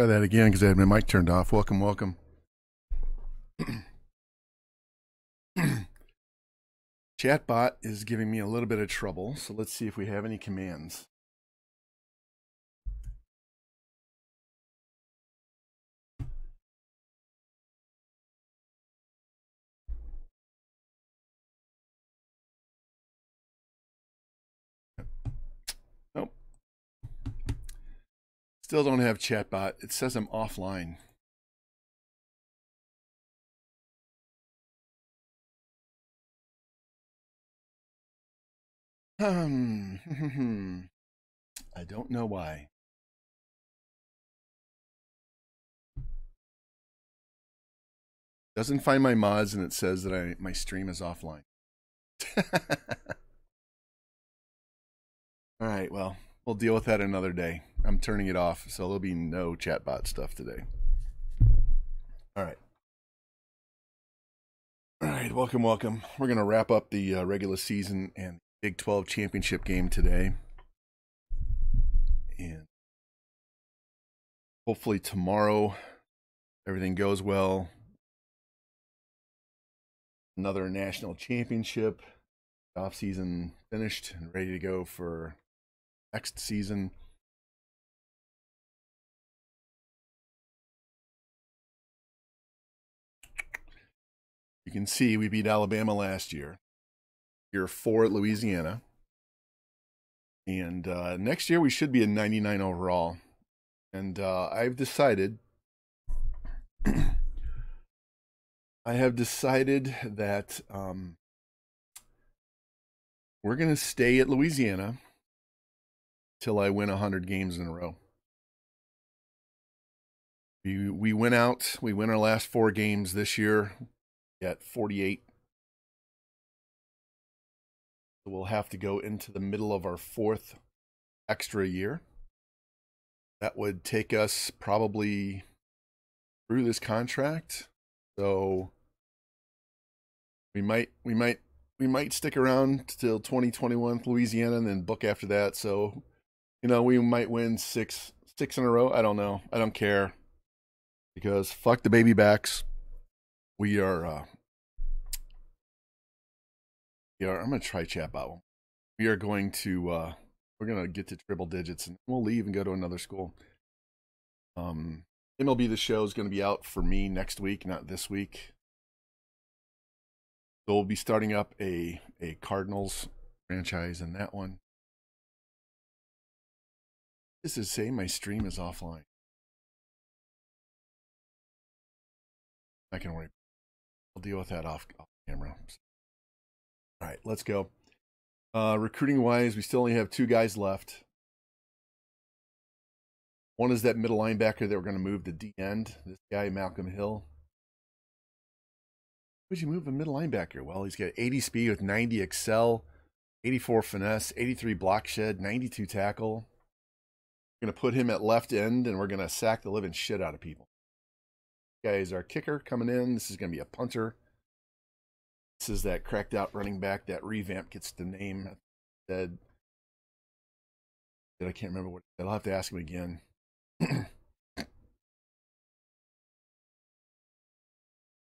Try that again because I had my mic turned off. Welcome, welcome. Chatbot is giving me a little bit of trouble, so let's see if we have any commands. Still don't have chatbot. It says I'm offline. Um, I don't know why. Doesn't find my mods and it says that I my stream is offline. All right, well, we'll deal with that another day. I'm turning it off, so there'll be no chatbot stuff today. All right. All right, welcome, welcome. We're going to wrap up the uh, regular season and Big 12 championship game today. And hopefully tomorrow everything goes well. Another national championship. Off season finished and ready to go for next season. You can see we beat Alabama last year. Year four at Louisiana. And uh, next year we should be a 99 overall. And uh, I've decided, I have decided that um, we're going to stay at Louisiana till I win 100 games in a row. We, we went out, we win our last four games this year at 48. So we'll have to go into the middle of our fourth extra year. That would take us probably through this contract. So we might we might we might stick around till 2021 Louisiana and then book after that. So you know, we might win six six in a row. I don't know. I don't care. Because fuck the baby backs. We are uh we are I'm gonna try chat bot. We are going to uh we're gonna get to triple digits and we'll leave and go to another school. Um MLB the show is gonna be out for me next week, not this week. So we'll be starting up a a Cardinals franchise in that one. This is saying my stream is offline. I can worry. I'll deal with that off, off camera. All right, let's go. Uh, recruiting wise, we still only have two guys left. One is that middle linebacker that we're going to move to D end. This guy, Malcolm Hill. Would you move a middle linebacker? Well, he's got 80 speed with 90 excel, 84 finesse, 83 block shed, 92 tackle. We're going to put him at left end and we're going to sack the living shit out of people. This guy is our kicker coming in. This is going to be a punter. This is that cracked out running back that revamp gets the name. Said, I can't remember what. I'll have to ask him again.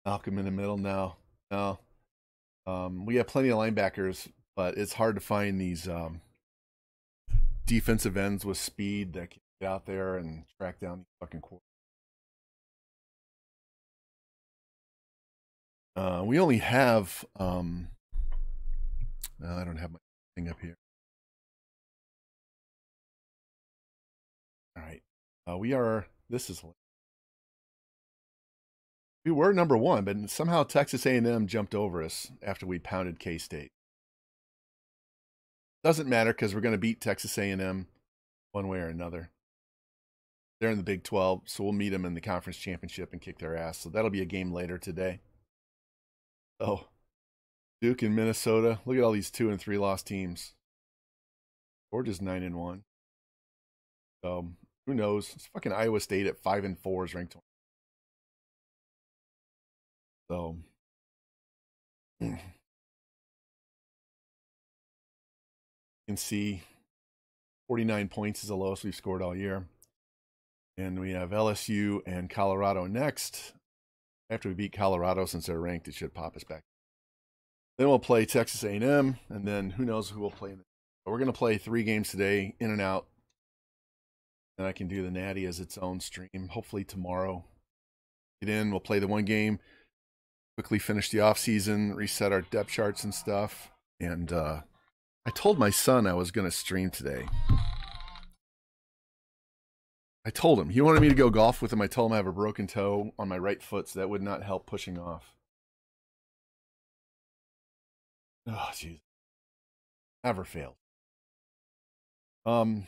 Malcolm in the middle now. No. Um, we have plenty of linebackers, but it's hard to find these um, defensive ends with speed that can get out there and track down the fucking quarter. Uh, we only have um, I don't have my thing up here. All right, uh, we are. This is we were number one, but somehow Texas A&M jumped over us after we pounded K State. Doesn't matter because we're going to beat Texas A&M one way or another. They're in the Big 12, so we'll meet them in the conference championship and kick their ass. So that'll be a game later today. Oh, Duke and Minnesota. Look at all these two and three lost teams. Georgia's nine and one. So who knows? It's fucking Iowa State at five and four is ranked. So can see 49 points is the lowest we've scored all year. And we have LSU and Colorado next. After we beat Colorado, since they're ranked, it should pop us back. Then we'll play Texas A&M, and then who knows who we'll play. In. But we're going to play three games today, in and out. And I can do the Natty as its own stream. Hopefully tomorrow. Get in. We'll play the one game. Quickly finish the off season, reset our depth charts and stuff. And uh, I told my son I was going to stream today. I told him he wanted me to go golf with him. I told him I have a broken toe on my right foot, so that would not help pushing off. Oh, jeez. Never failed. Um,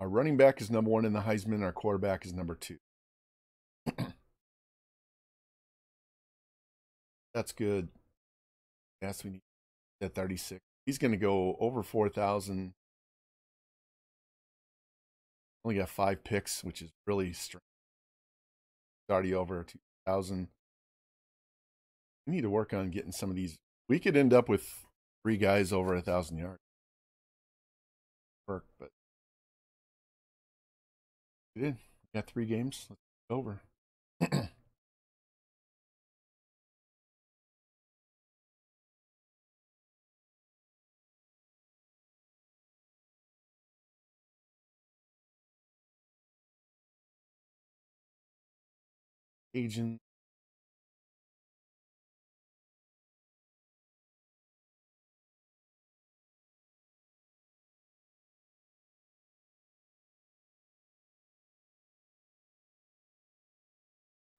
our running back is number one in the Heisman. Our quarterback is number two. That's good. Yes, we need at 36. He's going to go over 4,000. Only got five picks, which is really strange. Already over 2,000. We need to work on getting some of these. We could end up with three guys over a thousand yards. Work, but we did. We got three games. Let's go over. agent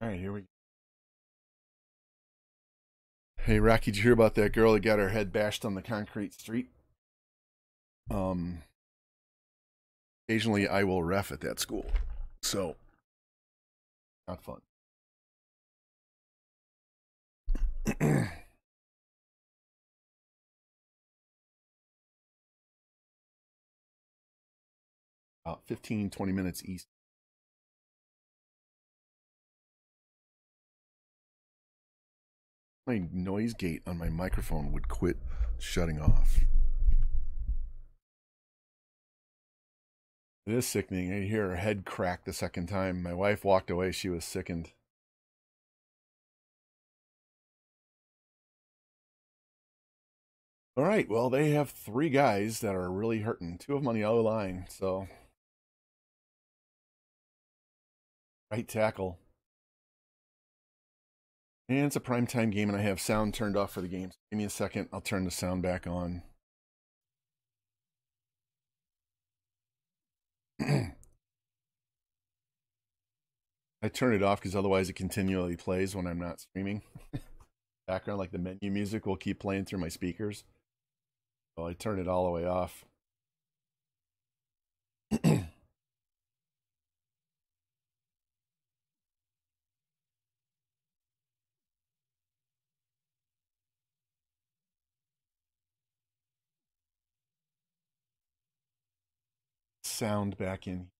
All right, here we go. Hey, Rocky, did you hear about that girl that got her head bashed on the concrete street? Um, occasionally I will ref at that school, so not fun. About 15, 20 minutes east. my noise gate on my microphone would quit shutting off. It is sickening. I hear her head crack the second time. My wife walked away. She was sickened. All right. Well, they have three guys that are really hurting. Two of them on the O line. So, right tackle. And it's a prime time game, and I have sound turned off for the game. give me a second. I'll turn the sound back on. I turn it off because otherwise it continually plays when I'm not streaming. Background, like the menu music, will keep playing through my speakers. So I turn it all the way off. sound back in.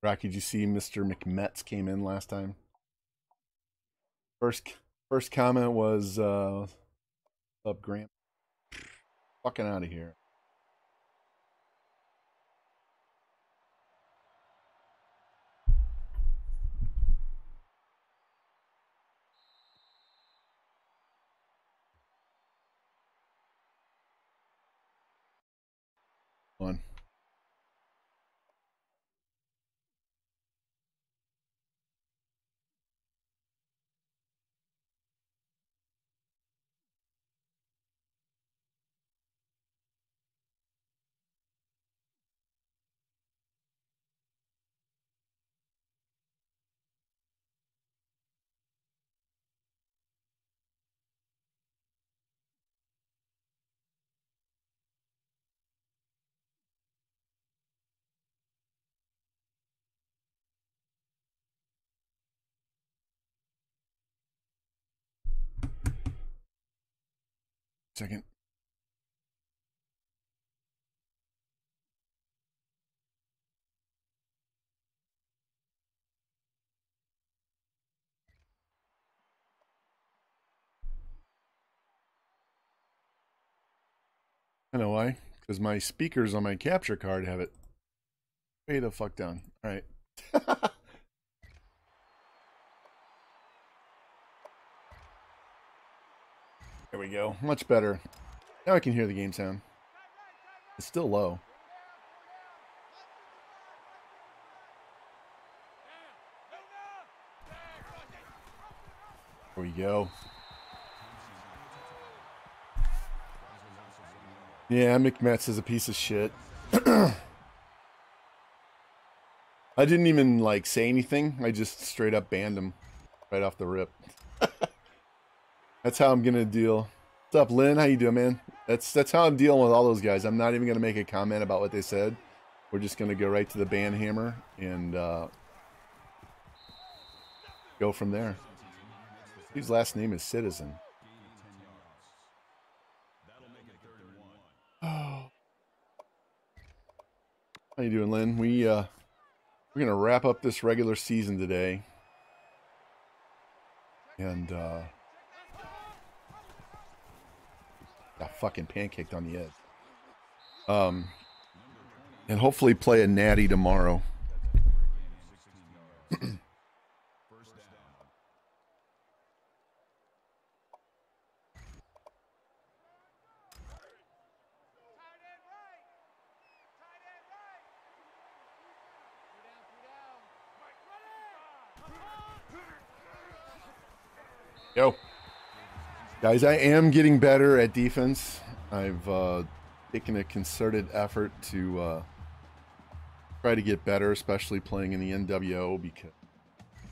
Rocky, did you see Mr. McMets came in last time? First first comment was uh up Grant. Fucking out of here. One. Second. I know why. Because my speakers on my capture card have it way the fuck down. All right. there we go. Much better. Now I can hear the game sound. It's still low. There we go. Yeah, McMets is a piece of shit. I didn't even like say anything. I just straight up banned him right off the rip. That's how I'm gonna deal. What's up, Lynn? How you doing, man? That's that's how I'm dealing with all those guys. I'm not even gonna make a comment about what they said. We're just gonna go right to the ban hammer and uh, go from there. Whose last name is Citizen? How you doing, Lynn? We uh, we're gonna wrap up this regular season today, and uh, got fucking pancaked on the edge. Um, and hopefully play a natty tomorrow. Go. Guys, I am getting better at defense. I've uh, taken a concerted effort to uh, try to get better, especially playing in the NWO because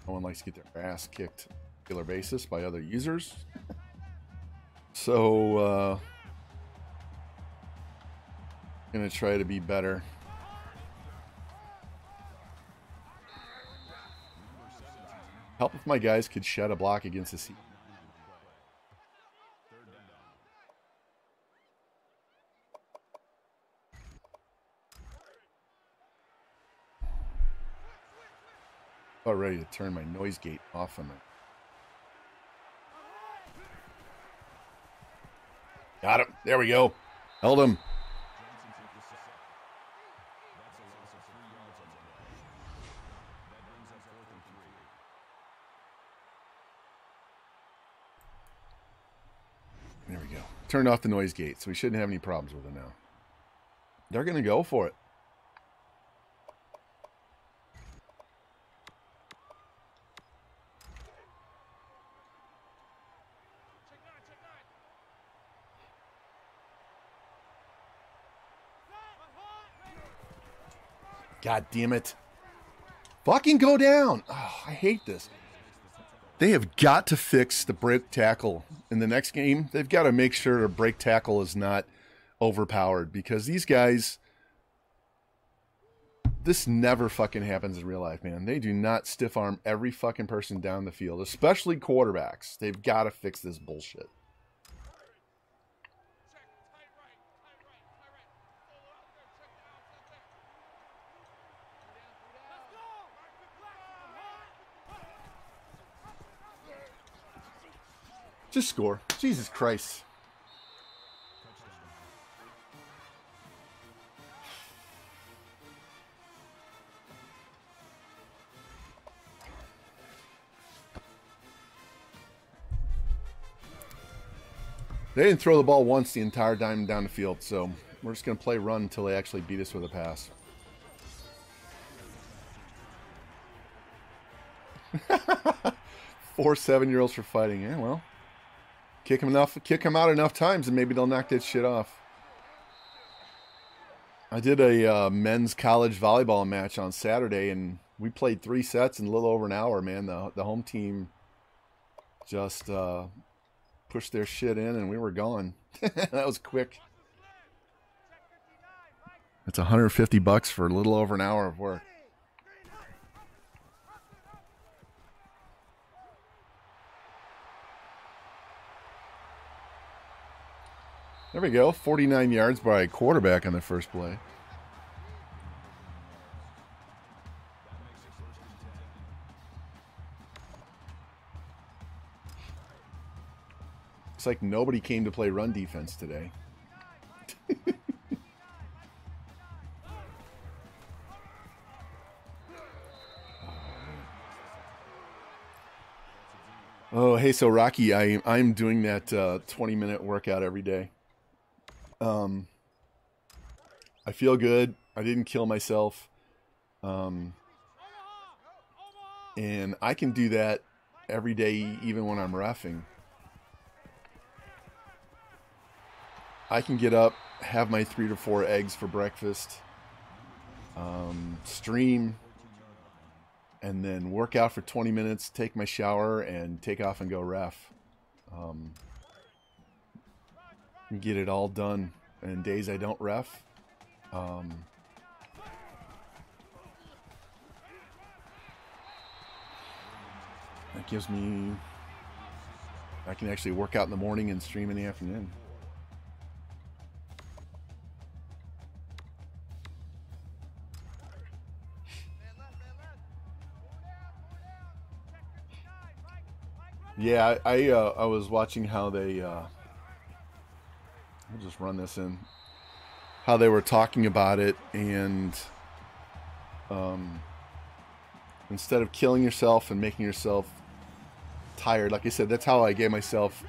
no one likes to get their ass kicked on a regular basis by other users. So, uh, I'm going to try to be better. Help if my guys could shed a block against the seat. About ready to turn my noise gate off on it. Got him. There we go. Held him. There we go. Turned off the noise gate, so we shouldn't have any problems with it now. They're going to go for it. God damn it. Fucking go down. Oh, I hate this. They have got to fix the break tackle in the next game. They've got to make sure the break tackle is not overpowered because these guys this never fucking happens in real life, man. They do not stiff arm every fucking person down the field, especially quarterbacks. They've got to fix this bullshit. Just score. Jesus Christ. They didn't throw the ball once the entire time down the field, so we're just going to play run until they actually beat us with a pass. Four seven-year-olds for fighting. Yeah, well, Kick him enough, kick him out enough times, and maybe they'll knock that shit off. I did a uh, men's college volleyball match on Saturday, and we played three sets in a little over an hour. Man, the the home team just uh, pushed their shit in, and we were gone. that was quick. It's 150 bucks for a little over an hour of work. There we go. 49 yards by a quarterback on the first play. Looks like nobody came to play run defense today. oh, hey, so Rocky, I I'm doing that uh, 20 minute workout every day. Um, I feel good. I didn't kill myself. Um, and I can do that every day, even when I'm roughing. I can get up, have my three to four eggs for breakfast, um, stream, and then work out for 20 minutes, take my shower, and take off and go ref. Um, get it all done. And days I don't ref, um, that gives me. I can actually work out in the morning and stream in the afternoon. Yeah, I I, uh, I was watching how they. Uh, I'll just run this in. How they were talking about it, and um, instead of killing yourself and making yourself tired, like I said, that's how I gave myself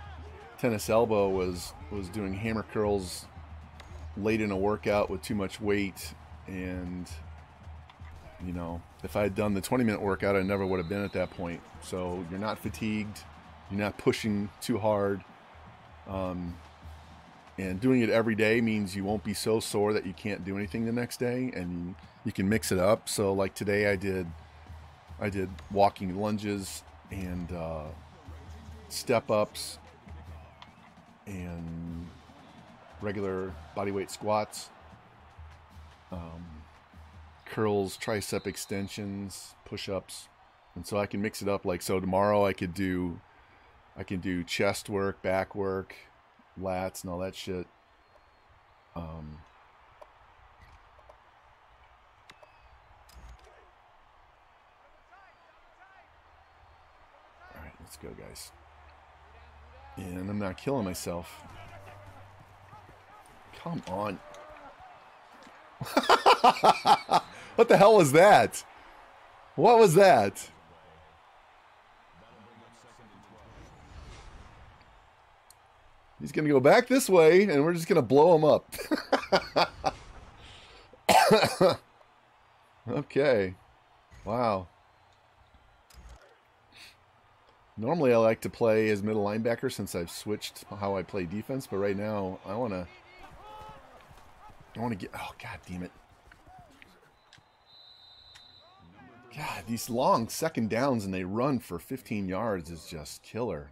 tennis elbow was was doing hammer curls late in a workout with too much weight and you know if i had done the 20 minute workout i never would have been at that point so you're not fatigued you're not pushing too hard. Um, and doing it every day means you won't be so sore that you can't do anything the next day, and you can mix it up. So, like today, I did, I did walking lunges and uh, step ups and regular bodyweight squats, um, curls, tricep extensions, push ups, and so I can mix it up. Like so, tomorrow I could do I can do chest work, back work, lats, and all that shit. Um, all right, let's go, guys. And I'm not killing myself. Come on. what the hell was that? What was that? He's going to go back this way, and we're just going to blow him up. okay. Wow. Normally, I like to play as middle linebacker since I've switched how I play defense, but right now, I want to... I want to get... Oh, god damn it. God, these long second downs and they run for 15 yards is just killer.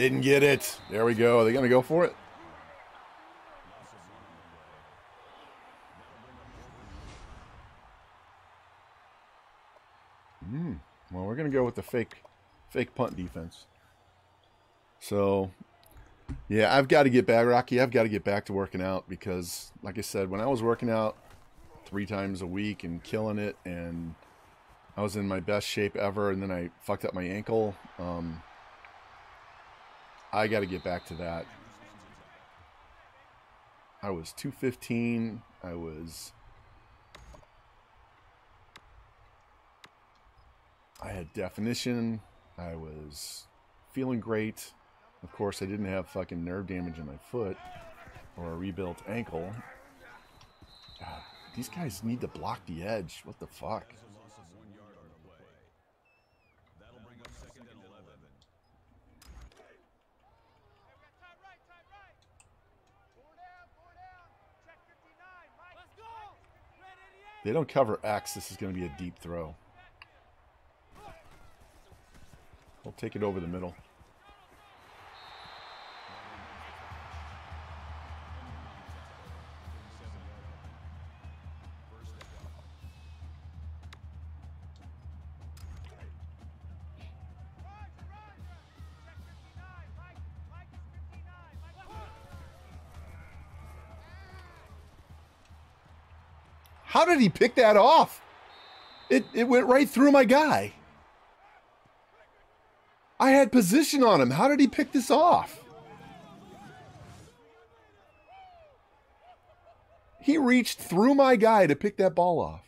Didn't get it. There we go. Are they going to go for it? Hmm. Well, we're going to go with the fake fake punt defense. So, yeah, I've got to get back, Rocky. I've got to get back to working out because, like I said, when I was working out three times a week and killing it, and I was in my best shape ever, and then I fucked up my ankle. Um, I got to get back to that. I was 215. I was. I had definition. I was feeling great. Of course, I didn't have fucking nerve damage in my foot or a rebuilt ankle. God, these guys need to block the edge. What the fuck? They don't cover X. This is going to be a deep throw. We'll take it over the middle. Did he pick that off? It, it went right through my guy. I had position on him. How did he pick this off? He reached through my guy to pick that ball off.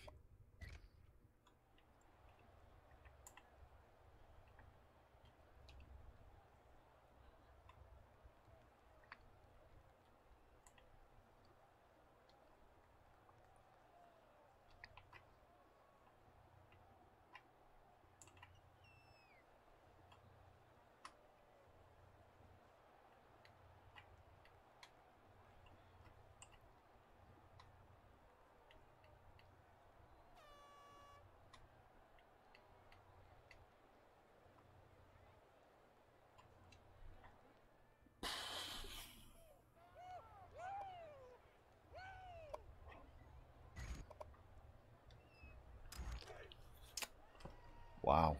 Wow.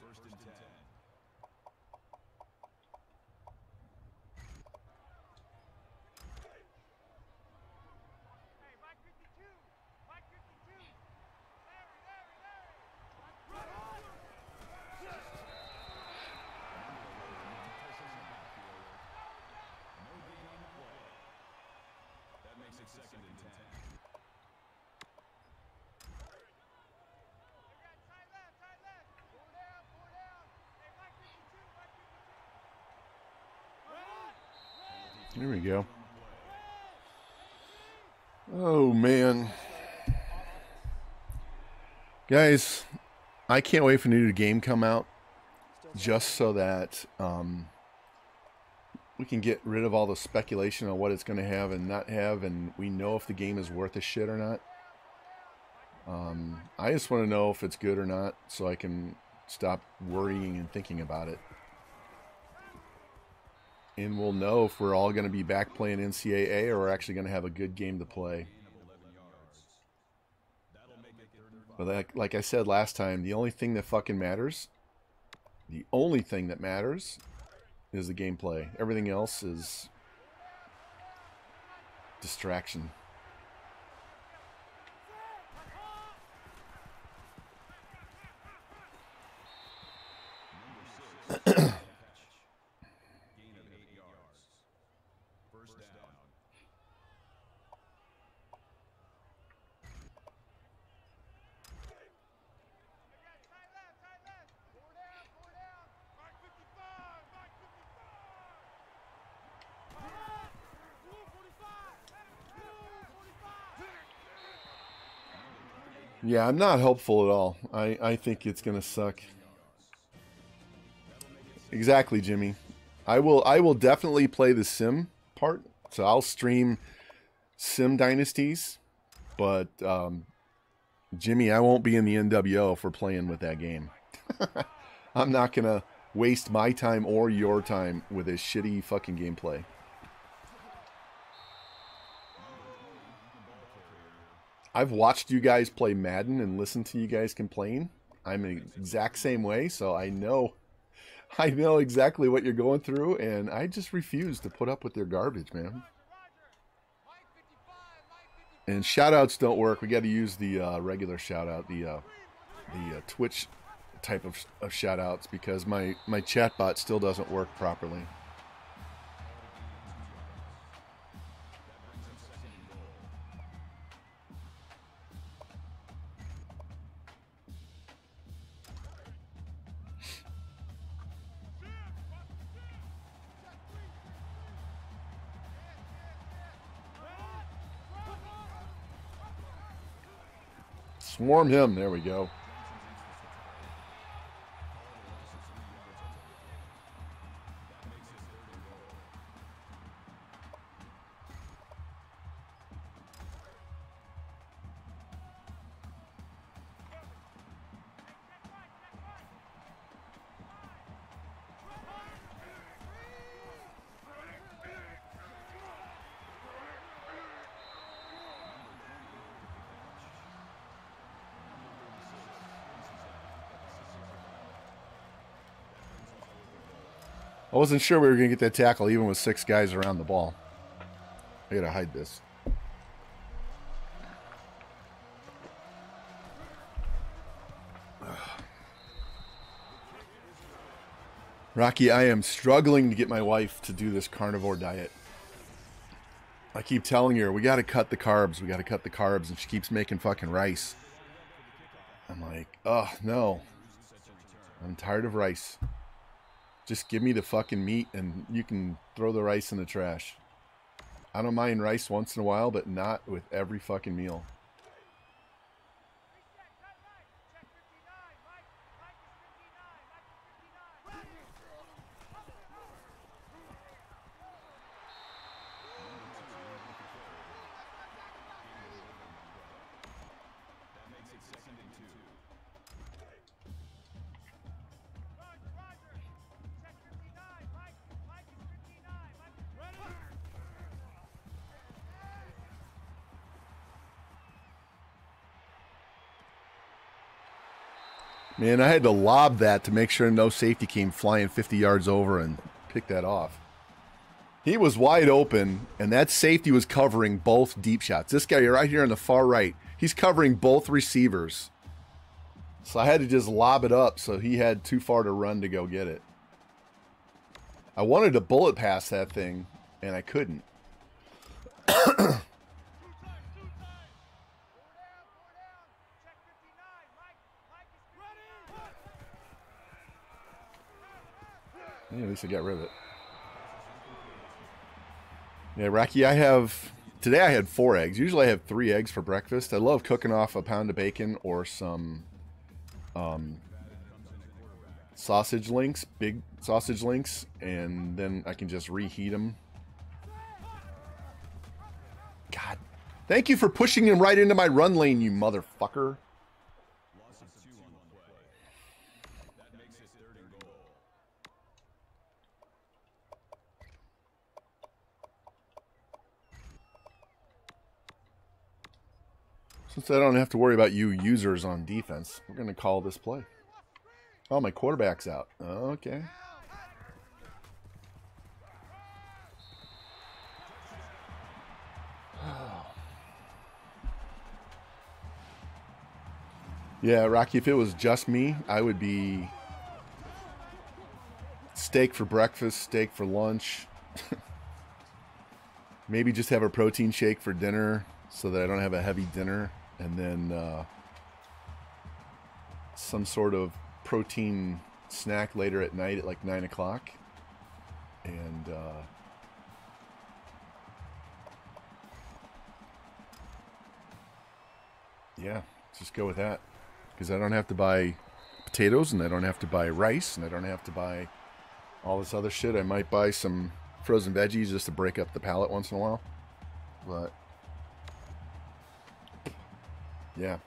First and ten. That makes it second and ten. Here we go. Oh, man. Guys, I can't wait for the new game come out just so that um, we can get rid of all the speculation on what it's going to have and not have, and we know if the game is worth a shit or not. Um, I just want to know if it's good or not so I can stop worrying and thinking about it. And we'll know if we're all going to be back playing NCAA or we're actually going to have a good game to play. But like, like I said last time, the only thing that fucking matters, the only thing that matters is the gameplay. Everything else is distraction. Gain of eight yards. First down. Yeah, I'm not hopeful at all. I, I think it's gonna suck. Exactly, Jimmy. I will I will definitely play the sim part. So I'll stream Sim Dynasties, but um, Jimmy, I won't be in the NWO for playing with that game. I'm not gonna waste my time or your time with this shitty fucking gameplay. I've watched you guys play Madden and listened to you guys complain. I'm the exact same way, so I know I know exactly what you're going through, and I just refuse to put up with their garbage, man. And shout outs don't work. We got to use the uh, regular shout out, the uh, the uh, Twitch type of, of shout outs, because my, my chat bot still doesn't work properly. Swarm him. There we go. I wasn't sure we were going to get that tackle even with six guys around the ball. I got to hide this. Rocky, I am struggling to get my wife to do this carnivore diet. I keep telling her, we got to cut the carbs, we got to cut the carbs, and she keeps making fucking rice. I'm like, oh, no. I'm tired of rice. Just give me the fucking meat and you can throw the rice in the trash. I don't mind rice once in a while, but not with every fucking meal. Man, I had to lob that to make sure no safety came flying 50 yards over and pick that off. He was wide open, and that safety was covering both deep shots. This guy right here on the far right, he's covering both receivers. So I had to just lob it up so he had too far to run to go get it. I wanted to bullet pass that thing, and I couldn't. I got rid of it. Yeah, Rocky, I have today I had four eggs. Usually I have three eggs for breakfast. I love cooking off a pound of bacon or some um, sausage links, big sausage links, and then I can just reheat them. God, thank you for pushing him right into my run lane, you motherfucker. Since I don't have to worry about you users on defense, we're going to call this play. Oh, my quarterback's out. Okay. Yeah, Rocky, if it was just me, I would be steak for breakfast, steak for lunch. Maybe just have a protein shake for dinner so that I don't have a heavy dinner and then uh, some sort of protein snack later at night at like nine o'clock, and uh, yeah, just go with that. Because I don't have to buy potatoes and I don't have to buy rice and I don't have to buy all this other shit. I might buy some frozen veggies just to break up the palate once in a while, but yeah.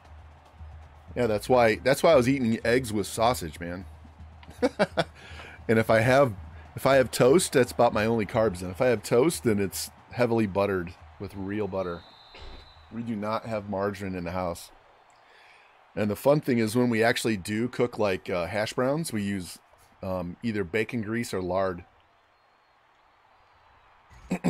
Yeah, that's why that's why I was eating eggs with sausage, man. and if I have if I have toast, that's about my only carbs. And if I have toast, then it's heavily buttered with real butter. We do not have margarine in the house. And the fun thing is when we actually do cook like uh, hash browns, we use um, either bacon grease or lard.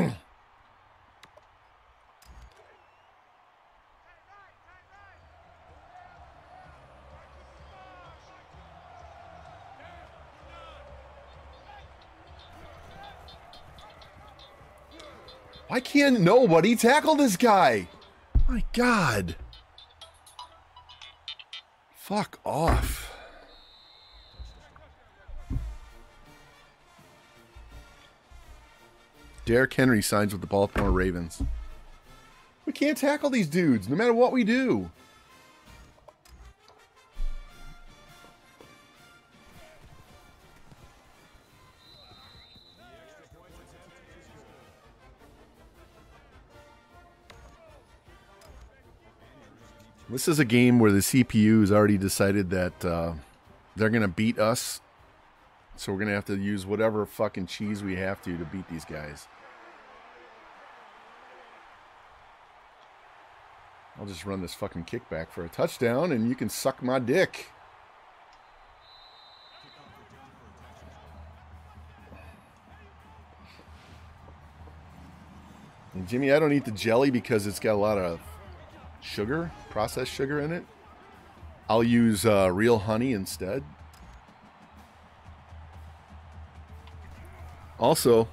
Why can't nobody tackle this guy? My God. Fuck off. Derrick Henry signs with the Baltimore Ravens. We can't tackle these dudes no matter what we do. This is a game where the CPU has already decided that uh, they're going to beat us. So we're going to have to use whatever fucking cheese we have to to beat these guys. I'll just run this fucking kickback for a touchdown and you can suck my dick. And Jimmy, I don't eat the jelly because it's got a lot of sugar, processed sugar in it. I'll use uh, real honey instead. Also,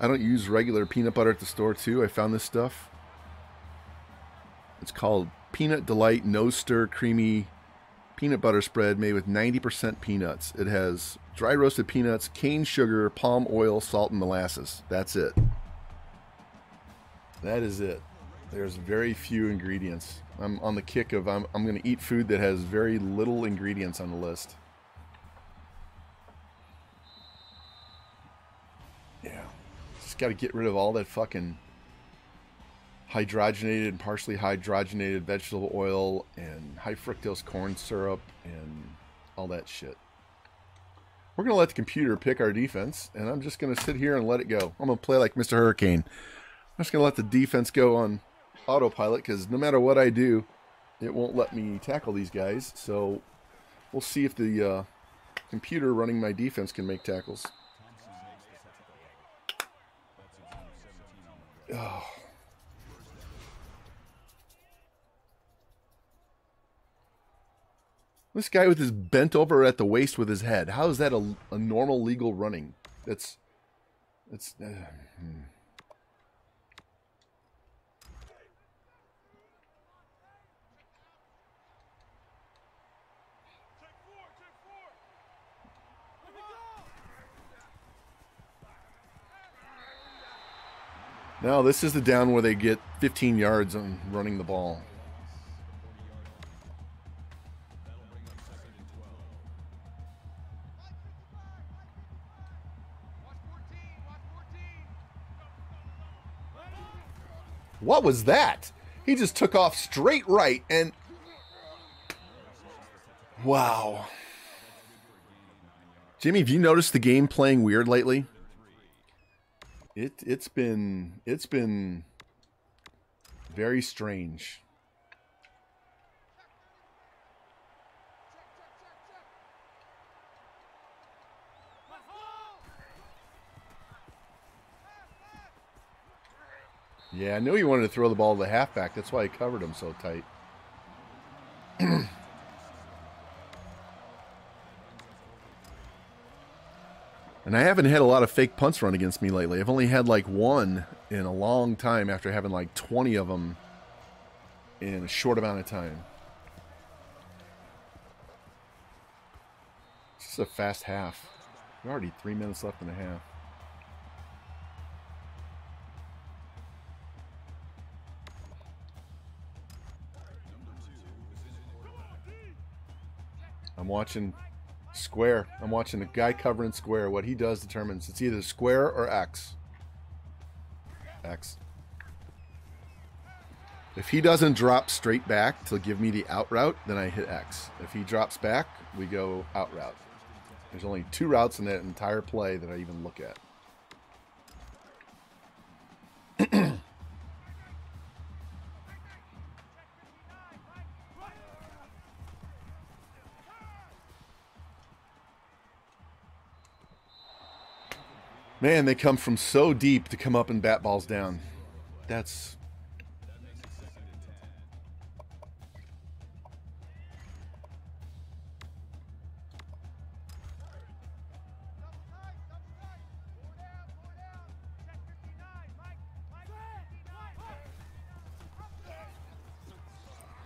I don't use regular peanut butter at the store too. I found this stuff. It's called Peanut Delight No Stir Creamy Peanut Butter Spread made with 90% peanuts. It has dry roasted peanuts, cane sugar, palm oil, salt, and molasses. That's it. That is it. There's very few ingredients. I'm on the kick of I'm, I'm going to eat food that has very little ingredients on the list. Yeah. Just got to get rid of all that fucking hydrogenated and partially hydrogenated vegetable oil and high fructose corn syrup and all that shit. We're going to let the computer pick our defense, and I'm just going to sit here and let it go. I'm going to play like Mr. Hurricane. I'm just going to let the defense go on autopilot because no matter what I do, it won't let me tackle these guys. So we'll see if the uh, computer running my defense can make tackles. Oh. This guy with his bent over at the waist with his head. How is that a, a normal legal running? That's, that's. Uh, hmm. Now this is the down where they get 15 yards on running the ball. What was that? He just took off straight right and. Wow. Jimmy, have you noticed the game playing weird lately? It it's been it's been very strange. Yeah, I knew he wanted to throw the ball to the halfback. That's why he covered him so tight. and I haven't had a lot of fake punts run against me lately. I've only had like one in a long time after having like 20 of them in a short amount of time. This is a fast half. We're already three minutes left in the half. I'm watching square. I'm watching the guy covering square. What he does determines it's either square or X. X. If he doesn't drop straight back to give me the out route, then I hit X. If he drops back, we go out route. There's only two routes in that entire play that I even look at. Man, they come from so deep to come up and bat balls down. That's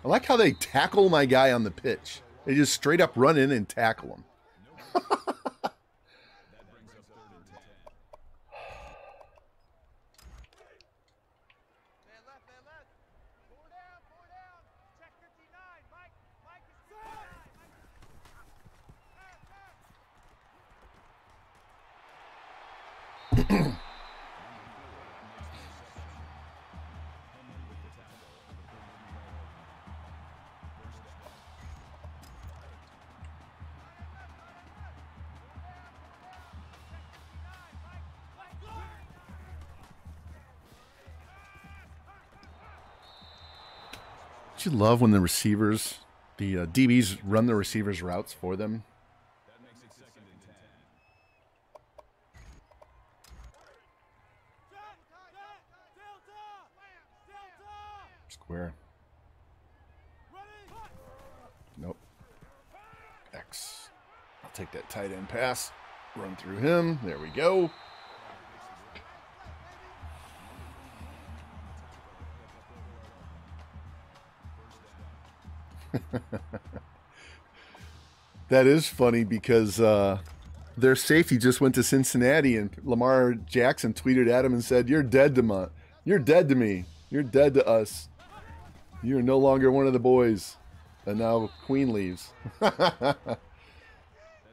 I like how they tackle my guy on the pitch. They just straight up run in and tackle him. You love when the receivers, the uh, DBs run the receivers' routes for them? Square. Nope. X. I'll take that tight end pass. Run through him. There we go. That is funny because uh, their safety just went to Cincinnati, and Lamar Jackson tweeted at him and said, "You're dead to. You're dead to me. You're dead to us. You're no longer one of the boys." And now Queen leaves.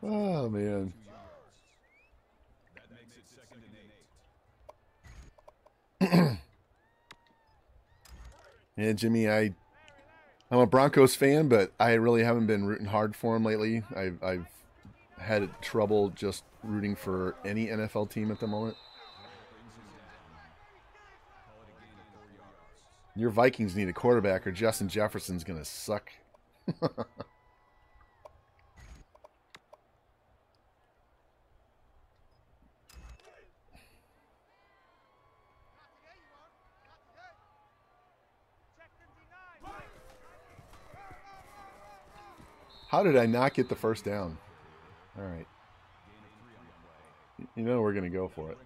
oh man. Yeah, Jimmy, I I'm a Broncos fan, but I really haven't been rooting hard for him lately. I've I've had trouble just rooting for any NFL team at the moment. Your Vikings need a quarterback, or Justin Jefferson's gonna suck. How did I not get the first down? All right. You know we're gonna go for it.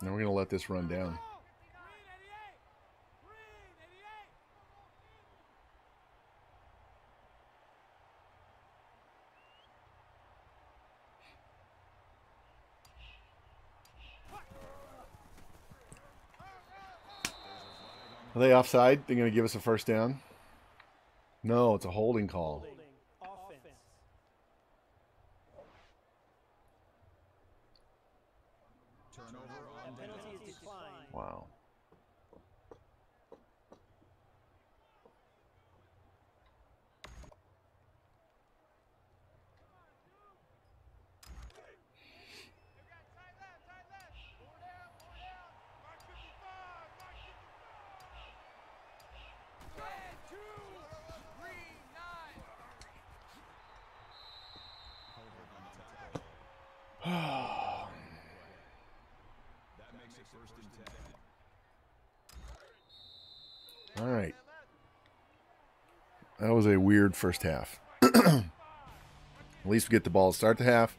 Now we're gonna let this run down. Are they offside? They're gonna give us a first down. No, it's a holding call. Offense. Turnover on Penalty is declined. Wow. That makes it first and ten. All right. That was a weird first half. At least we get the ball to start the half.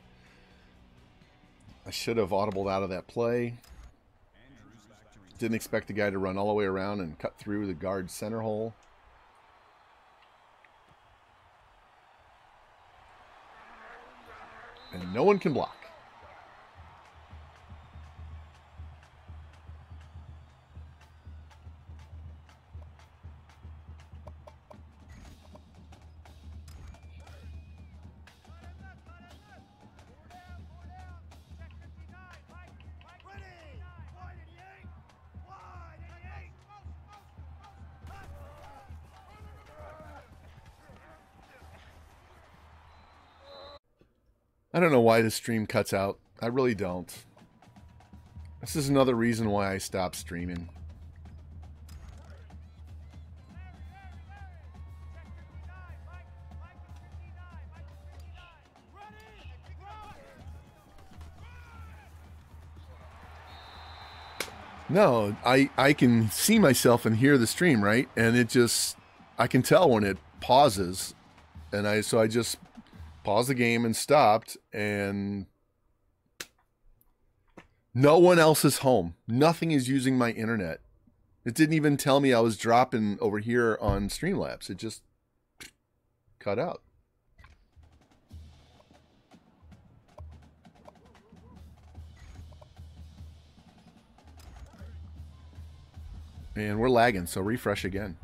I should have audibled out of that play. Didn't expect the guy to run all the way around and cut through the guard center hole. And no one can block. I don't know why the stream cuts out. I really don't. This is another reason why I stopped streaming. No, I I can see myself and hear the stream, right? And it just I can tell when it pauses. And I so I just paused the game and stopped and no one else is home. Nothing is using my internet. It didn't even tell me I was dropping over here on Streamlabs. It just cut out. And we're lagging, so refresh again.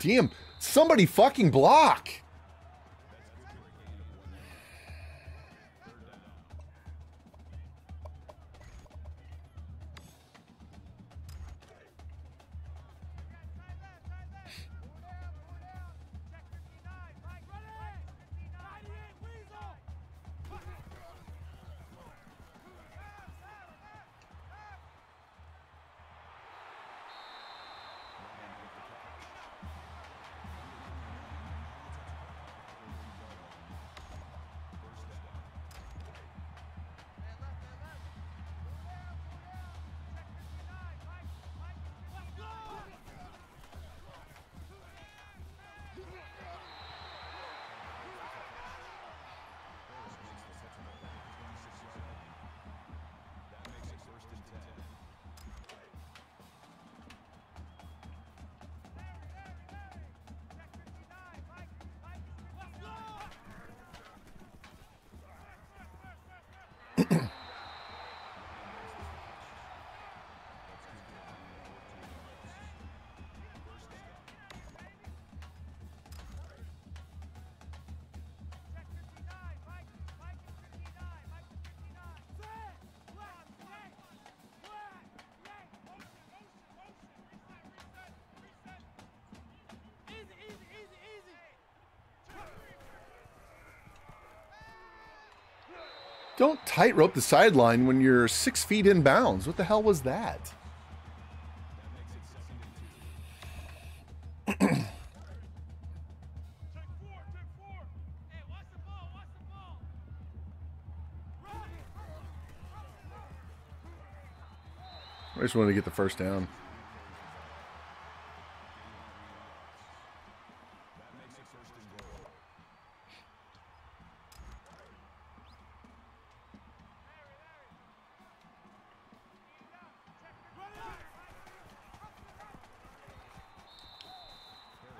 Damn. Somebody fucking block. Tightrope the sideline when you're six feet in bounds. What the hell was that? I just wanted to get the first down.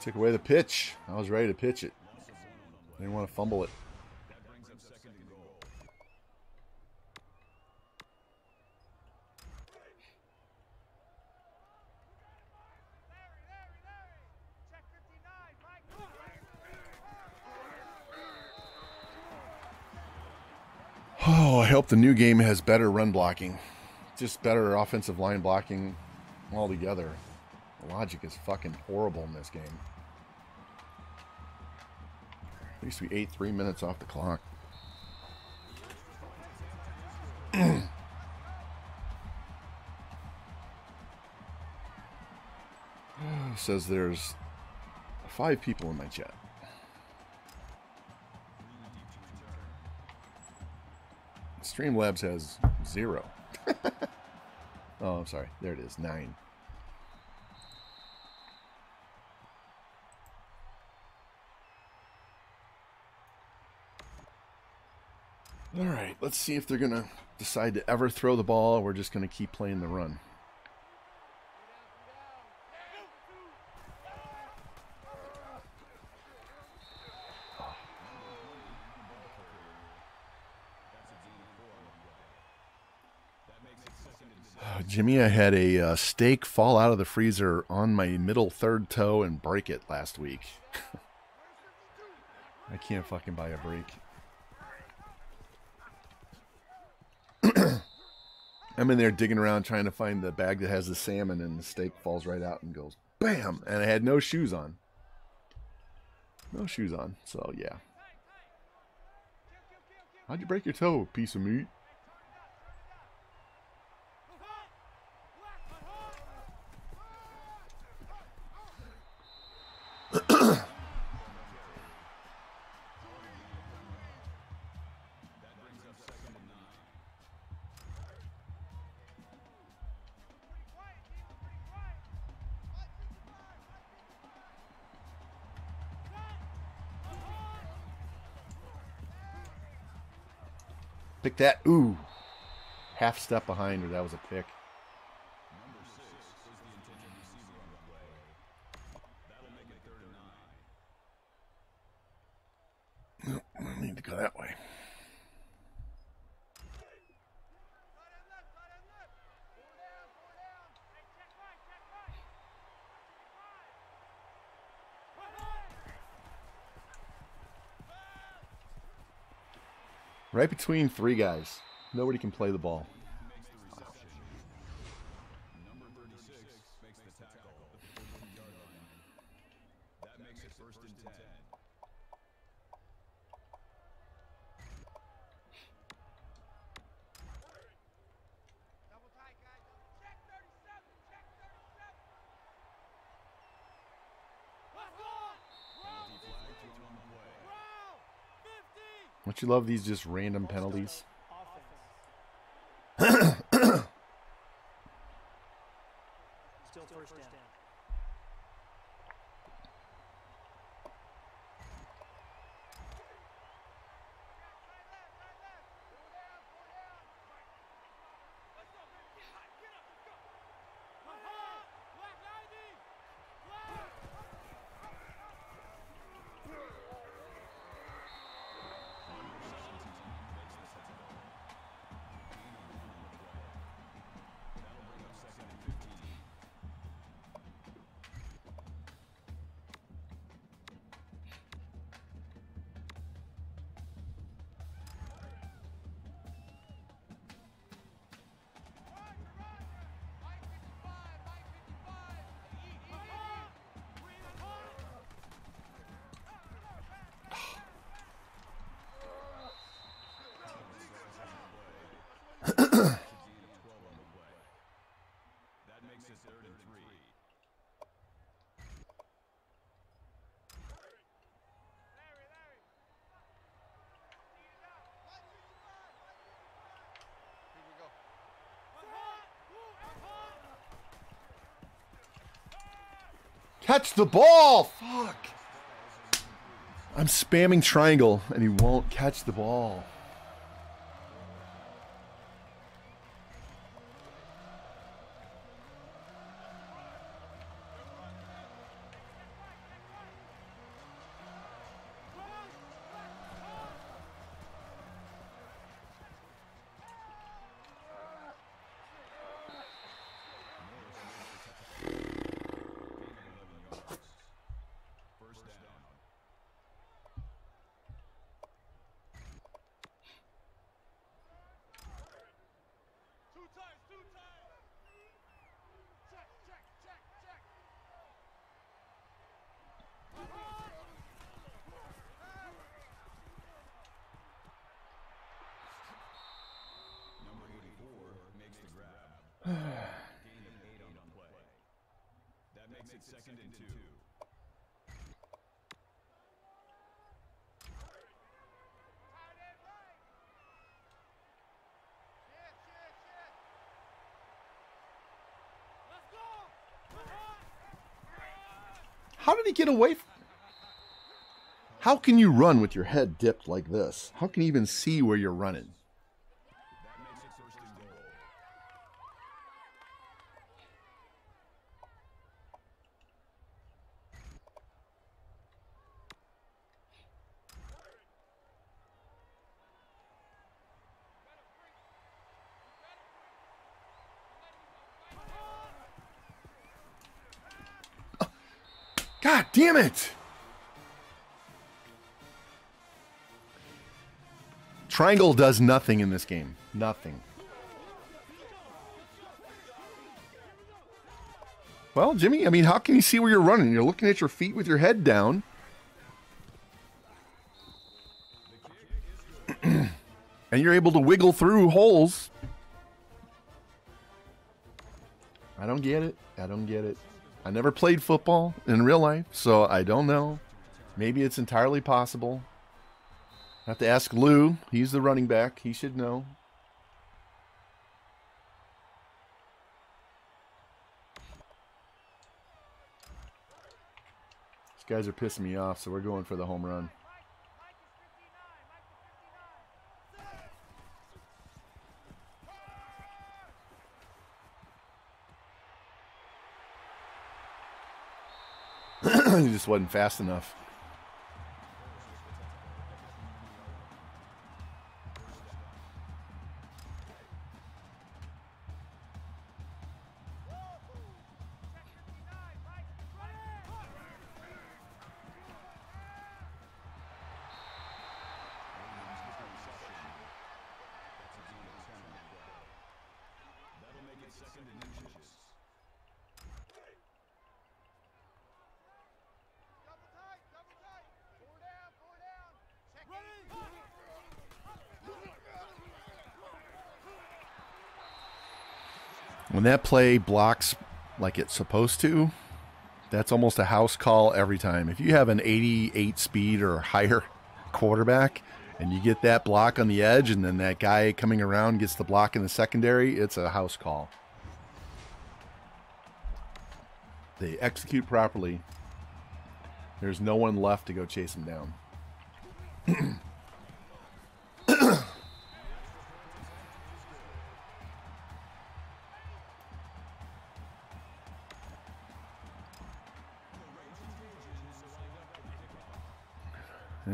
Took away the pitch. I was ready to pitch it. Didn't want to fumble it. Oh, I hope the new game has better run blocking. Just better offensive line blocking altogether. The logic is fucking horrible in this game. Least we ate three minutes off the clock. Says there's five people in my chat. Streamlabs has zero. oh, I'm sorry. There it is. Nine. All right, let's see if they're going to decide to ever throw the ball or we're just going to keep playing the run. Jimmy, I had a uh, steak fall out of the freezer on my middle third toe and break it last week. I can't fucking buy a break. I'm in there digging around trying to find the bag that has the salmon, and the steak falls right out and goes bam. And I had no shoes on. No shoes on. So, yeah. How'd you break your toe, piece of meat? That. Ooh. Half step behind her. That was a pick. Nope, I need to go that way. Right between three guys. Nobody can play the ball. Number 36 makes the tackle at the 14-yard line. That makes it first and 10. Double tight, guys. Check 37. Check 37. Penalty flag thrown on the play. Don't you love these just random penalties? Catch the ball! Fuck! I'm spamming triangle and he won't catch the ball. First down. Two times, two times. Check, check, check, check. Number 84 makes the grab. Gain of eight on the play. Second and two. How did he get away? How can you run with your head dipped like this? How can you even see where you're running? Triangle does nothing in this game. Nothing. Well, Jimmy, I mean, how can you see where you're running? You're looking at your feet with your head down. and you're able to wiggle through holes. I don't get it. I don't get it. I never played football in real life, so I don't know. Maybe it's entirely possible. Have to ask Lou. He's the running back. He should know. These guys are pissing me off, so we're going for the home run. Mike, Mike is 59. Mike is 59. he just wasn't fast enough. When that play blocks like it's supposed to, that's almost a house call every time. If you have an 88 speed or higher quarterback and you get that block on the edge and then that guy coming around gets the block in the secondary, it's a house call. They execute properly. There's no one left to go chase him down.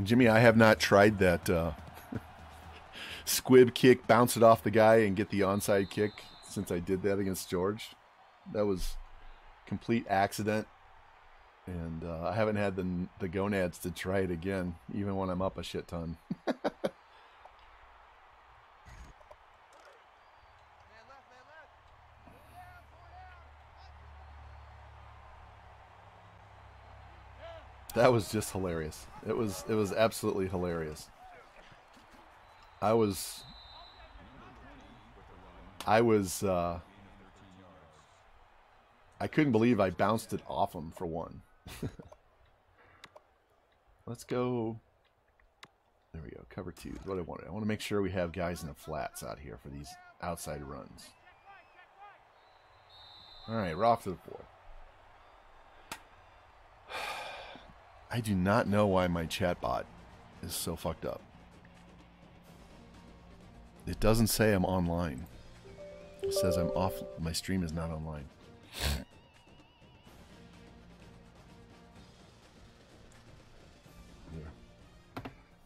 Jimmy, I have not tried that uh, squib kick, bounce it off the guy, and get the onside kick since I did that against George. That was complete accident, and uh, I haven't had the the gonads to try it again, even when I'm up a shit ton. Man left, man left. Four down, four down. That was just hilarious. It was it was absolutely hilarious. I was I was uh I couldn't believe I bounced it off him for one. Let's go There we go. Cover 2 is what I wanted. I want to make sure we have guys in the flats out here for these outside runs. All right, we're off to the fourth. I do not know why my chatbot is so fucked up. It doesn't say I'm online. It says I'm off. My stream is not online.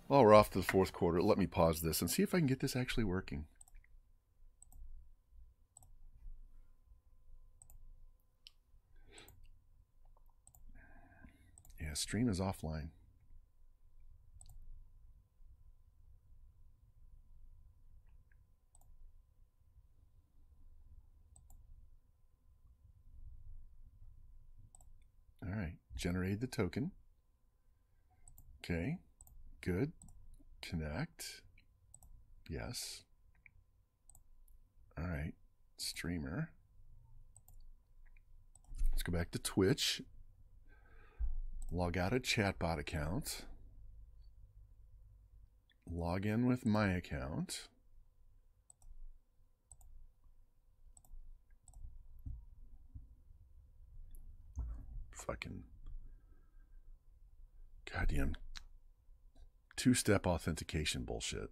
Well, we're off to the fourth quarter. Let me pause this and see if I can get this actually working. Stream is offline. All right, generate the token. Okay, good. Connect. Yes. All right, streamer. Let's go back to Twitch. Log out a chatbot account. Log in with my account. Fucking goddamn two step authentication bullshit.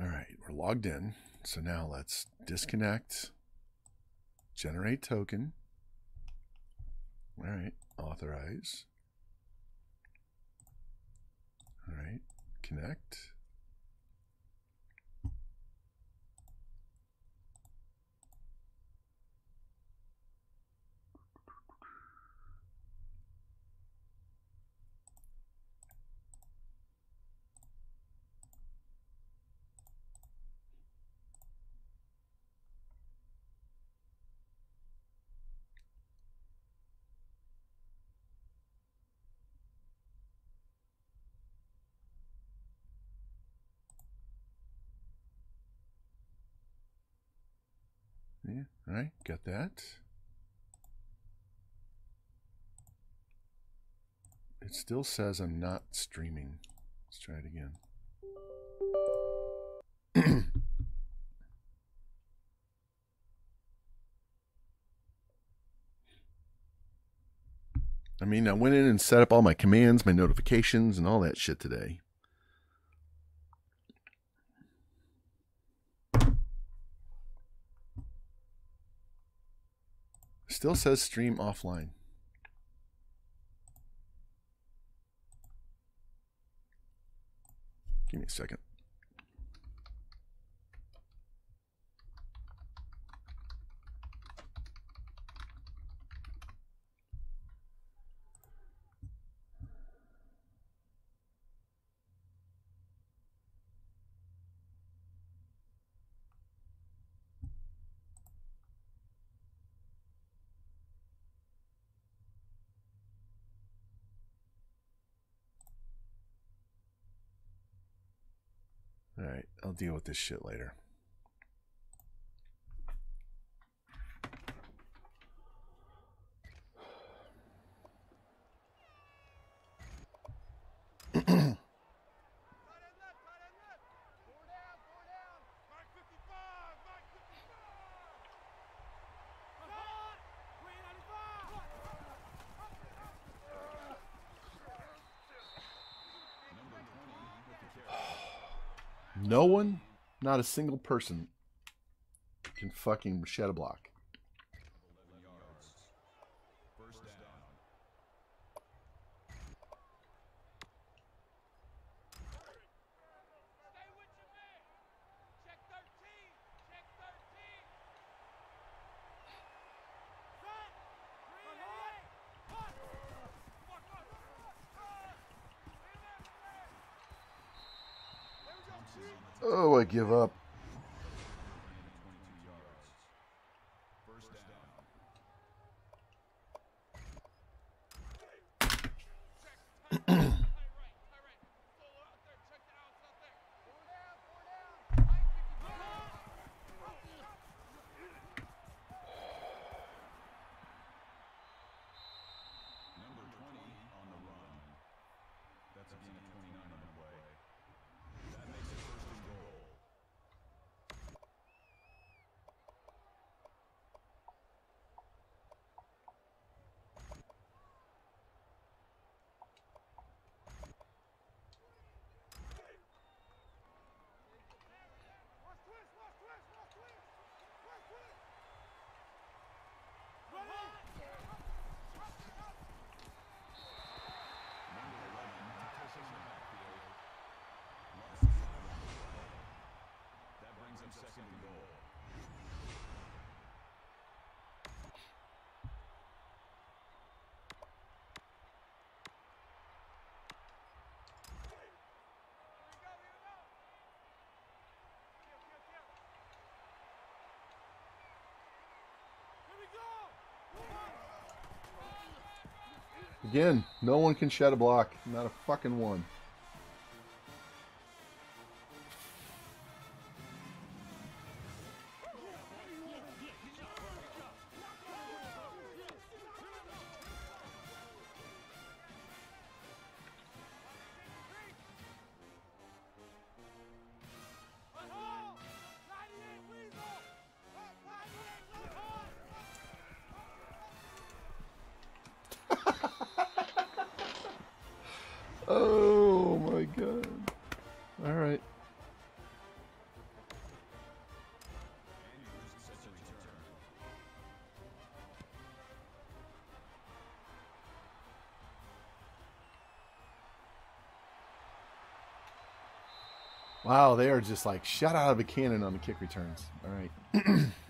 All right, we're logged in. So now let's disconnect, generate token. All right, authorize. All right, connect. Yeah, all right, got that. It still says I'm not streaming. Let's try it again. I mean, I went in and set up all my commands, my notifications, and all that shit today. Still says stream offline. Give me a second. All right, I'll deal with this shit later. Tight end left, tight end left. Four down, four down. Mark 55, Mark 55. No one, not a single person, can fucking shed a block. First down. Stay with your man. Check 13. Check 13. Set. Green eight. Punt. Come on, come on. Stay there, stay there. There we go, Chief. Oh, I give up. Again, no one can shed a block. Not a fucking one. Wow, they are just like shot out of a cannon on the kick returns. All right.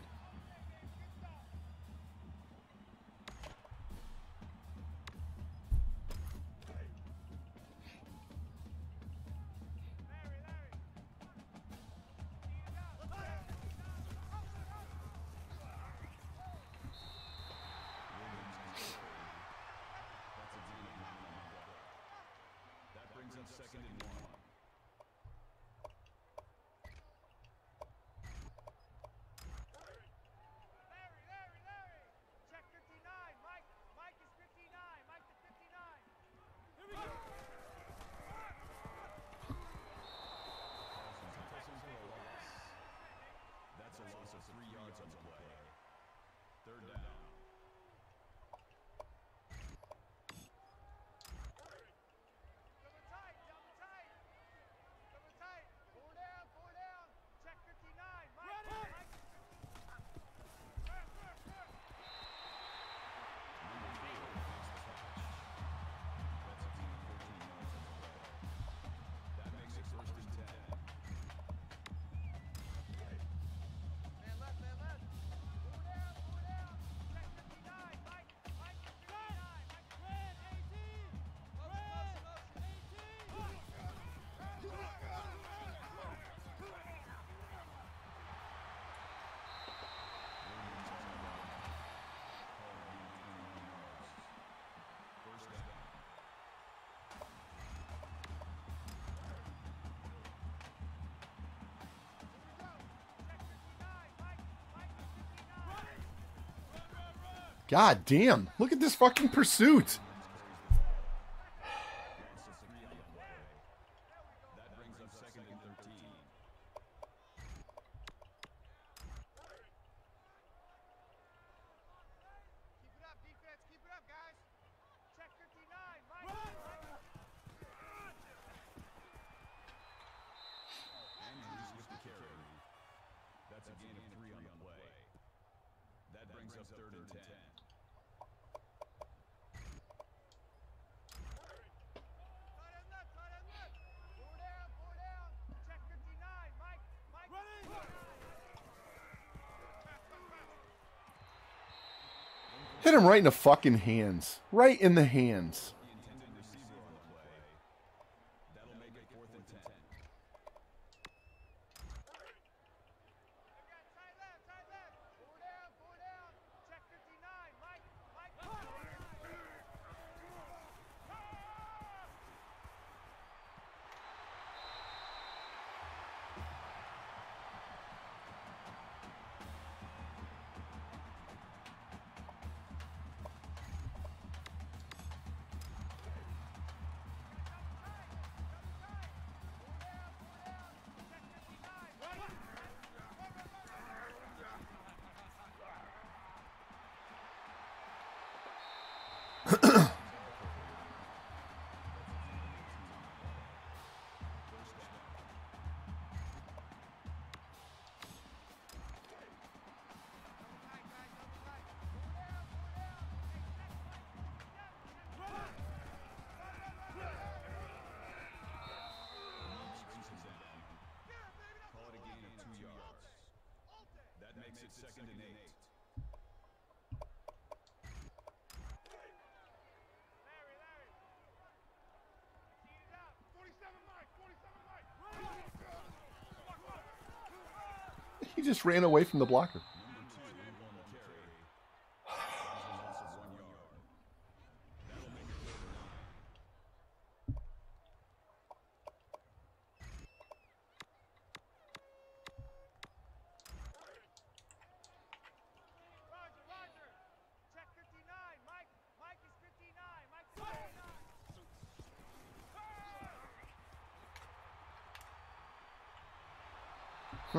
God damn. Look at this fucking pursuit. Hit him right in the fucking hands. Right in the hands. He just ran away from the blocker.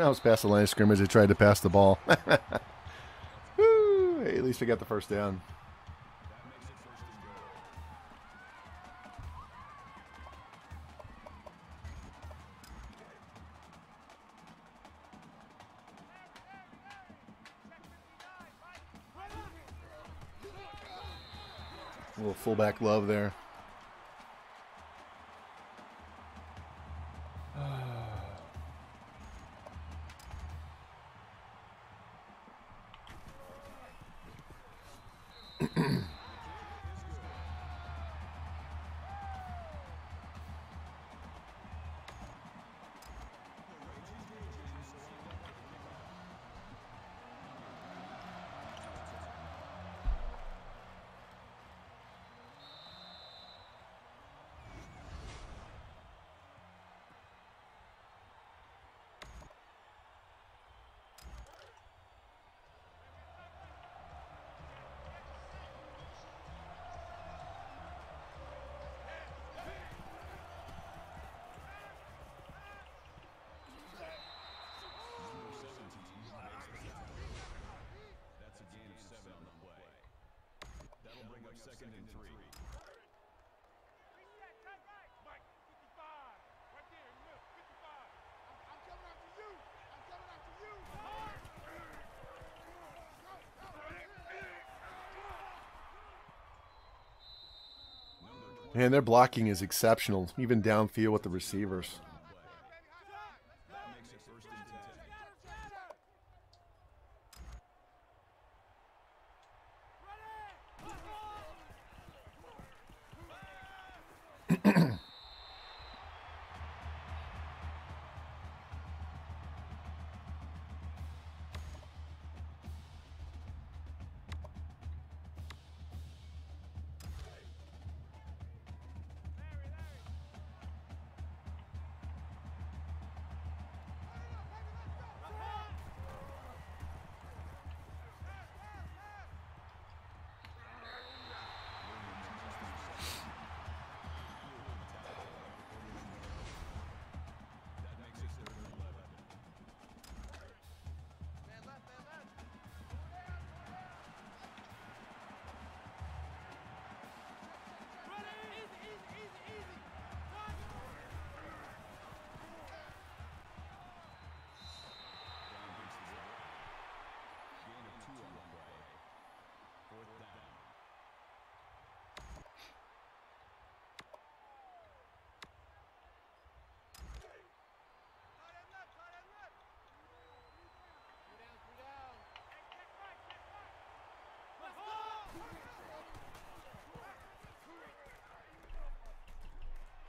That was past the line of scrimmage. They tried to pass the ball. Hey, at least we got the first down. A little fullback love there. Man, their blocking is exceptional, even downfield with the receivers.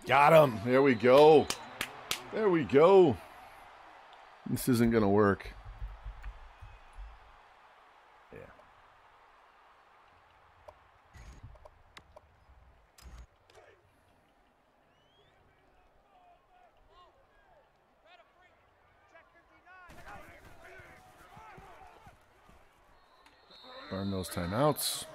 Got him. There we go. There we go. This isn't going to work. Yeah. Burn those timeouts.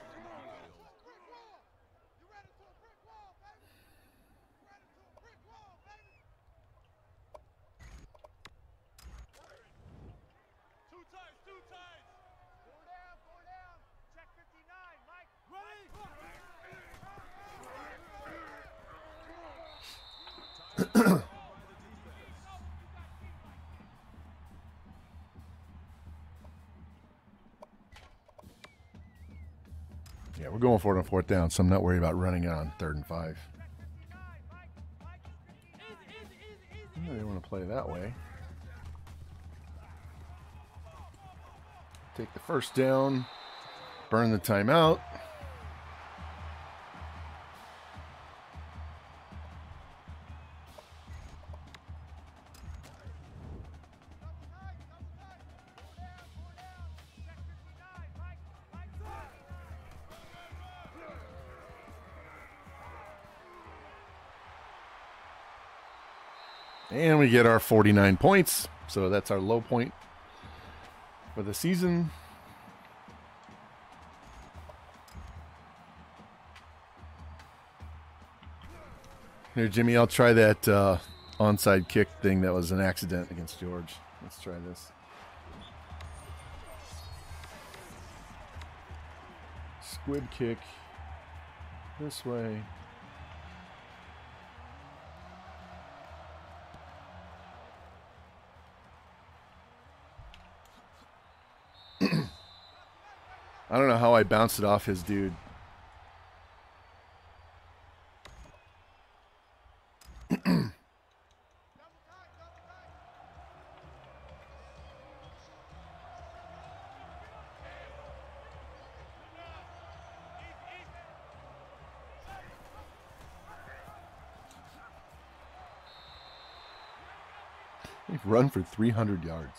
We're going for it on fourth down, so I'm not worried about running it on third and five. Check 59, Mike. Mike. Easy, easy, easy, easy. They want to play that way. Take the first down, burn the timeout. Get our 49 points. So that's our low point for the season. Here, Jimmy, I'll try that uh, onside kick thing that was an accident against George. Let's try this. Squib kick. This way. I bounced it off his dude. They've run for 300 yards.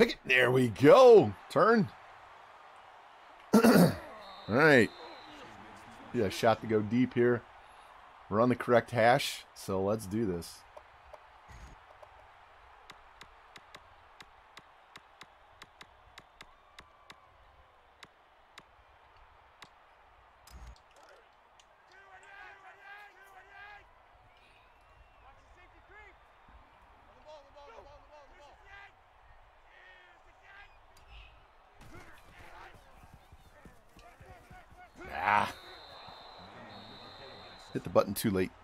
Pick it. There we go. Turn. All right. Yeah, shot to go deep here. We're on the correct hash, so let's do this. Watch the safety creep. On the ball, the ball, the ball, the ball, the ball. Ah. Hit the button too late.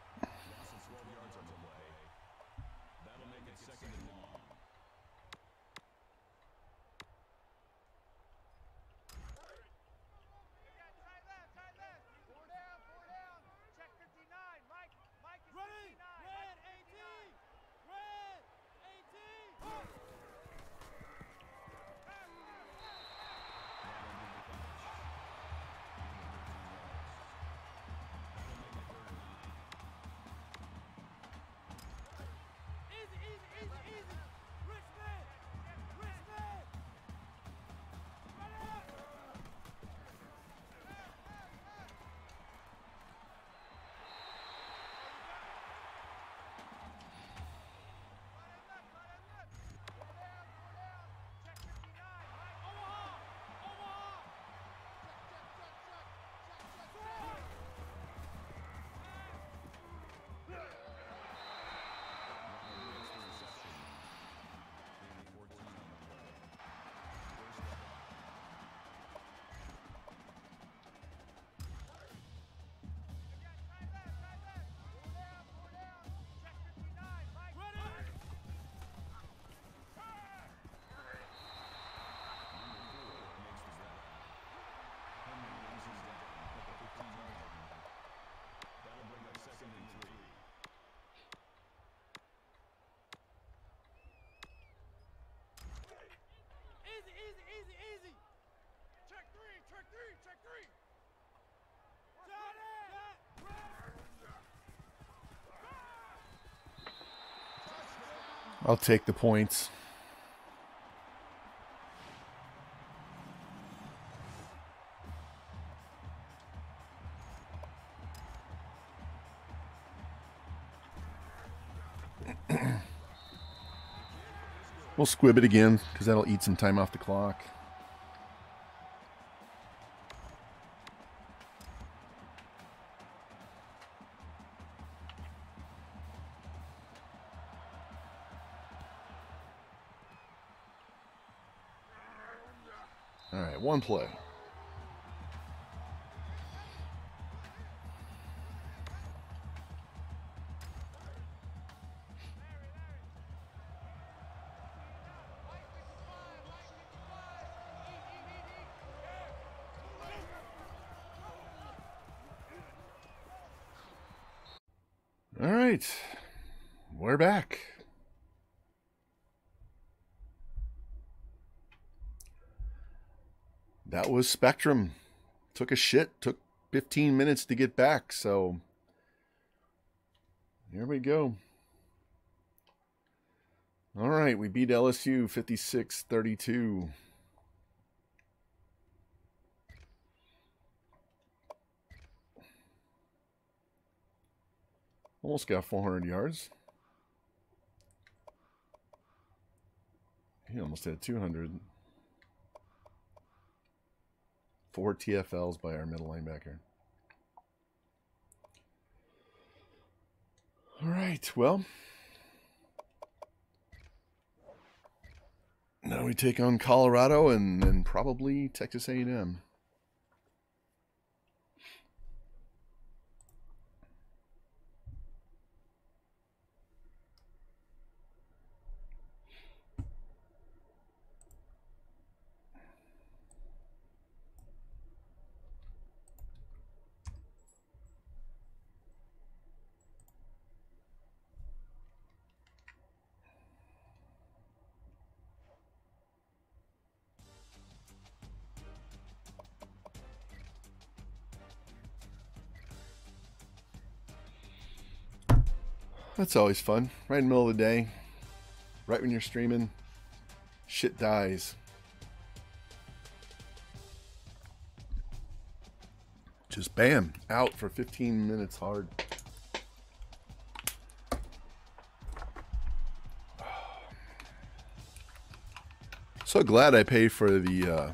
I'll take the points. We'll squib it again because that'll eat some time off the clock. Play. All right, we're back. That was Spectrum. Took a shit. Took 15 minutes to get back. So here we go. All right, we beat LSU 56 32. Almost got 400 yards. He almost had 200. Four TFLs by our middle linebacker. All right, well. Now we take on Colorado and, and probably Texas A&M. That's always fun. Right in the middle of the day, right when you're streaming, shit dies. Just bam, out for 15 minutes hard. So glad I paid for the uh,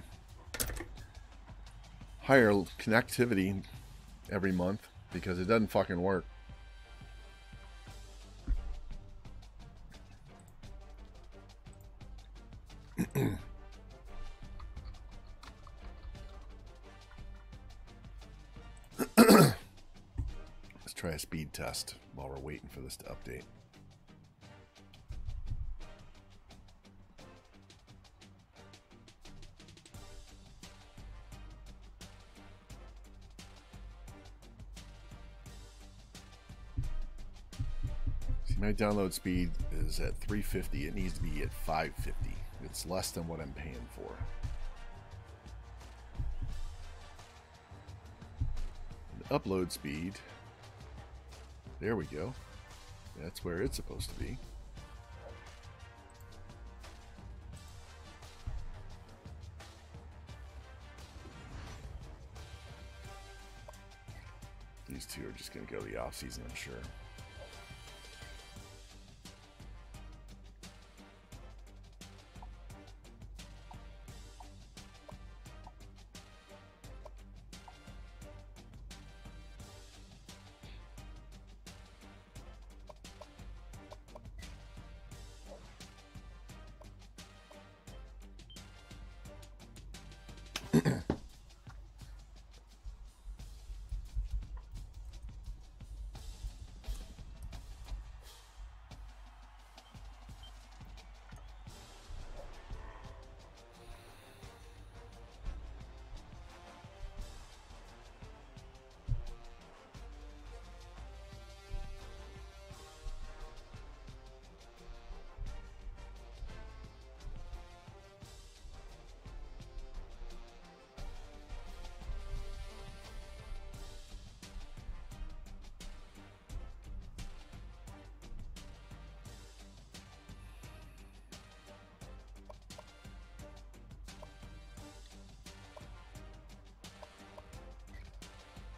higher connectivity every month because it doesn't fucking work. While we're waiting for this to update. See, my download speed is at 350. It needs to be at 550. It's less than what I'm paying for. Upload speed. There we go. That's where it's supposed to be. These two are just going to go the off season, I'm sure.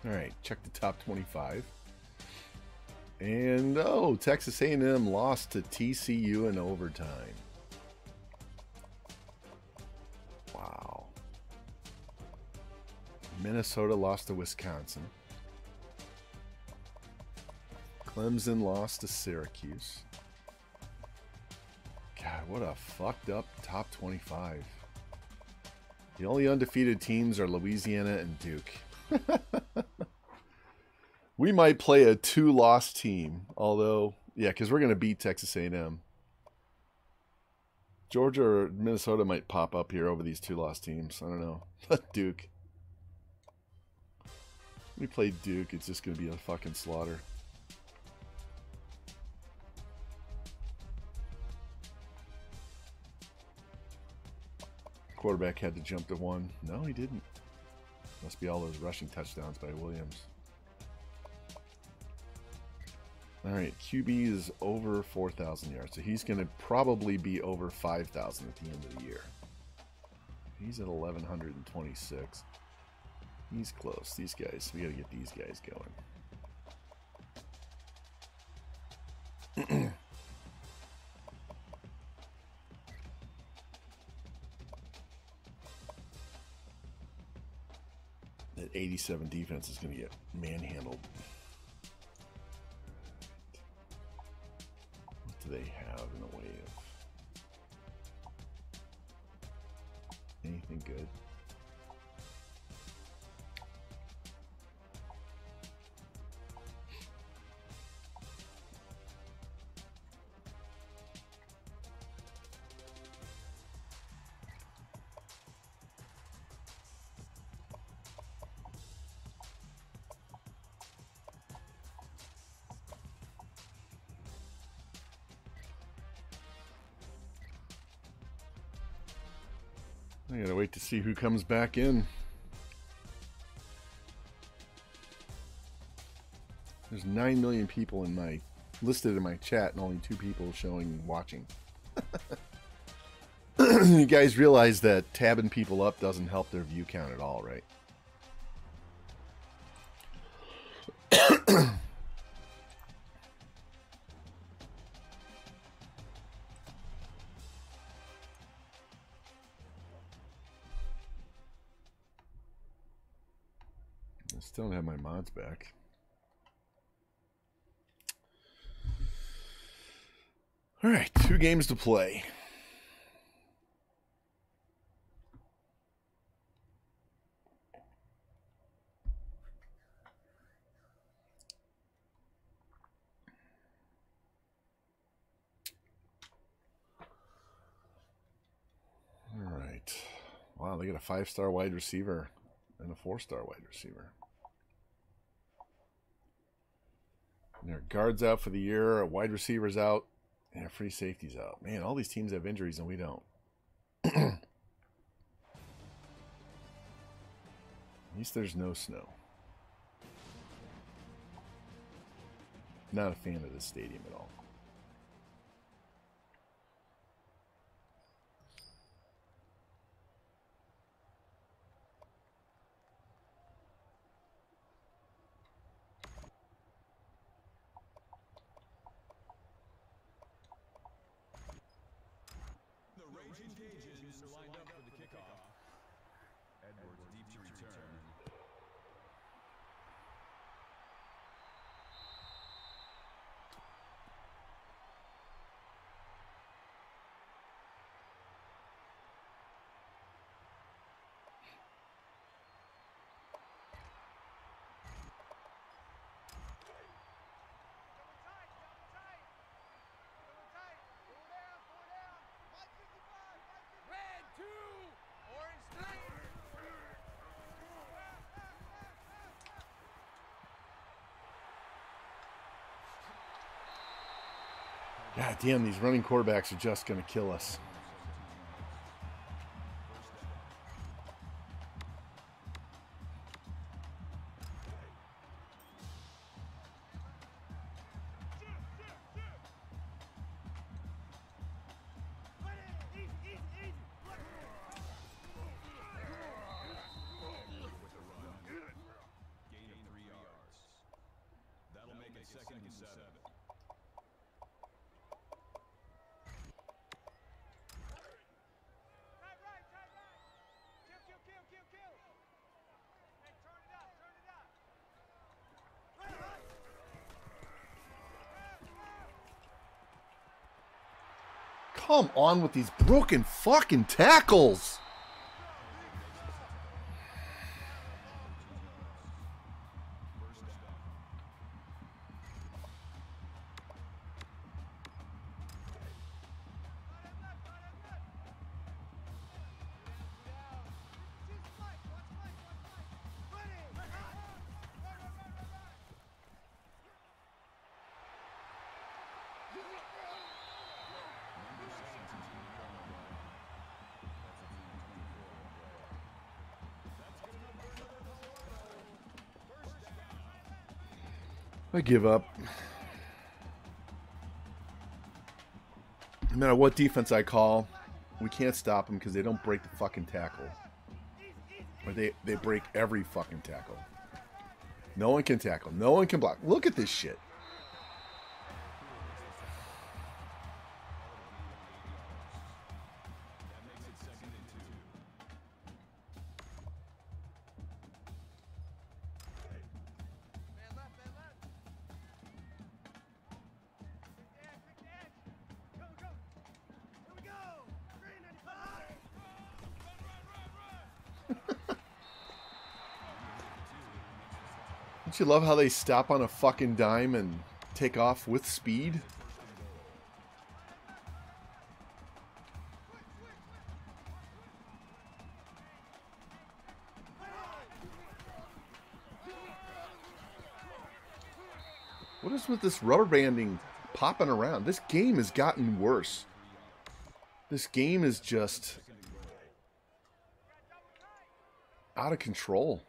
All right, check the top 25. And oh, Texas A&M lost to TCU in overtime. Wow. Minnesota lost to Wisconsin. Clemson lost to Syracuse. God, what a fucked up top 25. The only undefeated teams are Louisiana and Duke. we might play a two-loss team, although yeah, because we're gonna beat Texas A&M. Georgia or Minnesota might pop up here over these two-loss teams. I don't know. Duke. We play Duke. It's just gonna be a fucking slaughter. Quarterback had to jump to one. No, he didn't. Must be all those rushing touchdowns by Williams. All right, QB is over 4,000 yards, so he's going to probably be over 5,000 at the end of the year. He's at 1,126. He's close. These guys, we got to get these guys going. that 87 defense is going to get manhandled. To see who comes back in. There's 9 million people in my listed in my chat and only two people showing watching. you guys realize that tabbing people up doesn't help their view count at all, right? Mods back. All right, two games to play. All right. Wow, they got a five star wide receiver and a four star wide receiver. And their guards out for the year, a wide receivers out, and free safeties out. Man, all these teams have injuries and we don't. At least there's no snow. Not a fan of this stadium at all. The Ragin' Cajuns are lined up for the kickoff. Edwards deep to return. Double tight, double tight. Double tight. Pull down, pull down. 555, 555. Red two. Orange three. God damn, these running quarterbacks are just going to kill us. Come on with these broken fucking tackles. I give up. No matter what defense I call, we can't stop them because they don't break the fucking tackle. Or they, they break every fucking tackle. No one can tackle. No one can block. Look at this shit. Don't you love how they stop on a fucking dime and take off with speed? What is with this rubber banding popping around? This game has gotten worse. This game is just out of control.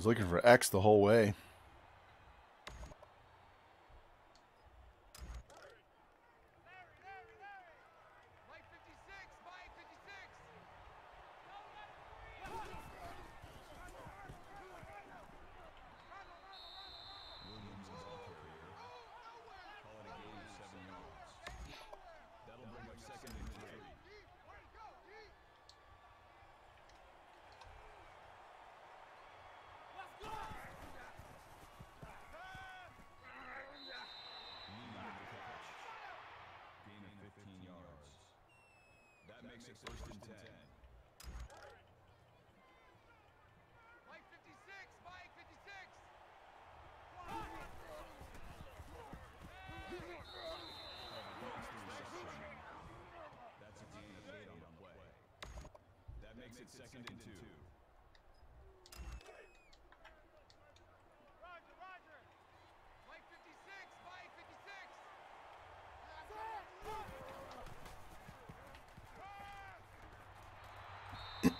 Was looking for X the whole way. Larry, Larry, Larry. Mike 56, Mike 56. Williams is ball carrier. Call it a gain of seven yards. That'll bring up second and three. Lee with the catch. Gain of 15 yards. That makes it and 10. Mike 56, Mike 56. That's a gain of eight on the play. That makes it second and two. Roger, Roger. Mike 56, Mike 56. Harbaugh makes the grab. That's a gain of 14 yards on the play. First down. Easy, easy, easy, easy. 56, Tiger, Tiger. Number four makes the catch. Lawson on the tackle at the three-yard line. That makes it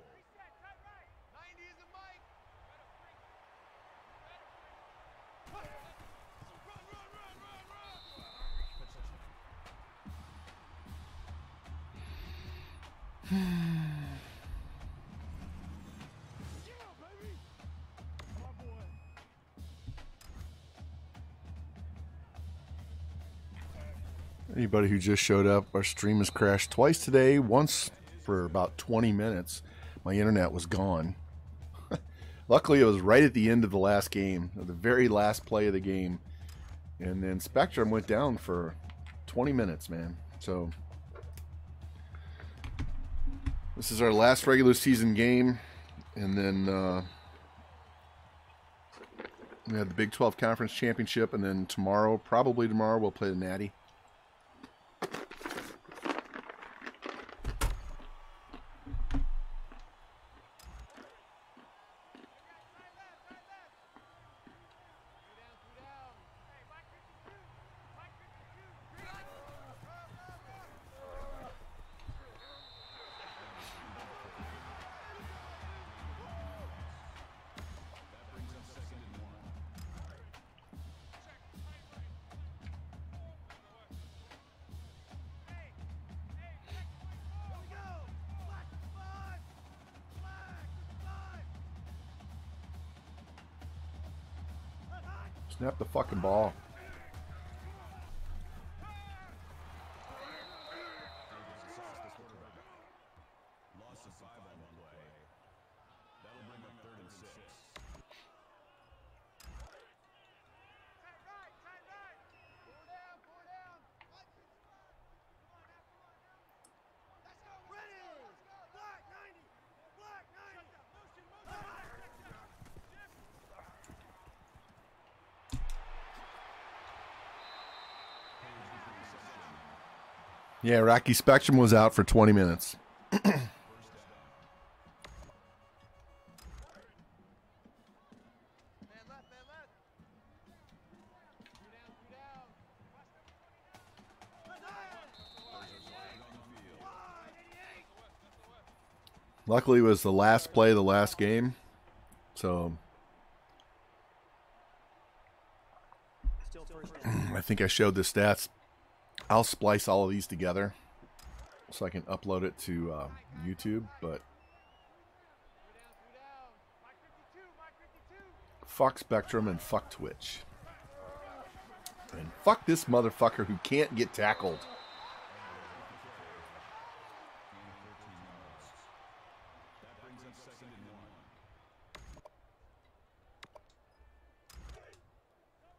Anybody who just showed up, our stream has crashed twice today. Once for about 20 minutes. My internet was gone. Luckily, it was right at the end of the last game, the very last play of the game. And then Spectrum went down for 20 minutes, man. So, this is our last regular season game. And then uh, we have the Big 12 Conference Championship. And then tomorrow, probably tomorrow, we'll play the Natty. Snap the fucking ball. Loss of five on the play. That'll bring up third and six. Tight right, tight right. Pull down, pull down. Come on now, come on now. Let's go. Ready. Let's go. Black 90. Black 90. Motion, motion. Yeah, Rocky Spectrum was out for 20 minutes. Luckily, it was the last play of the last game. So I think I showed the stats. I'll splice all of these together so I can upload it to uh, YouTube. But Two down, two down. Mike 52, Mike 52. fuck Spectrum and fuck Twitch. And fuck this motherfucker who can't get tackled. That brings up second and one.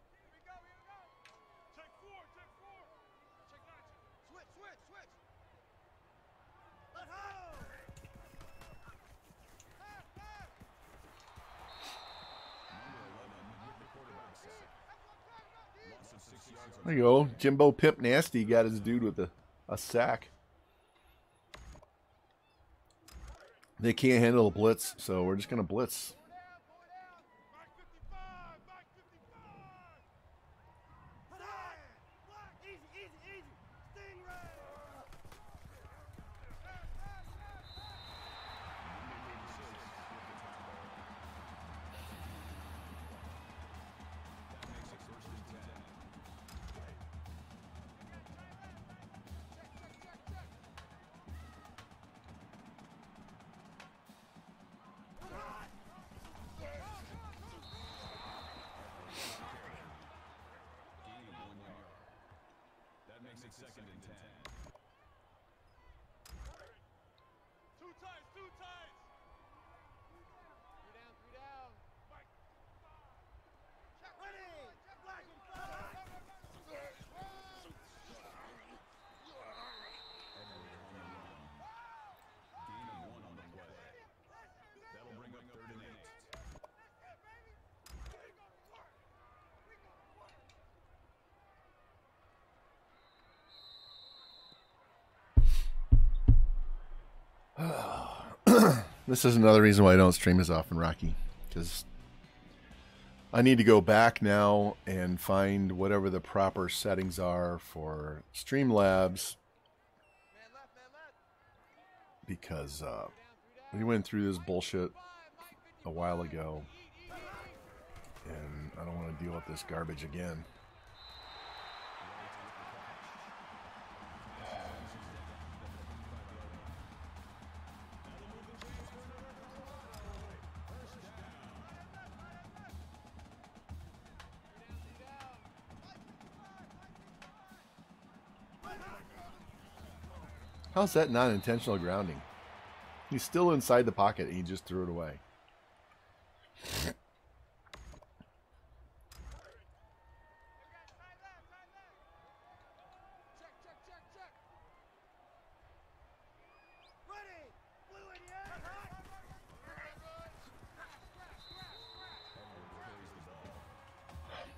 Here we go, here we go. Check four, check four. Check gotcha. Switch, switch, switch. Let's go. Pass, pass. Number 11 hit the quarterback sack. That's what I'm talking about, D. Loss of six yards on There you go. Jimbo Pimp Nasty got his dude with a, a sack. They can't handle a blitz, so we're just going to blitz. This is another reason why I don't stream as often, Rocky, because I need to go back now and find whatever the proper settings are for Streamlabs because uh, we went through this bullshit Five, Mike 55. a while ago, and I don't want to deal with this garbage again. How's that not intentional grounding? He's still inside the pocket and he just threw it away.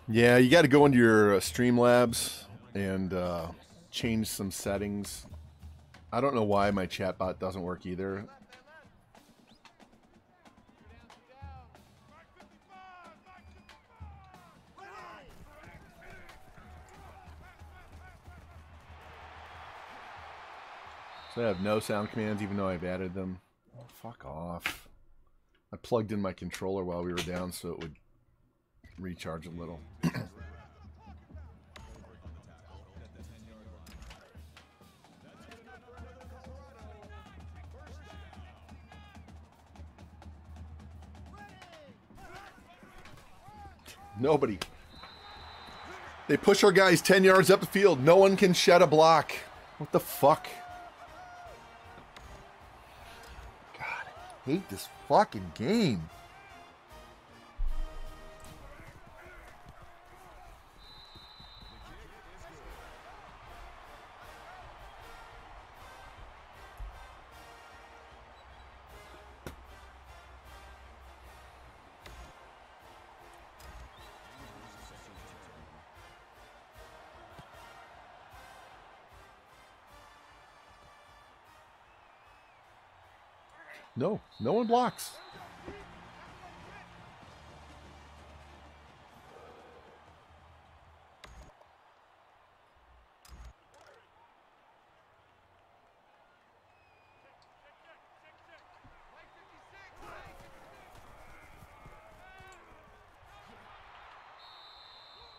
Yeah, you got to go into your uh, Streamlabs and uh, change some settings. I don't know why my chatbot doesn't work either. Left, man left. Two down, two down. Mike 55, Mike 55. Ready. So I have no sound commands, even though I've added them. Oh, fuck off. I plugged in my controller while we were down so it would recharge a little. Nobody. They push our guys 10 yards up the field. No one can shed a block. What the fuck? God, I hate this fucking game. No, no one blocks.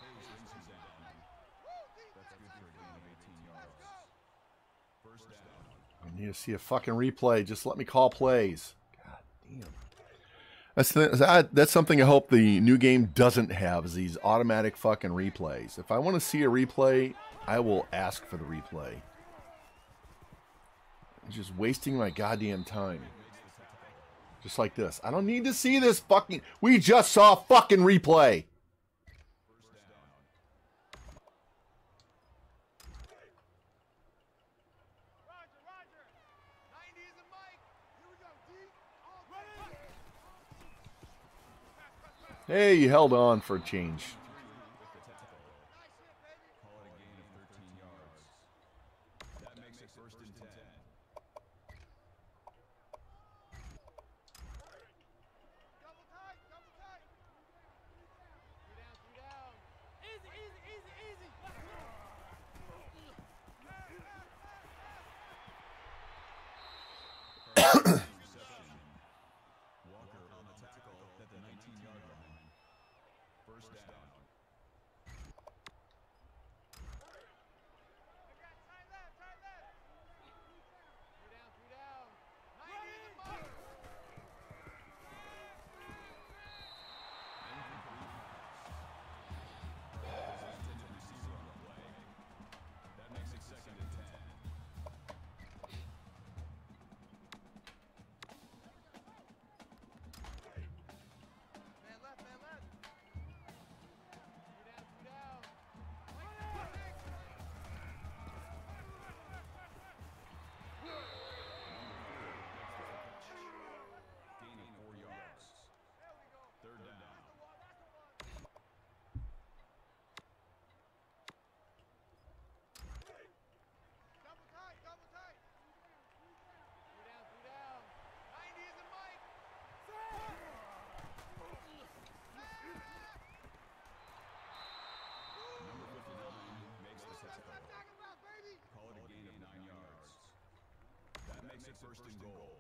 Hayes brings him down. That's good for a gain of 18 yards. First down. I need to see a fucking replay. Just let me call plays. God damn. That's the, that's something I hope the new game doesn't have is these automatic fucking replays. If I want to see a replay, I will ask for the replay. It's just wasting my goddamn time. Just like this. I don't need to see this fucking. We just saw a fucking replay. Roger, Roger. 90 is a mic. Here we go, D. All ready. Pass, pass, pass. Hey, you held on for a change. First and goal.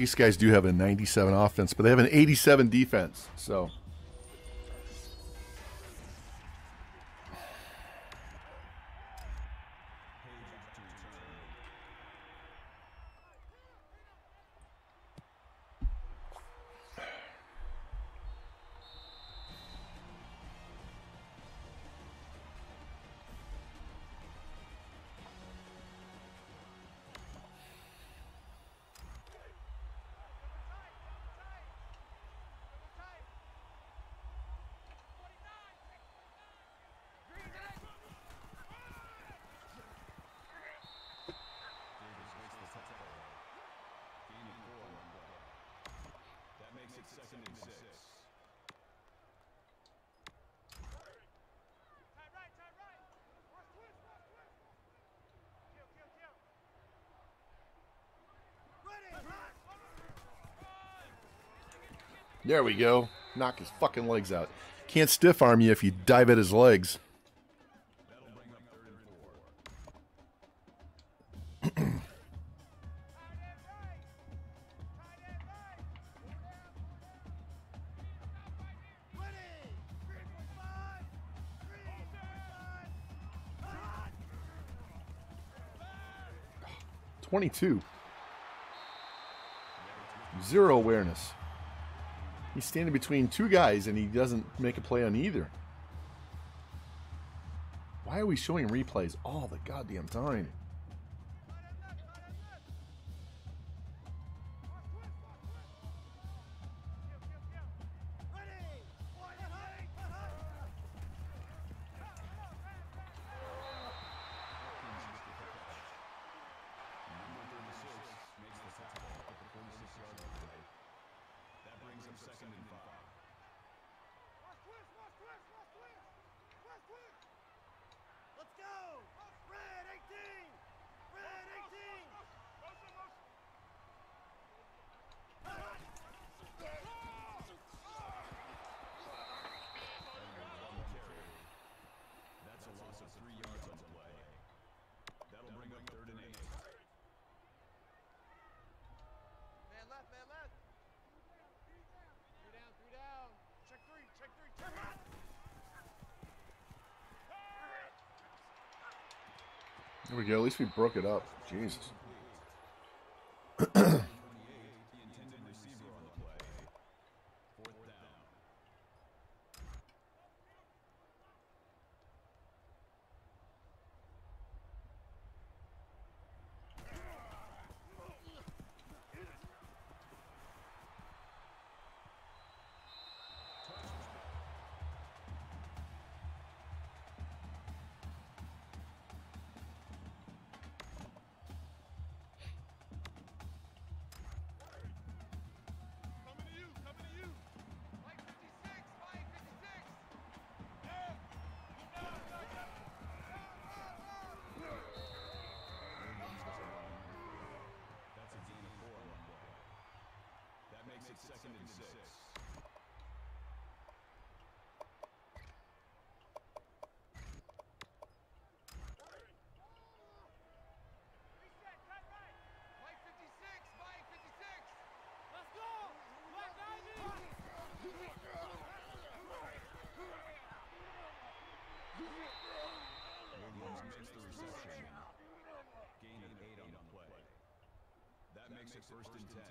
These guys do have a 97 offense, but they have an 87 defense. So there we go. knock his fucking legs out. Can't stiff arm you if you dive at his legs. Twenty-two. Zero awareness. He's standing between two guys and he doesn't make a play on either. Why are we showing replays all the goddamn time? Go. At least we broke it up. Jesus. Makes it first and ten.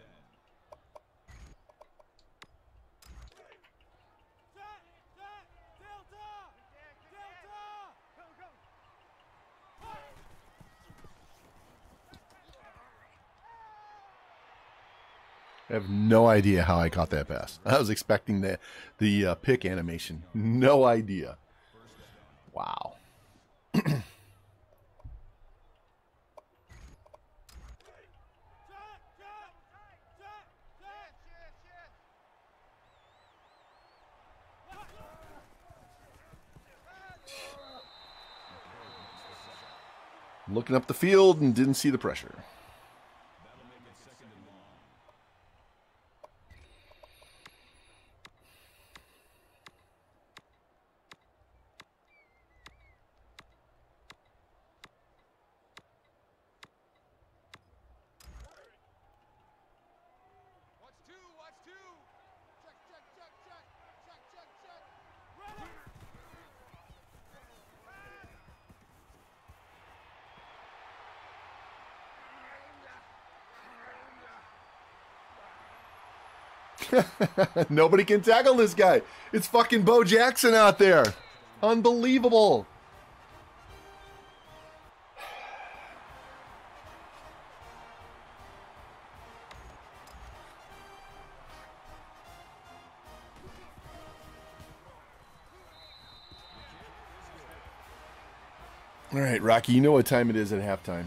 Set! Set! Delta! Delta! Go, go! I have no idea how I caught that pass. I was expecting the the uh, pick animation. No idea. Wow. Set! Set! Set! Set! Shit, shit! Looking up the field and didn't see the pressure. That'll make it second and long. Watch two, watch two! Check, check, check, check! Check, check, check! Ready! Nobody can tackle this guy. It's fucking Bo Jackson out there. Unbelievable. All right, Rocky, you know what time it is at halftime.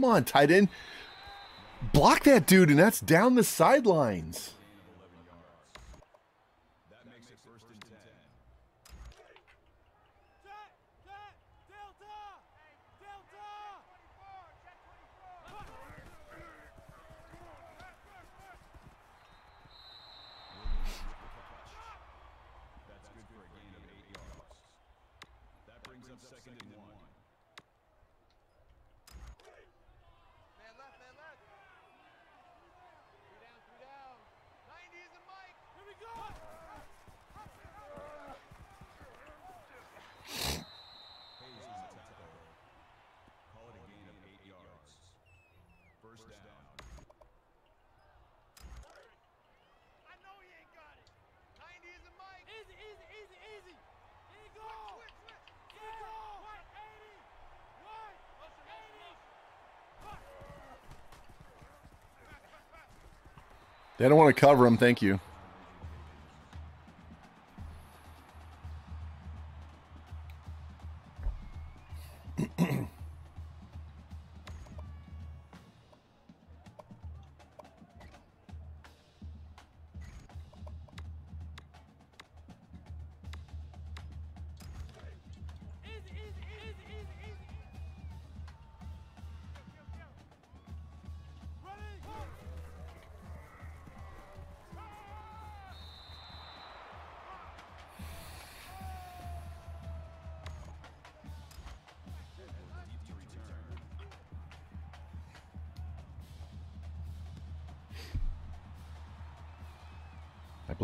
Come on, tight end. Block that dude, and that's down the sidelines. They don't want to cover them. Thank you.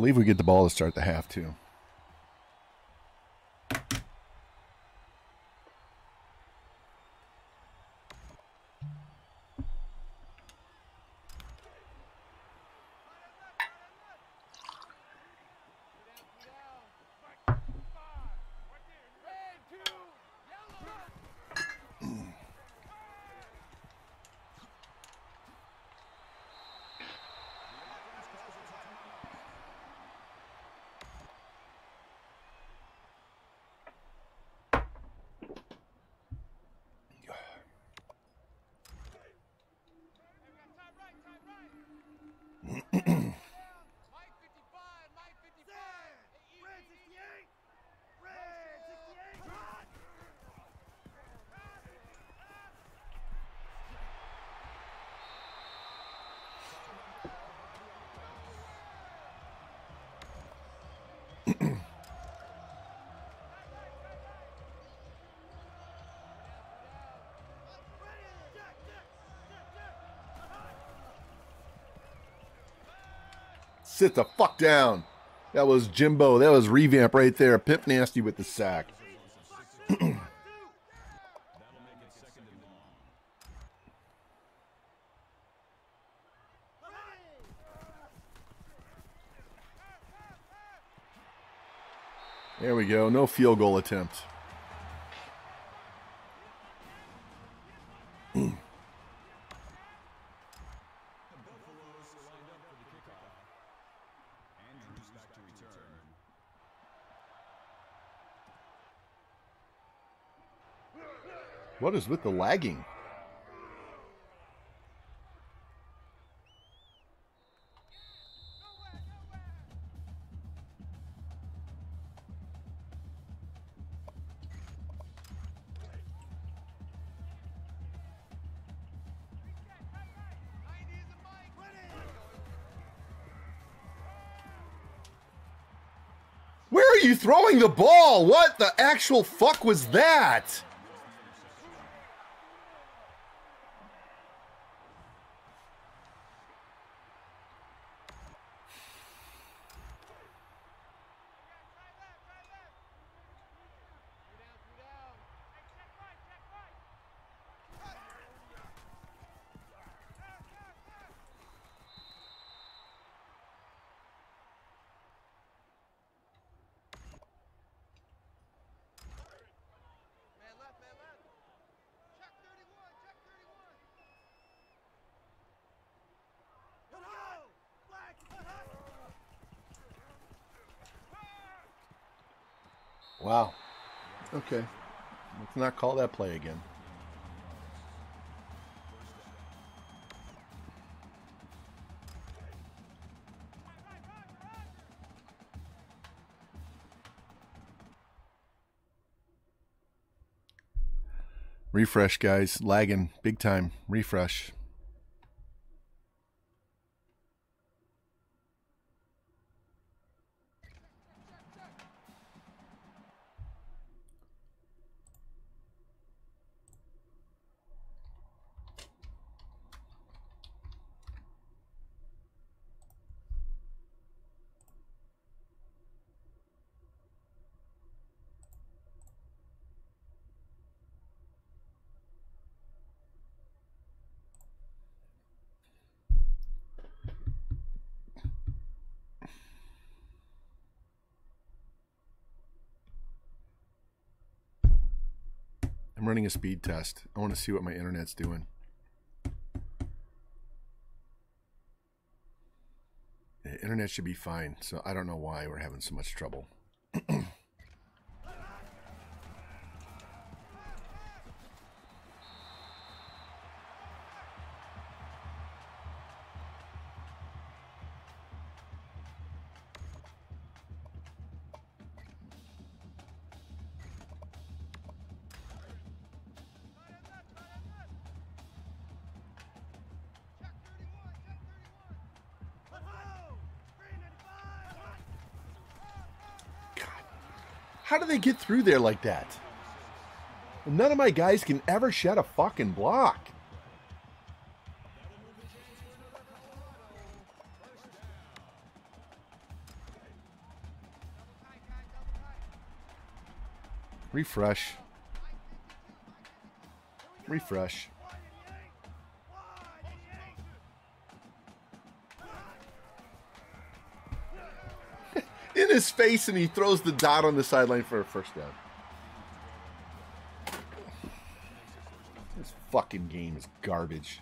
believe we get the ball to start the half too. sit the fuck down. That was Jimbo. That was Revamp right there. Pimp Nasty with the sack. there we go. No field goal attempt. is with the lagging? where are you throwing the ball. What the actual fuck was that? Wow. Okay. Let's not call that play again. Refresh, guys. Lagging big time. Refresh. Running a speed test. I want to see what my internet's doing. The internet should be fine, so I don't know why we're having so much trouble. Through there like that? None of my guys can ever shed a fucking block. Refresh. Refresh. His face, and he throws the dot on the sideline for a first down. This fucking game is garbage.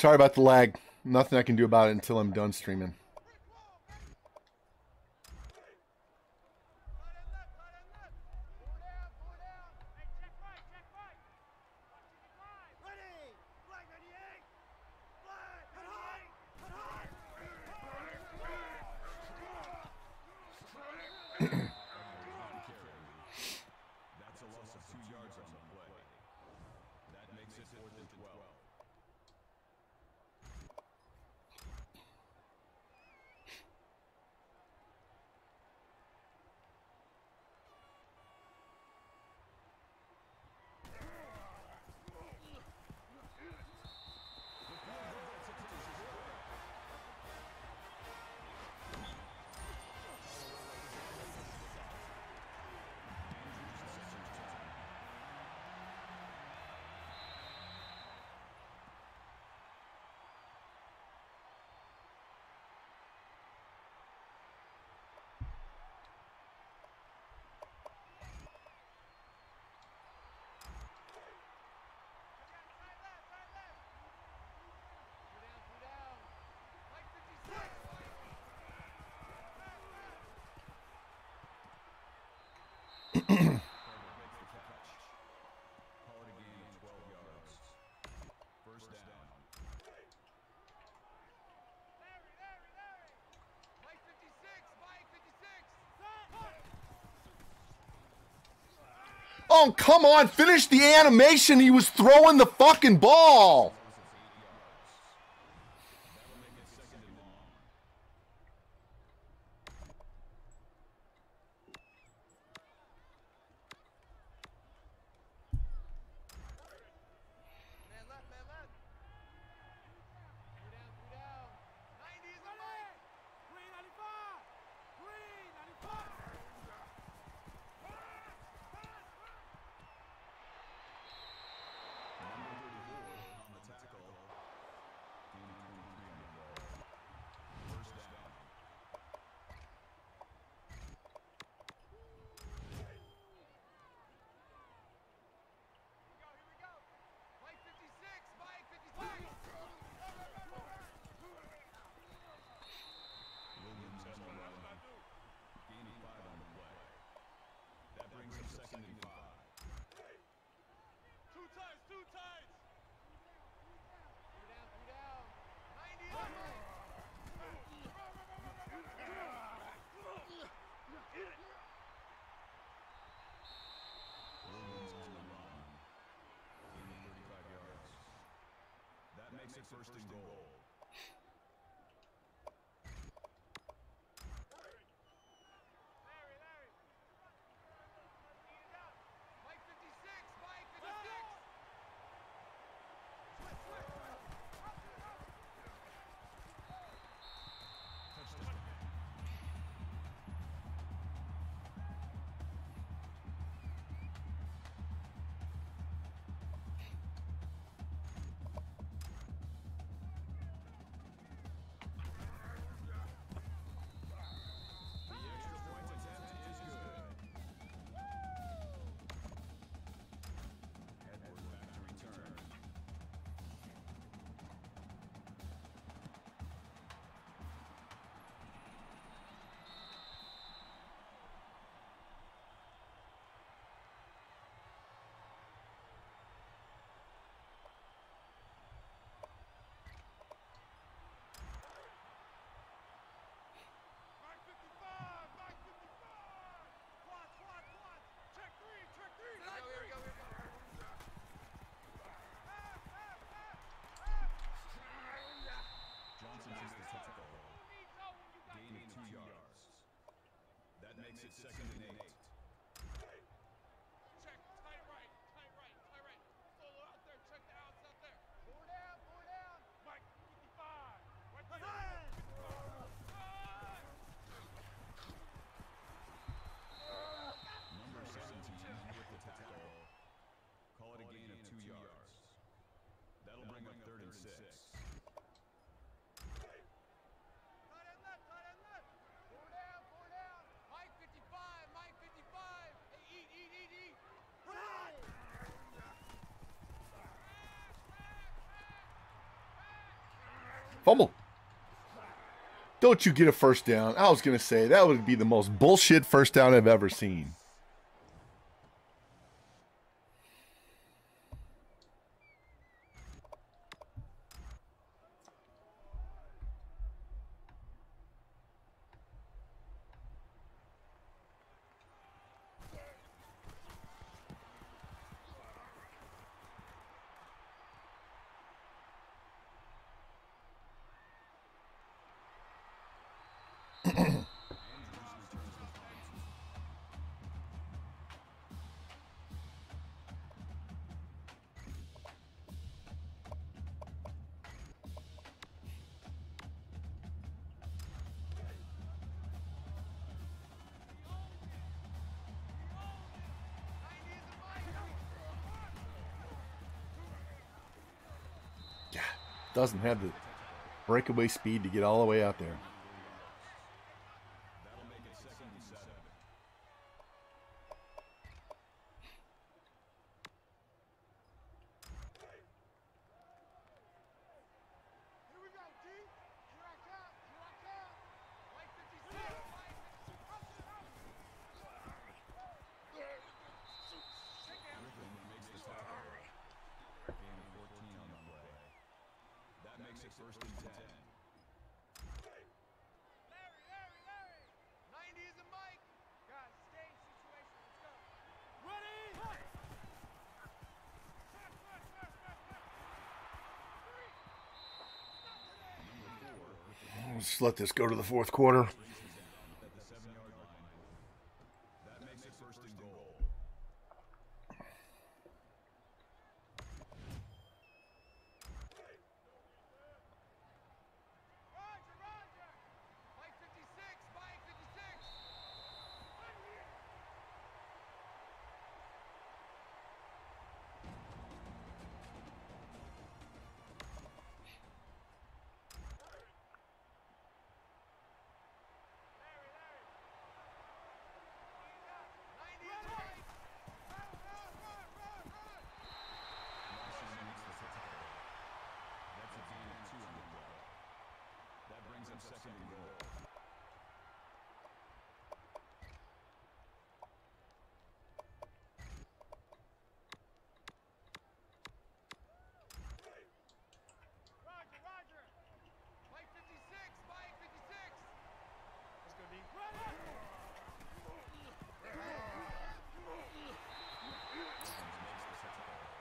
Sorry about the lag. Nothing I can do about it until I'm done streaming. Right and left, right and left. Four down, four down. Hey, check right, check right. Ready. Flag 98. Flag 98. Cut high. That's a loss of two yards on the play. That makes it fourth and twelve. Right left, right left. Two down, two down. Flag 56. Carter makes the catch. Call it a gain of 12 yards. First down. Larry, Larry, Larry. Mike 56, Mike 56. Oh, come on. Finish the animation. He was throwing the fucking ball. makes it first and goal. second Fumble. Don't you get a first down? I was going to say that would be the most bullshit first down I've ever seen. doesn't have the breakaway speed to get all the way out there. let this go to the fourth quarter.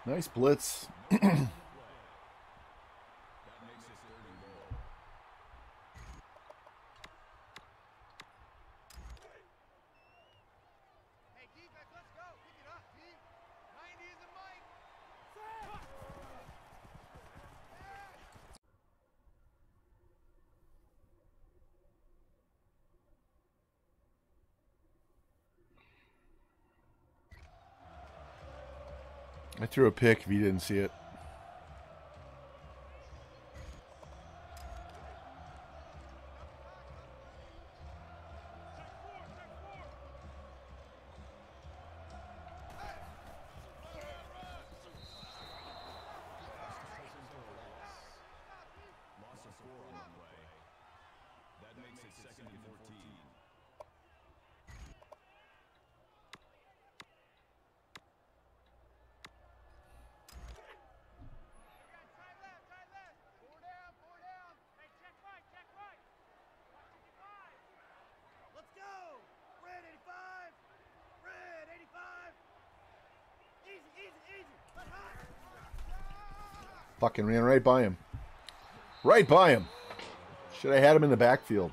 Nice blitz. threw a pick if you didn't see it. and ran right by him. Right by him. Should have had him in the backfield.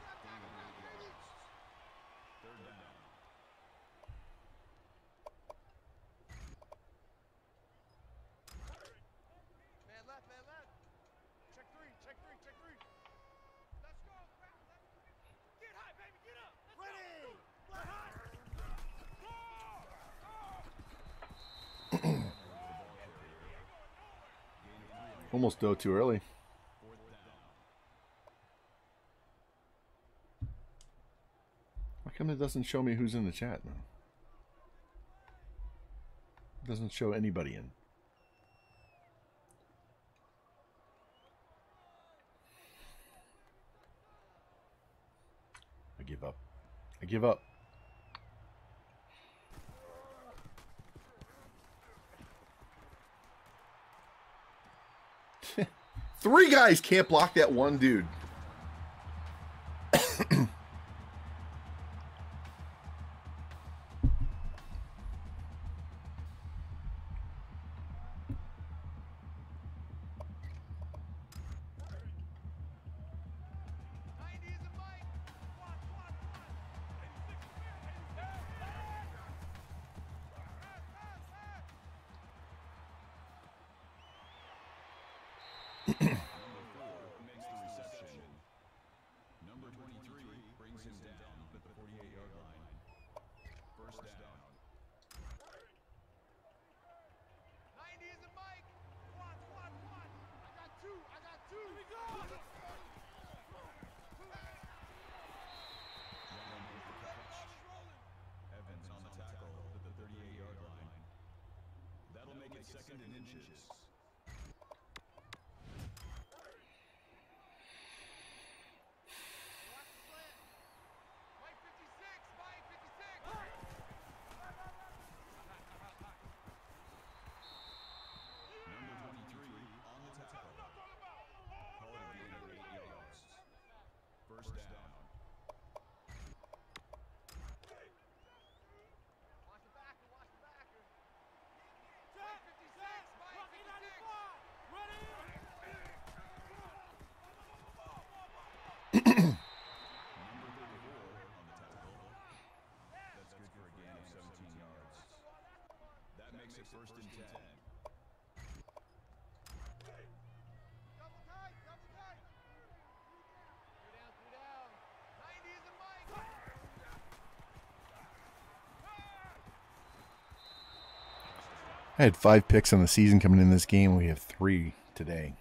almost though too early. Why come it doesn't show me who's in the chat now? It doesn't show anybody in. I give up. I give up. Three guys can't block that one dude. First and ten. I had five picks on the season coming in this game. We have three today.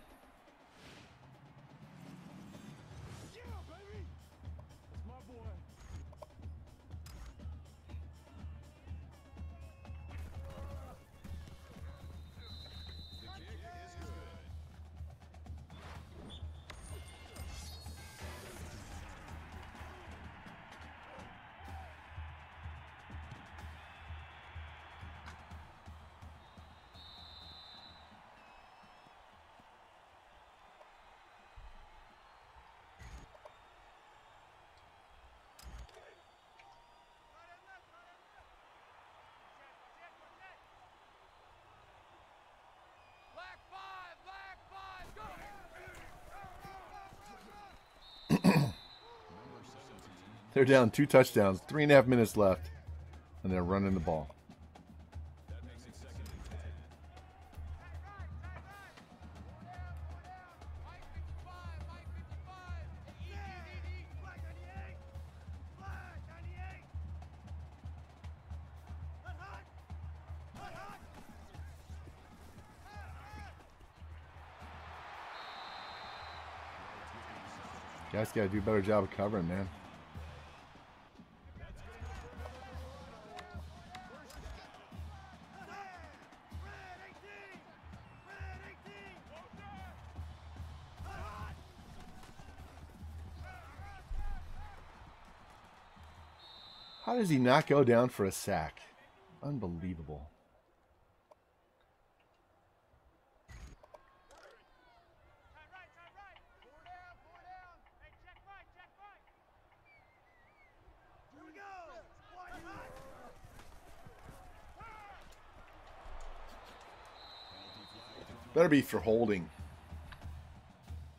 They're down two touchdowns, three and a half minutes left, and they're running the ball. Guys got to do a better job of covering, man. Does he not go down for a sack? Unbelievable. Better be for holding.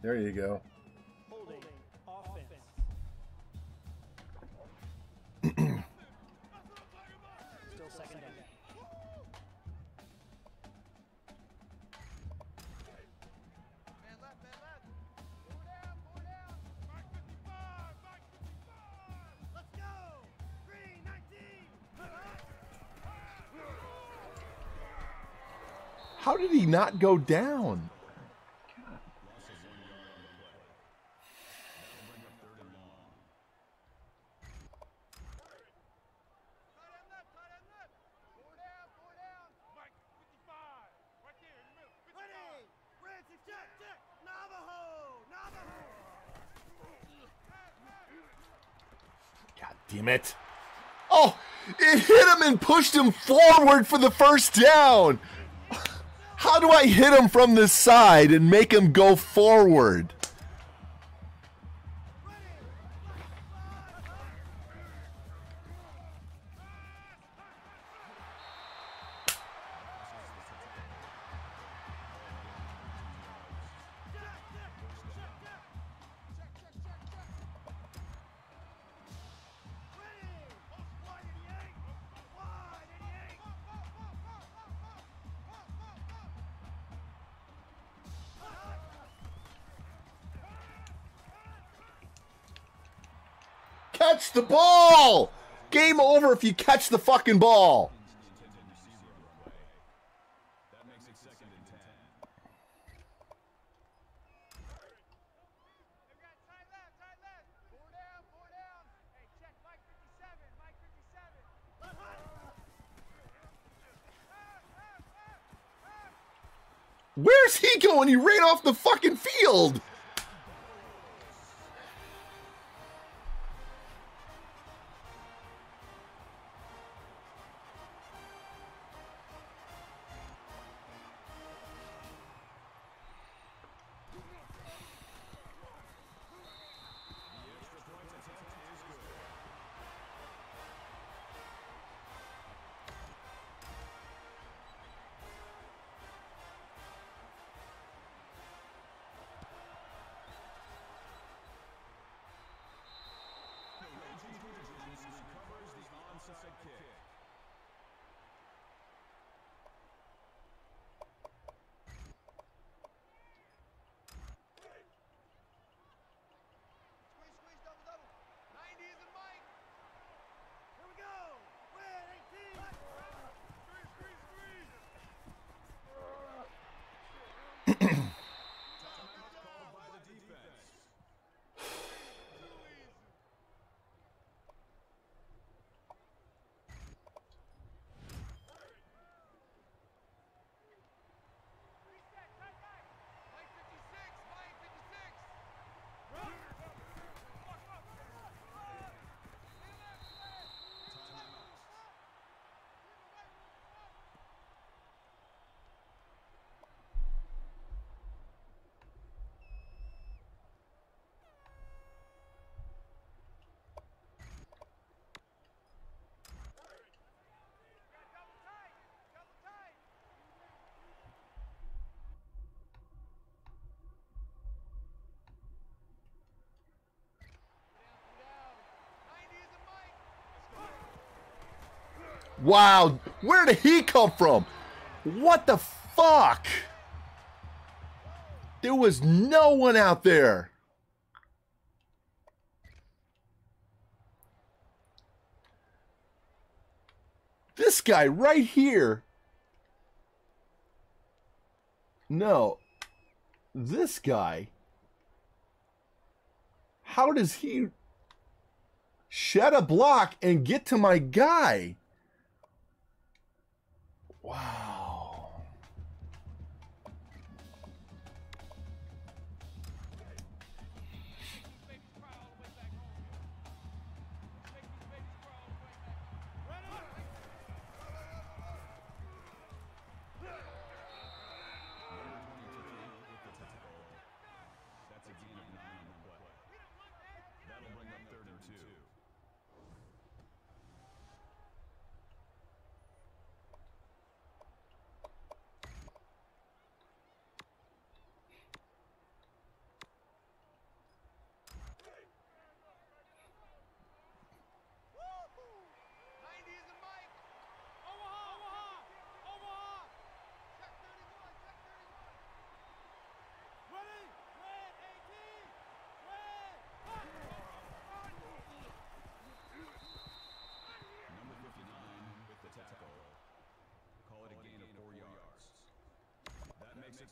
There you go. Check, go down. God damn it. Oh, it hit him and pushed him forward for the first down. How do I hit him from the side and make him go forward? The ball! Game over if you catch the fucking ball. That makes it second and ten. They got tight left, tight left. Four down, four down. Hey, check Mike 57, Mike 57. Where's he going? He ran off the fucking field. Wow, where did he come from? What the fuck? There was no one out there. This guy right here. No. This guy. how does he shed a block and get to my guy? Wow.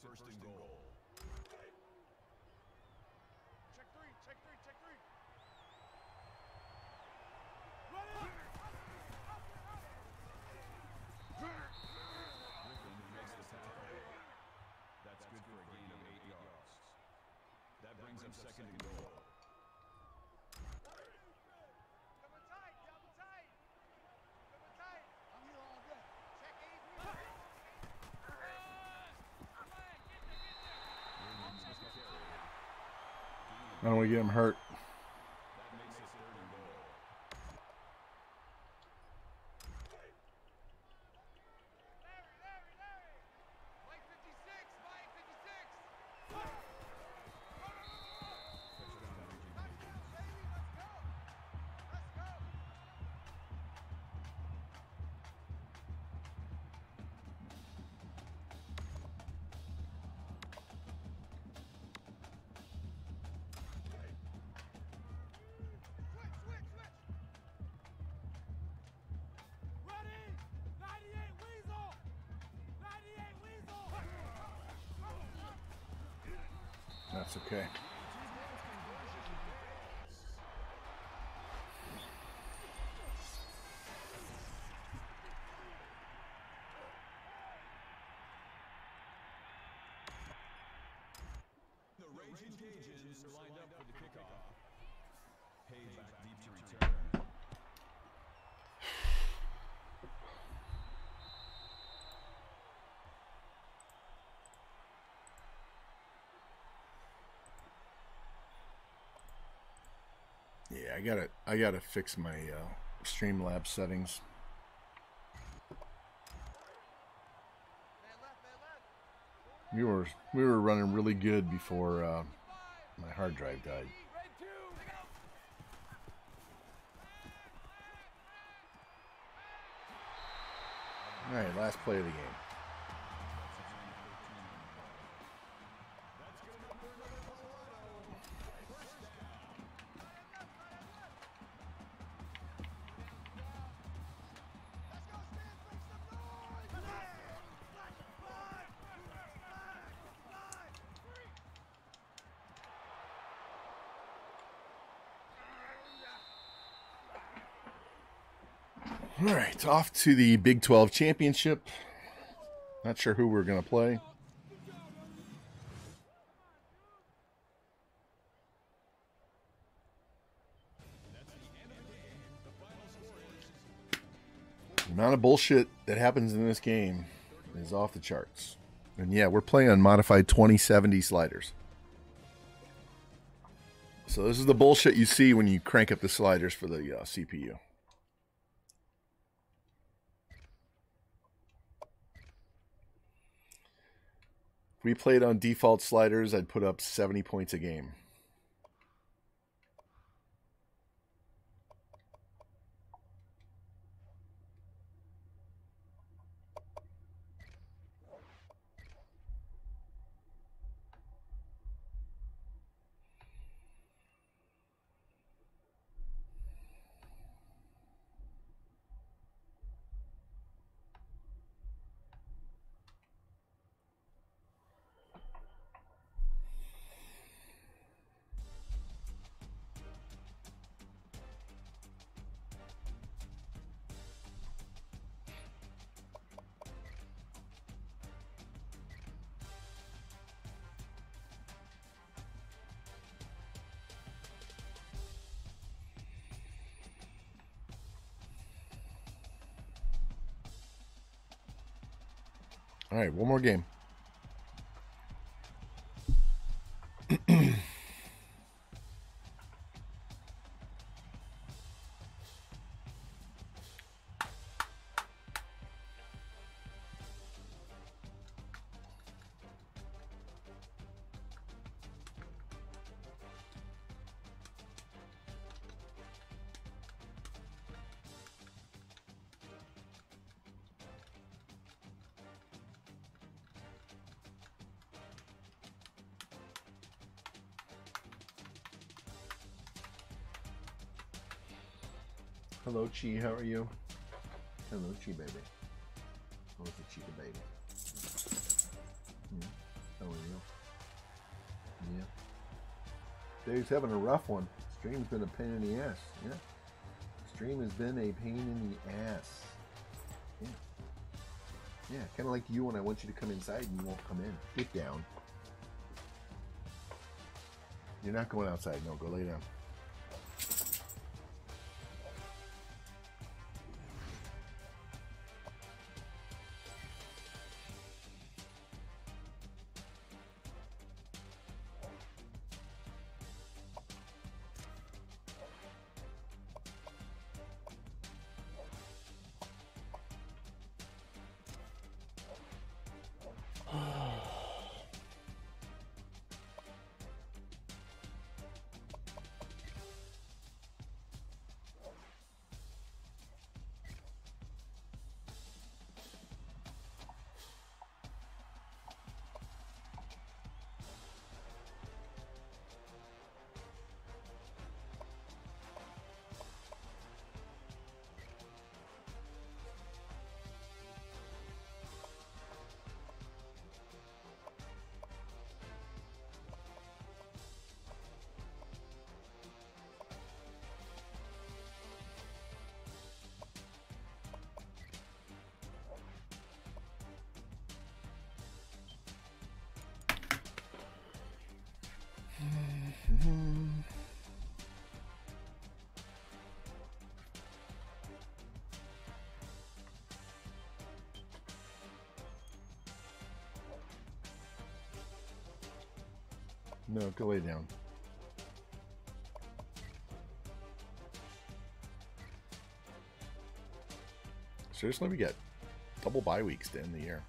Makes it first and goal. Check three, check three, check three. Ready? Griffin makes the tackle. That's good for a gain of eight yards. That brings up second and goal. Double tight, double tight. Double tight. I'm here all day. Check eight. I don't want to get him hurt. The Ragin' Cajuns are lined up for the kickoff. Hay back deep to return. Yeah, I gotta I gotta fix my uh, Streamlabs settings. Man left, man left. We were we were running really good before uh, my hard drive died. All right, last play of the game. Right, off to the Big 12 Championship. Not sure who we're going to play. The amount of bullshit that happens in this game is off the charts. And yeah, we're playing on modified 2070 sliders. So this is the bullshit you see when you crank up the sliders for the uh, CPU. We played on default sliders, I'd put up 70 points a game. All right, one more game. Hello, Chi. How are you? Hello, Chi baby. How's the Chica baby? Hmm. How are you? Yeah. Dave's having a rough one. Stream's been a pain in the ass. Yeah. Stream has been a pain in the ass. Yeah. Yeah, kind of like you when I want you to come inside and you won't come in. Get down. You're not going outside. No, go lay down. No, go lay down. Seriously, we get double bye weeks to end the year.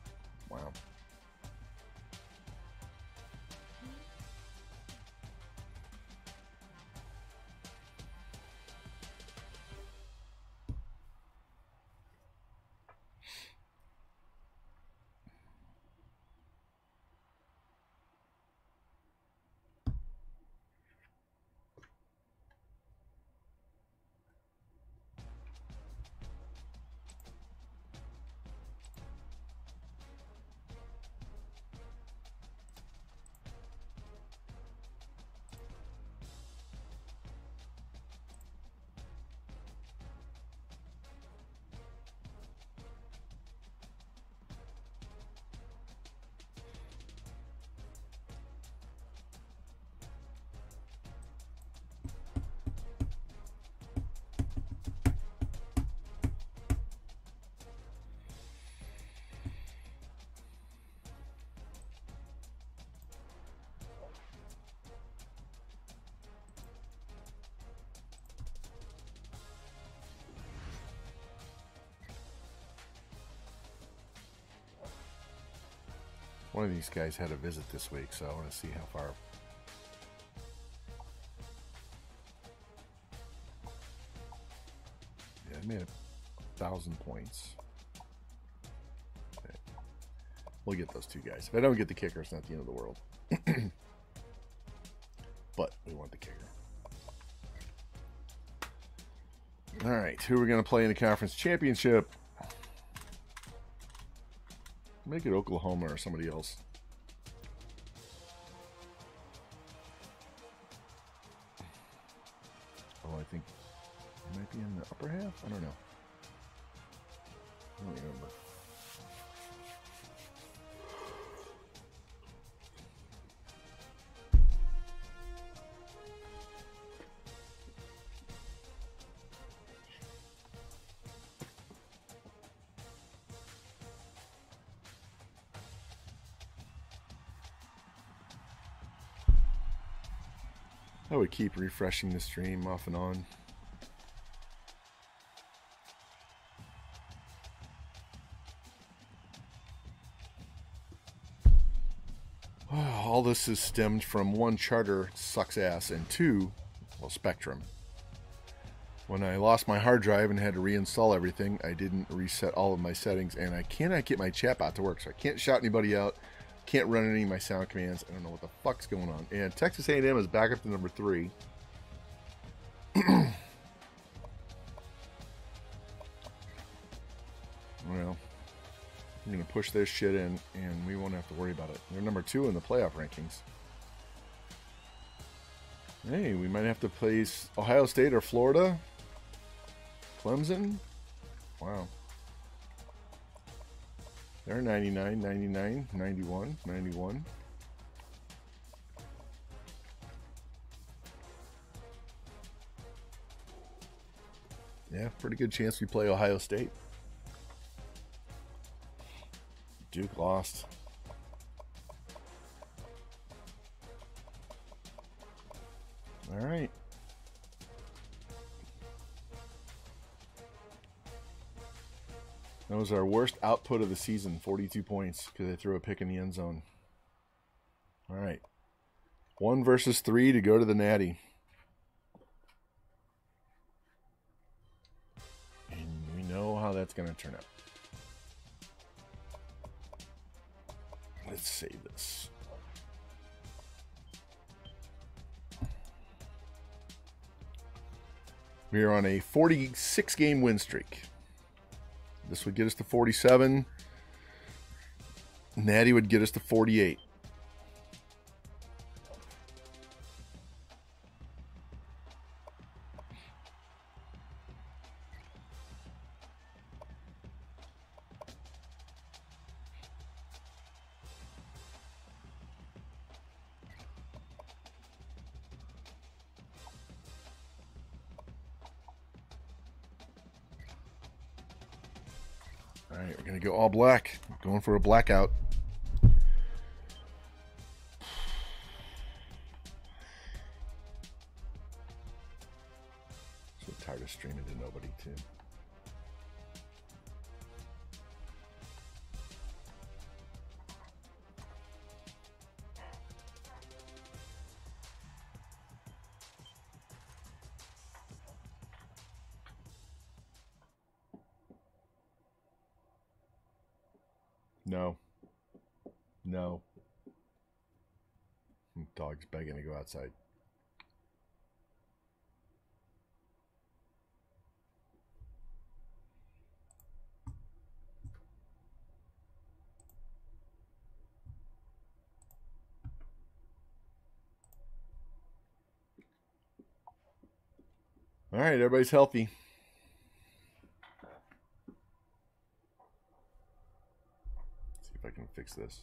One of these guys had a visit this week, so I want to see how far. Yeah, I made a thousand points. Okay. We'll get those two guys. If I don't get the kicker, it's not the end of the world. but we want the kicker. All right, who are we going to play in the conference championship? Make it Oklahoma or somebody else. Would keep refreshing the stream off and on. All this is stemmed from one charter sucks ass and two, well, Spectrum. When I lost my hard drive and had to reinstall everything, I didn't reset all of my settings, and I cannot get my chatbot to work. So I can't shout anybody out, can't run any of my sound commands. I don't know what the fuck's going on. And Texas A&M is back up to number three. well, I'm gonna push this shit in, and we won't have to worry about it. They're number two in the playoff rankings. Hey, we might have to place Ohio State or Florida. Clemson? Wow. They're 99, 99, 91, 91. Yeah, pretty good chance we play Ohio State. Duke lost. All right. That was our worst output of the season, 42 points, because they threw a pick in the end zone. All right. One versus three to go to the Natty. And we know how that's going to turn out. Let's save this. We are on a 46 game win streak. This would get us to 47. Natty would get us to 48. Black. Going for a blackout. Outside. All right, everybody's healthy. see if I can fix this.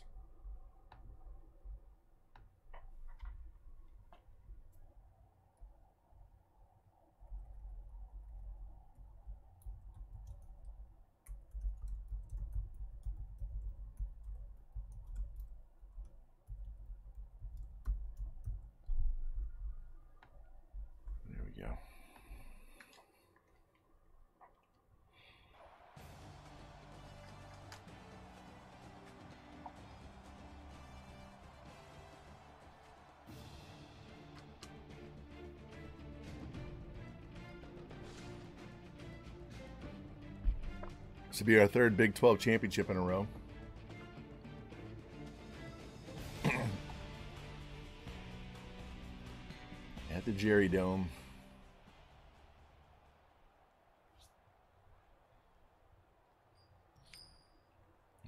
Will be our third Big 12 championship in a row. At the Jerry Dome.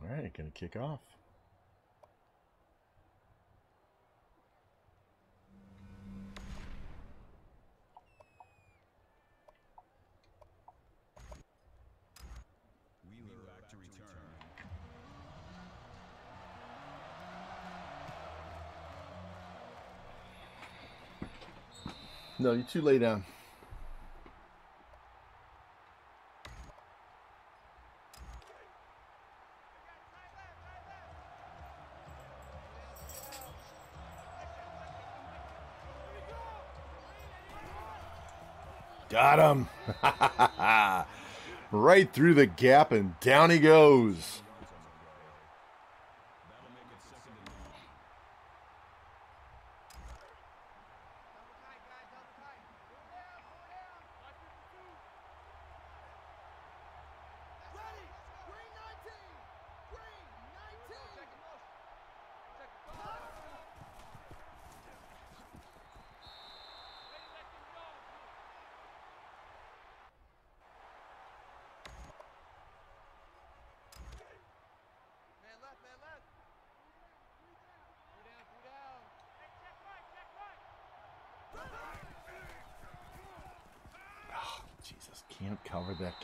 All right, gonna kick off. you're too lay down. Got him. right through the gap and down he goes.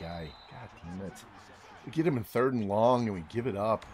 guy. God damn it. We get him in third and long and we give it up.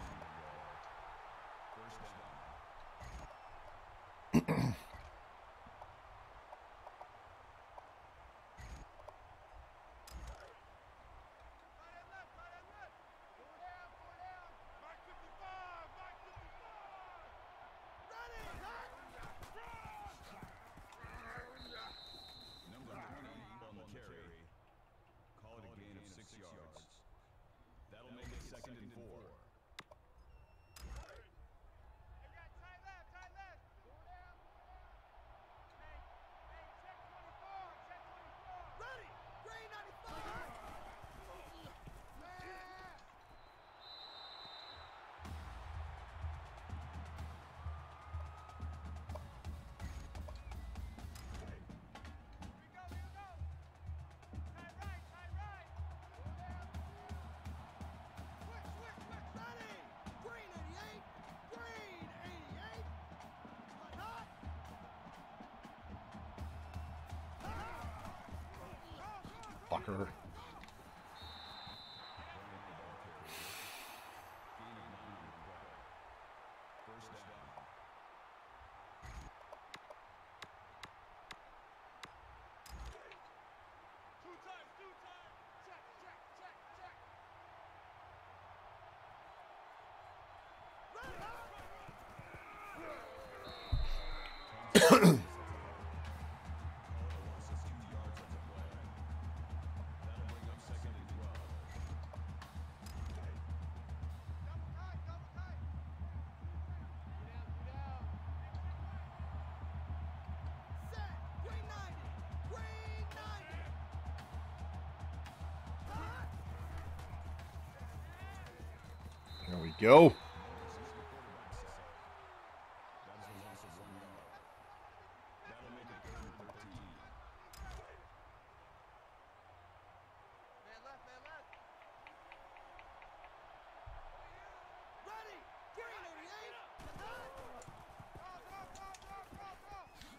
go.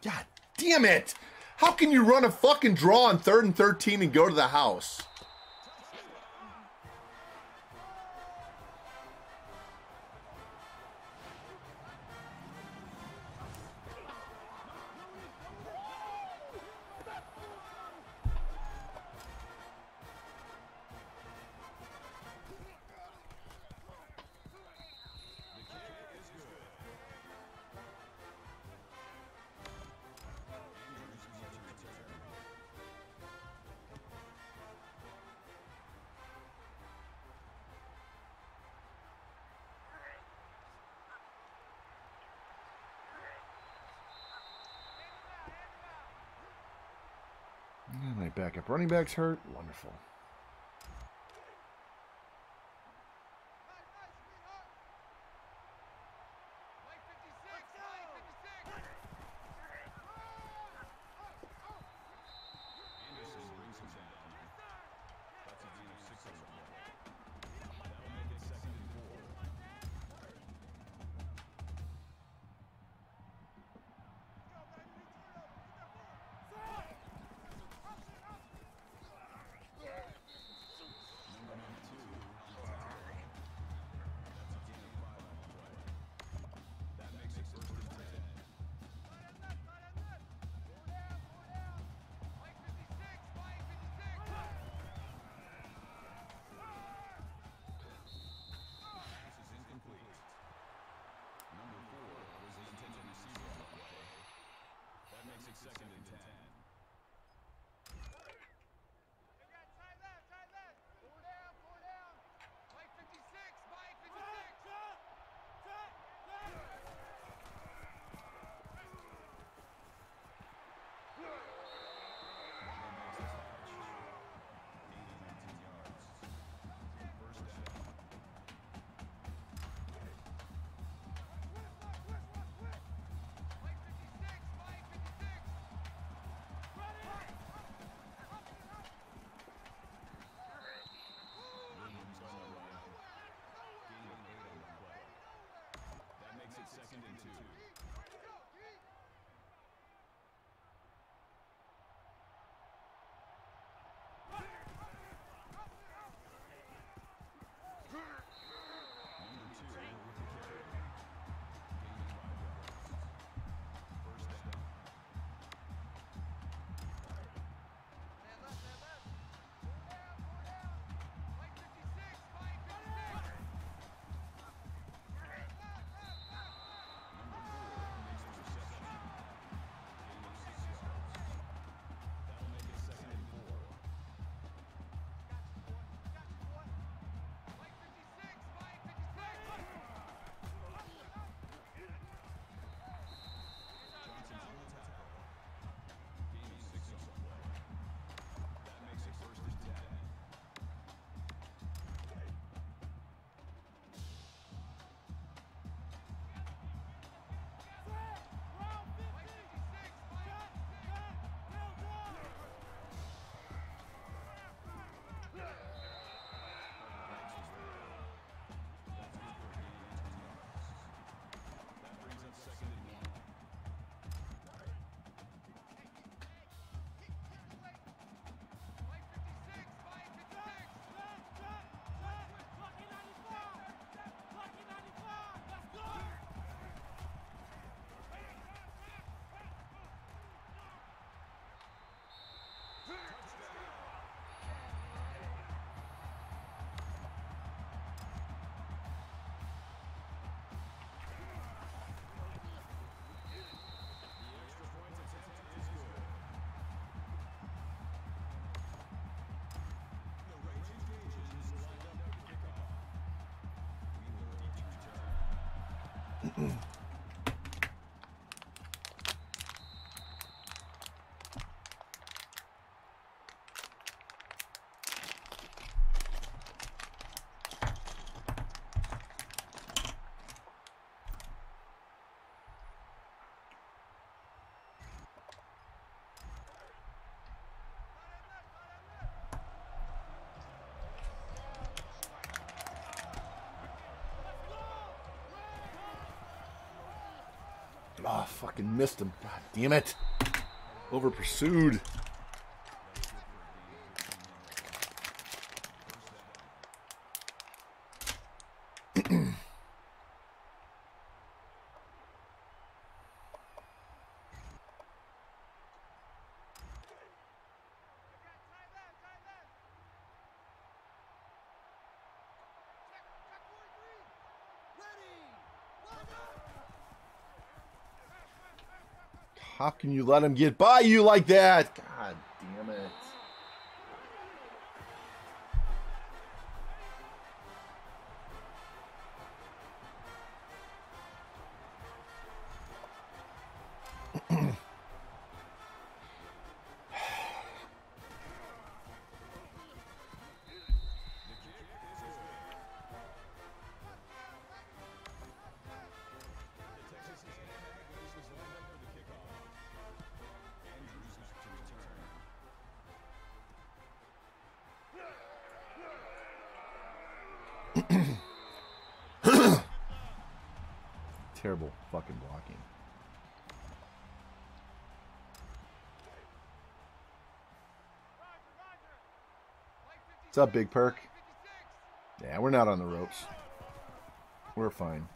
God damn it! How can you run a fucking draw on third and 13 and go to the house? back. If running back's hurt, wonderful. seconds. second and two. Mm. Oh, fucking missed him. God damn it. Over pursued. How can you let him get by you like that? Terrible fucking blocking. What's up, Big Perk? Yeah, we're not on the ropes. We're fine.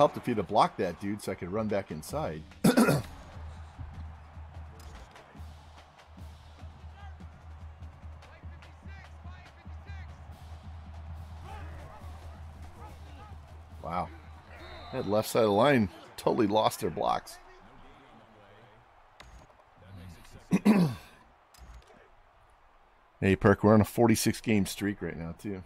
helped if he'd have blocked that dude so I could run back inside. wow. That left side of the line totally lost their blocks. hey, Perk, we're on a 46 game streak right now, too.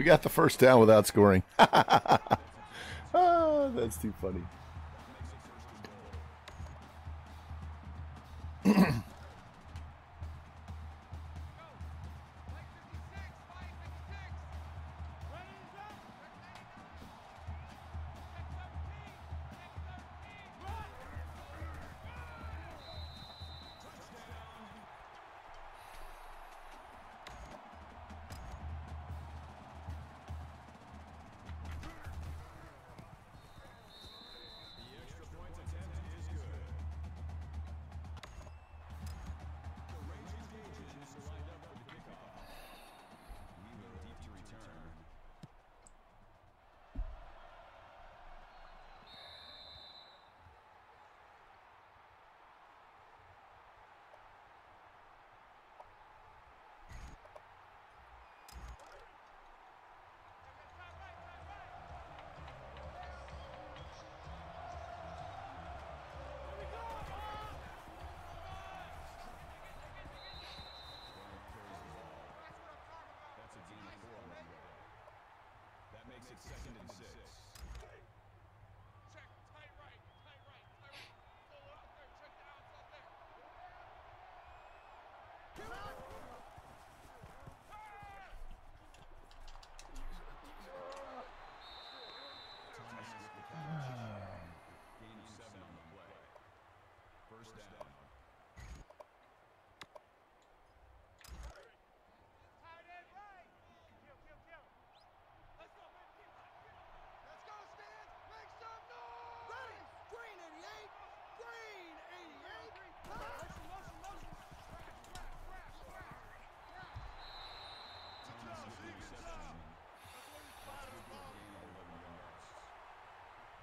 We got the first down without scoring. oh, that's too funny.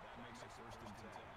That makes it first and ten.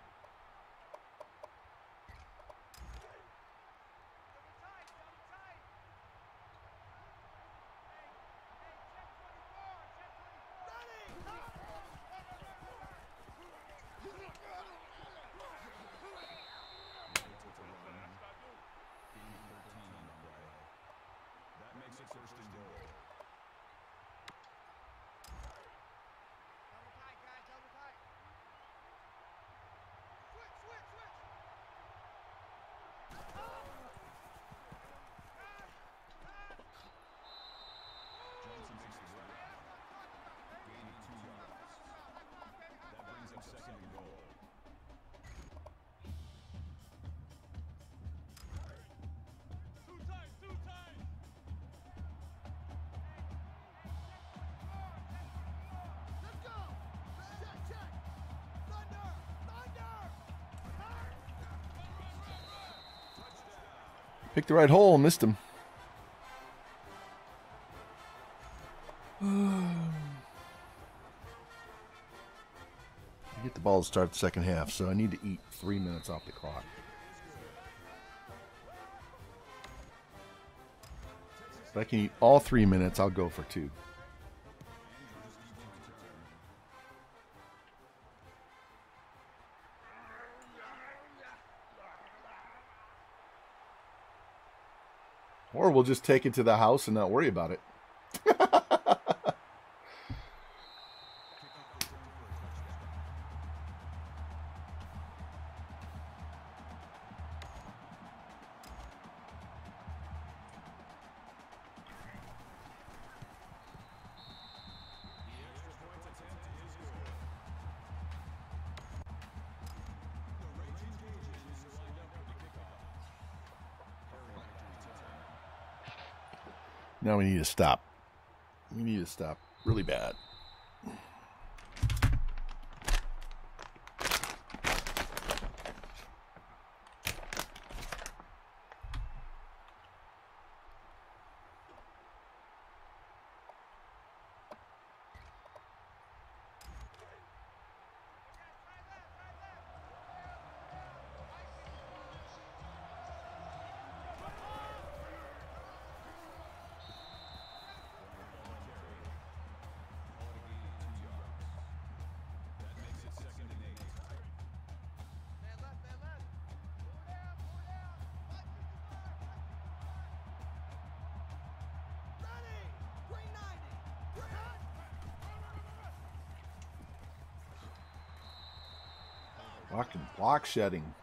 first and goal. Picked the right hole, missed him. I get the ball to start the second half, so I need to eat three minutes off the clock. If I can eat all three minutes, I'll go for two. we'll just take it to the house and not worry about it. need to stop. We need to stop really bad. shedding.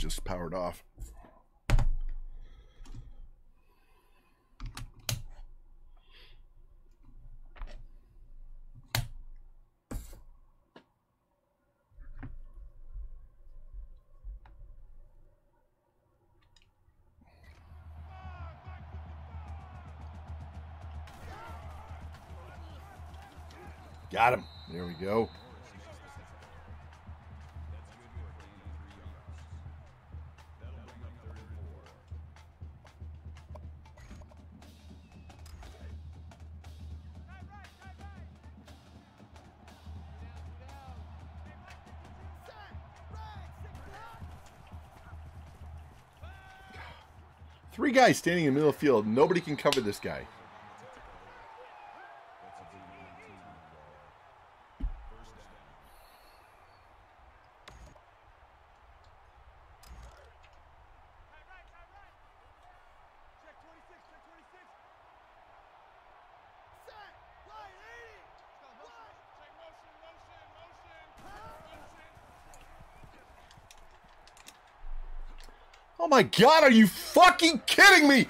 just powered off. Got him. There we go. Three guys standing in the middle of the field. Nobody can cover this guy. my god, are you fucking kidding me?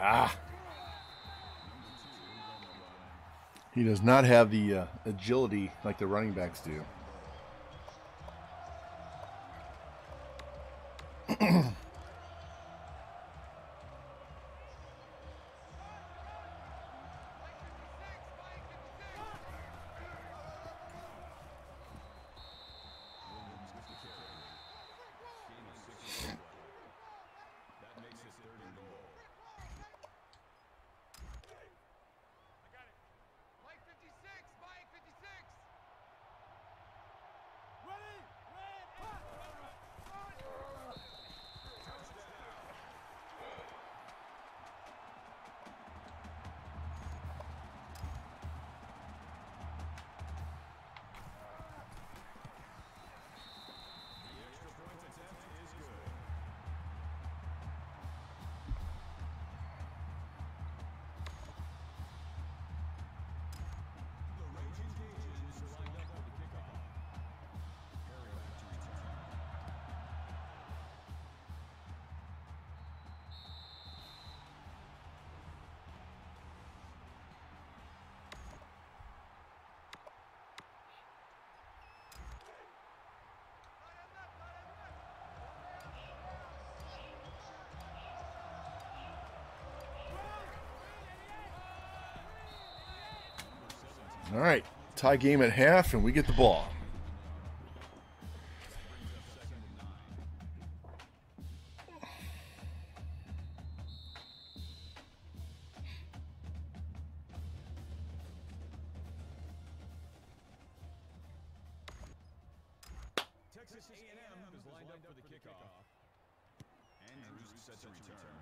Ah. He does not have the uh, agility like the running backs do. All right, tie game at half, and we get the ball. Texas A&M is lined up for the kickoff. Andrews sets a return.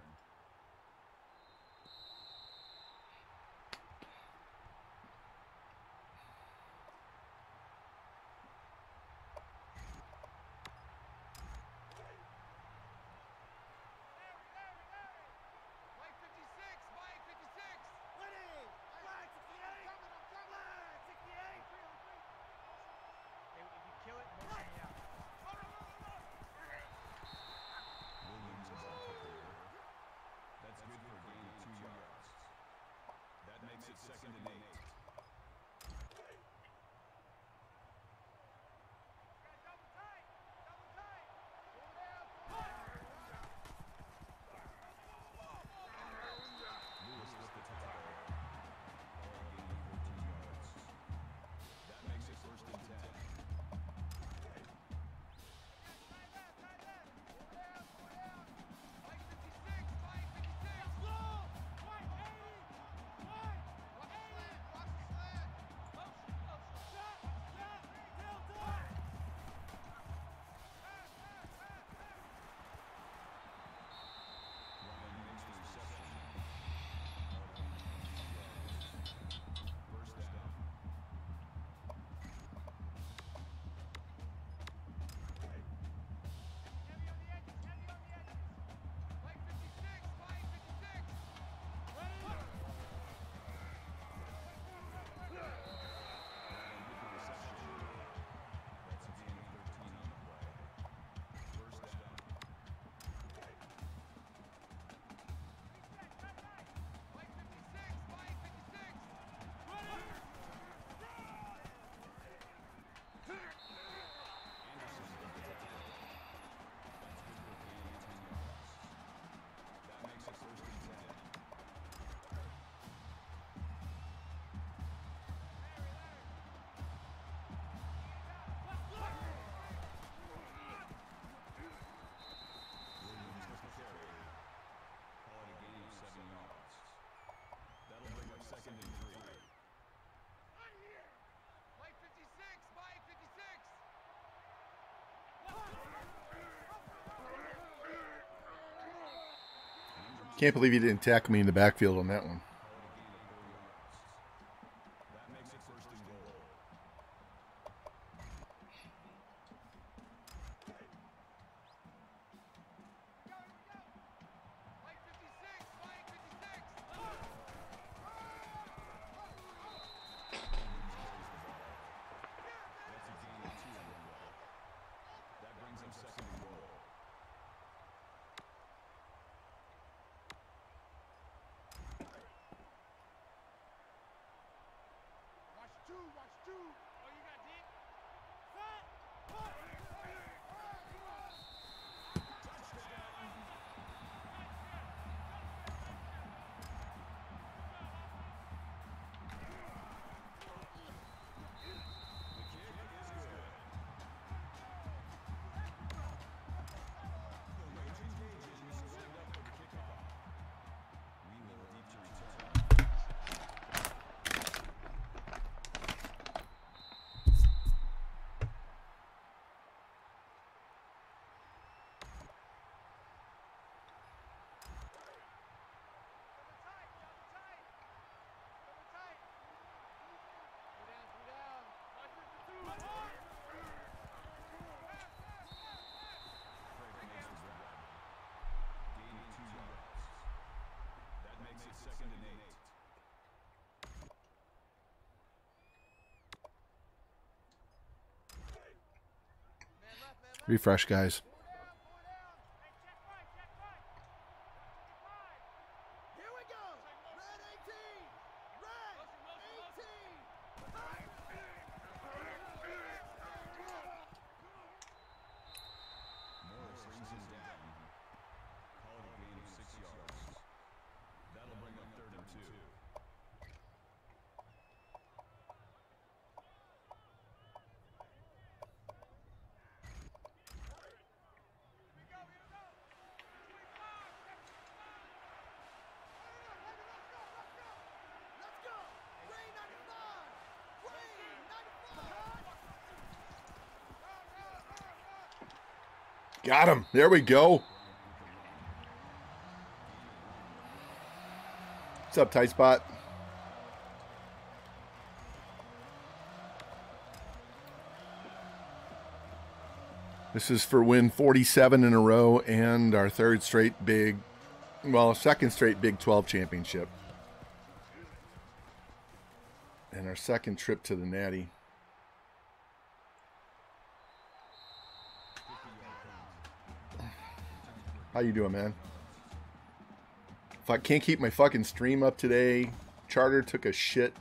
Can't believe you didn't tackle me in the backfield on that one. Refresh, guys. Four down, four down. Hey, check right, check right. Five. Here we go. Red 18. Red 18. Morris brings him down. Call it a gain of six yards. That'll bring up third and two. Here we go, here we go. 25, check 25. Let's go. Ray 95. Ray 95. Got him. There we go. What's up, tight spot? This is for win 47 in a row and our third straight big, well, second straight Big 12 championship. And our second trip to the Natty. How you doing, man? If I can't keep my fucking stream up today, Charter took a shit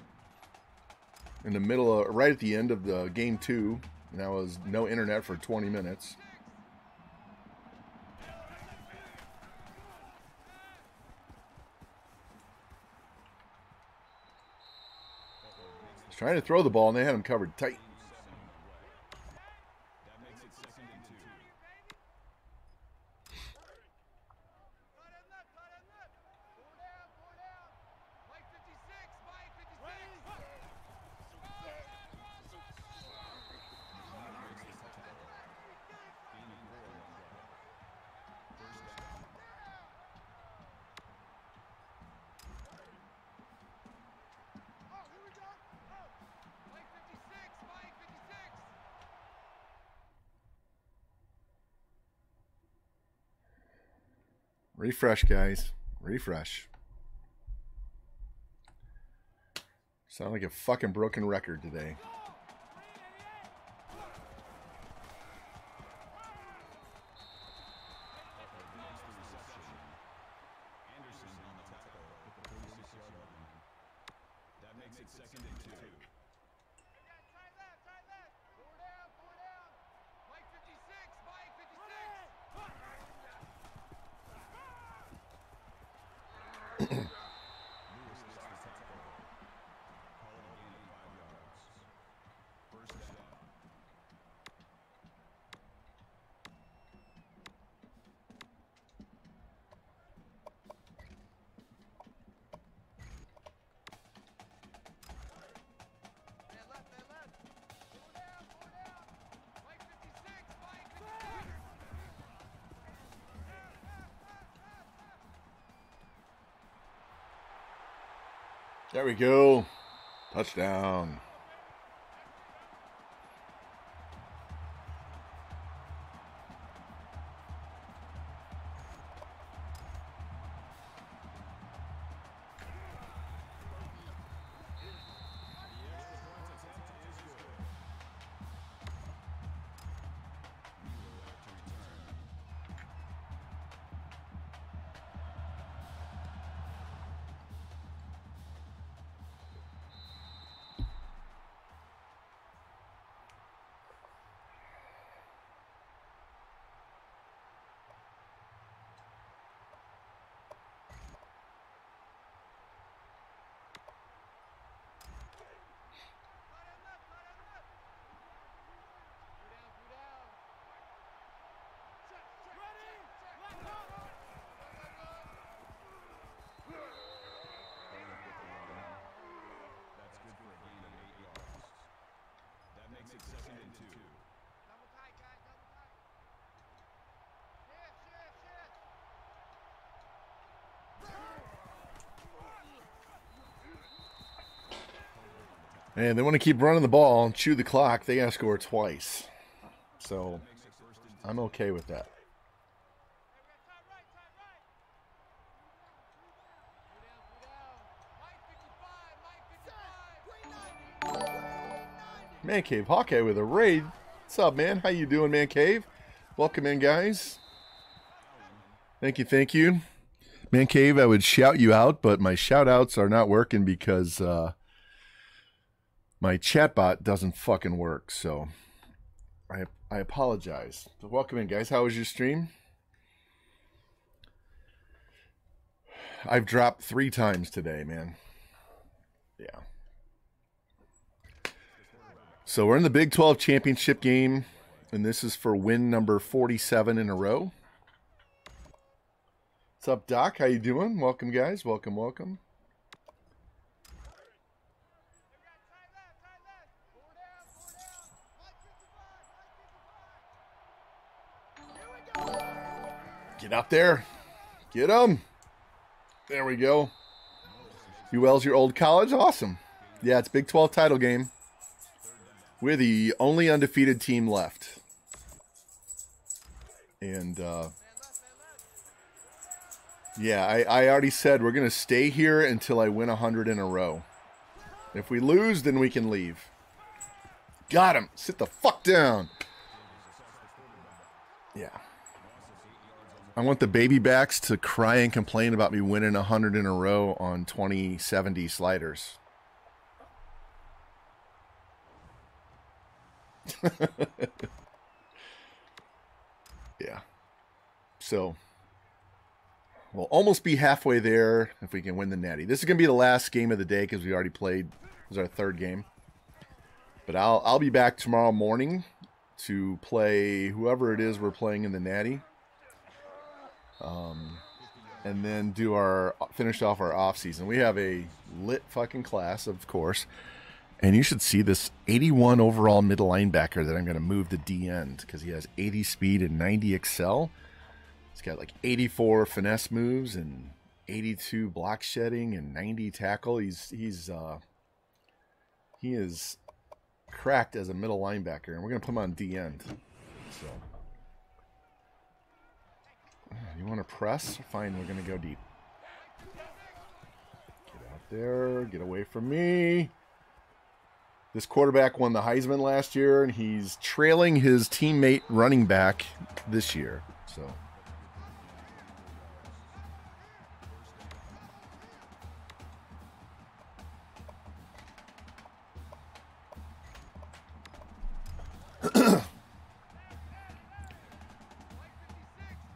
in the middle of right at the end of the game two, and I was no internet for 20 minutes. Trying to throw the ball and they had him covered tight. That makes it second and two. Tight end left, tight end left. Four down, four down. Mike 56, Mike 56. Gain of four on the play. First down. Oh, here we go. Oh, Mike 56, Mike 56. Refresh, guys. Refresh. Sound like a fucking broken record today. There we go. Touchdown. And they want to keep running the ball and chew the clock. They got to score twice. So I'm okay with that. Man Cave Hawkeye with a raid. What's up, man? How you doing, Man Cave? Welcome in, guys. Thank you, thank you. Man Cave, I would shout you out, but my shout outs are not working because uh, my chatbot doesn't fucking work. So I I apologize. So welcome in, guys. How was your stream? I've dropped three times today, man. Yeah. So we're in the Big 12 championship game, and this is for win number 47 in a row. What's up, Doc? How you doing? Welcome, guys. Welcome, welcome. Get up there. Get them. There we go. UL's your old college? Awesome. Yeah, it's Big 12 title game. We're the only undefeated team left. And, uh, yeah, I, I already said we're going to stay here until I win 100 in a row. If we lose, then we can leave. Got him. Sit the fuck down. Yeah. I want the baby backs to cry and complain about me winning 100 in a row on 2070 sliders. yeah. So we'll almost be halfway there if we can win the natty. This is going to be the last game of the day because we already played. This is our third game. But I'll I'll be back tomorrow morning to play whoever it is we're playing in the natty. Um, and then do our finish off our off season. We have a lit fucking class, of course. And you should see this 81 overall middle linebacker that I'm going to move to D end because he has 80 speed and 90 excel. He's got like 84 finesse moves and 82 block shedding and 90 tackle. He's he's uh he is cracked as a middle linebacker, and we're going to put him on D end. So. You want to press? Fine, we're going to go deep. Get out there. Get away from me. This quarterback won the Heisman last year, and he's trailing his teammate running back this year. So.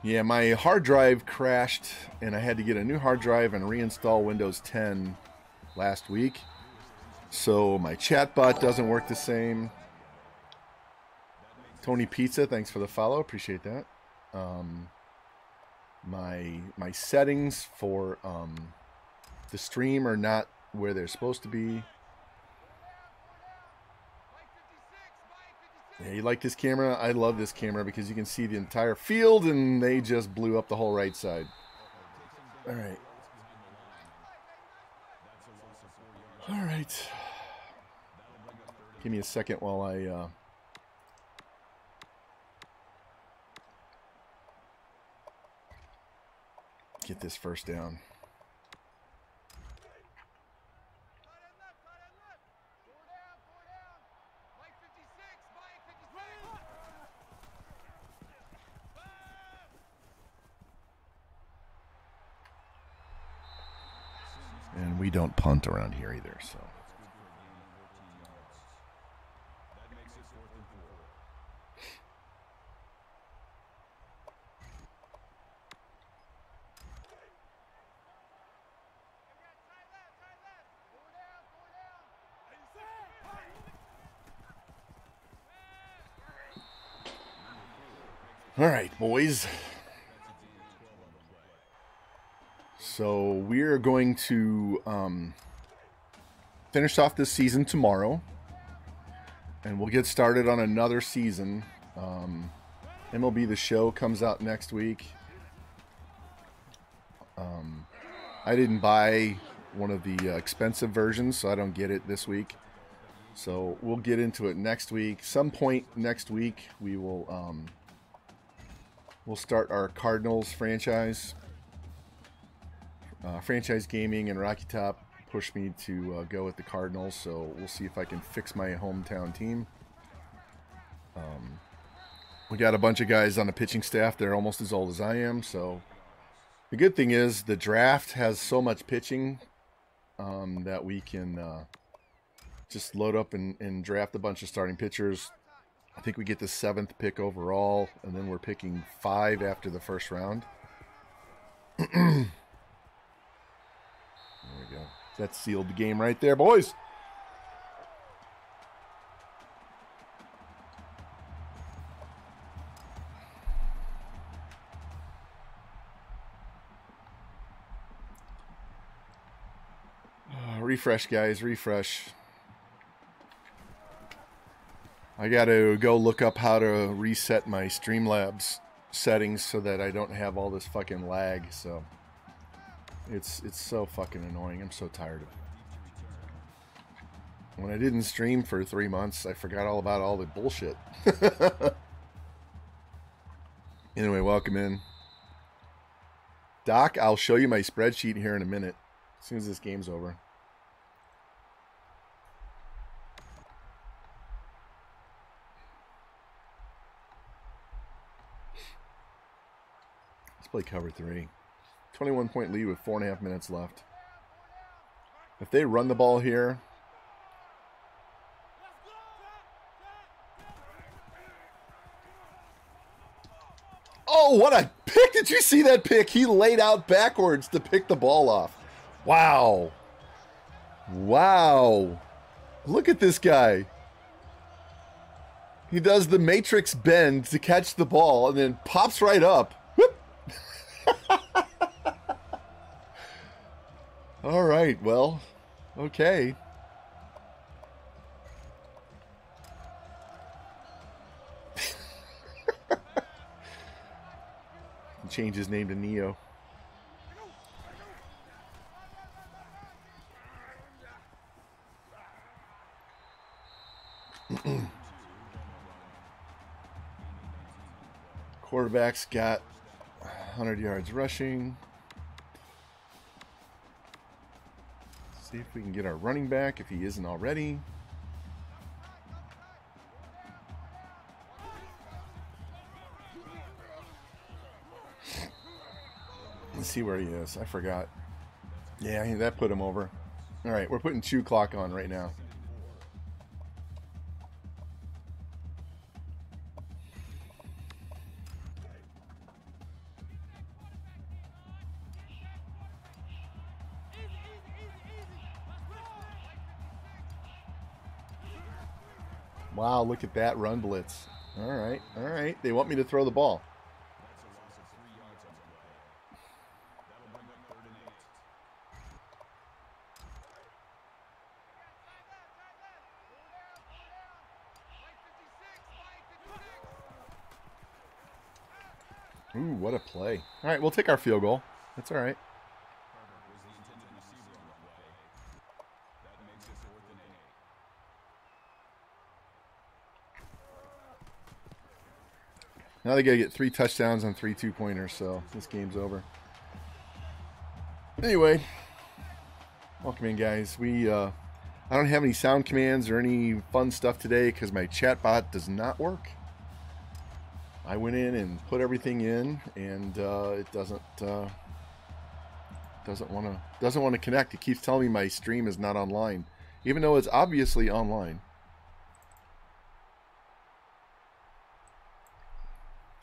Yeah, my hard drive crashed, and I had to get a new hard drive and reinstall Windows 10 last week. So my chatbot doesn't work the same. Tony Pizza, thanks for the follow. Appreciate that. Um, my my settings for um, the stream are not where they're supposed to be. Yeah, you like this camera? I love this camera because you can see the entire field and they just blew up the whole right side. All right. All right. Give me a second while I uh, get this first down. And we don't punt around here either, so. All right, boys. So we're going to um, finish off this season tomorrow, and we'll get started on another season. Um, MLB The Show comes out next week. Um, I didn't buy one of the uh, expensive versions, so I don't get it this week. So we'll get into it next week. Some point next week, we will um, we'll start our Cardinals franchise. Uh, franchise gaming and Rocky Top pushed me to uh, go with the Cardinals, so we'll see if I can fix my hometown team. Um, we got a bunch of guys on the pitching staff. They're almost as old as I am, so the good thing is the draft has so much pitching um, that we can uh, just load up and, and draft a bunch of starting pitchers. I think we get the seventh pick overall, and then we're picking five after the first round. That sealed the game right there, boys. Uh, refresh, guys. Refresh. I got to go look up how to reset my Streamlabs settings so that I don't have all this fucking lag. So it's it's so fucking annoying. I'm so tired of it. When I didn't stream for three months, I forgot all about all the bullshit. anyway, welcome in. Doc, I'll show you my spreadsheet here in a minute, as soon as this game's over. Let's play cover three. 21 point lead with four and a half minutes left. If they run the ball here, Oh, what a pick! Did you see that pick? He laid out backwards to pick the ball off. Wow. Wow. Look at this guy. He does the matrix bend to catch the ball and then pops right up. All right, well, okay. Change his name to Neo. Quarterback's got 100 yards rushing. See if we can get our running back if he isn't already. Let's see where he is. I forgot. Yeah, that put him over. All right, we're putting two clock on right now. Wow, look at that run blitz. All right, all right. They want me to throw the ball. Ooh, what a play. All right, we'll take our field goal. That's all right. Now they got to get three touchdowns on three two pointers, so this game's over. Anyway, welcome in, guys. We uh, I don't have any sound commands or any fun stuff today because my chat bot does not work. I went in and put everything in, and uh, it doesn't uh, doesn't want to doesn't want to connect. It keeps telling me my stream is not online, even though it's obviously online.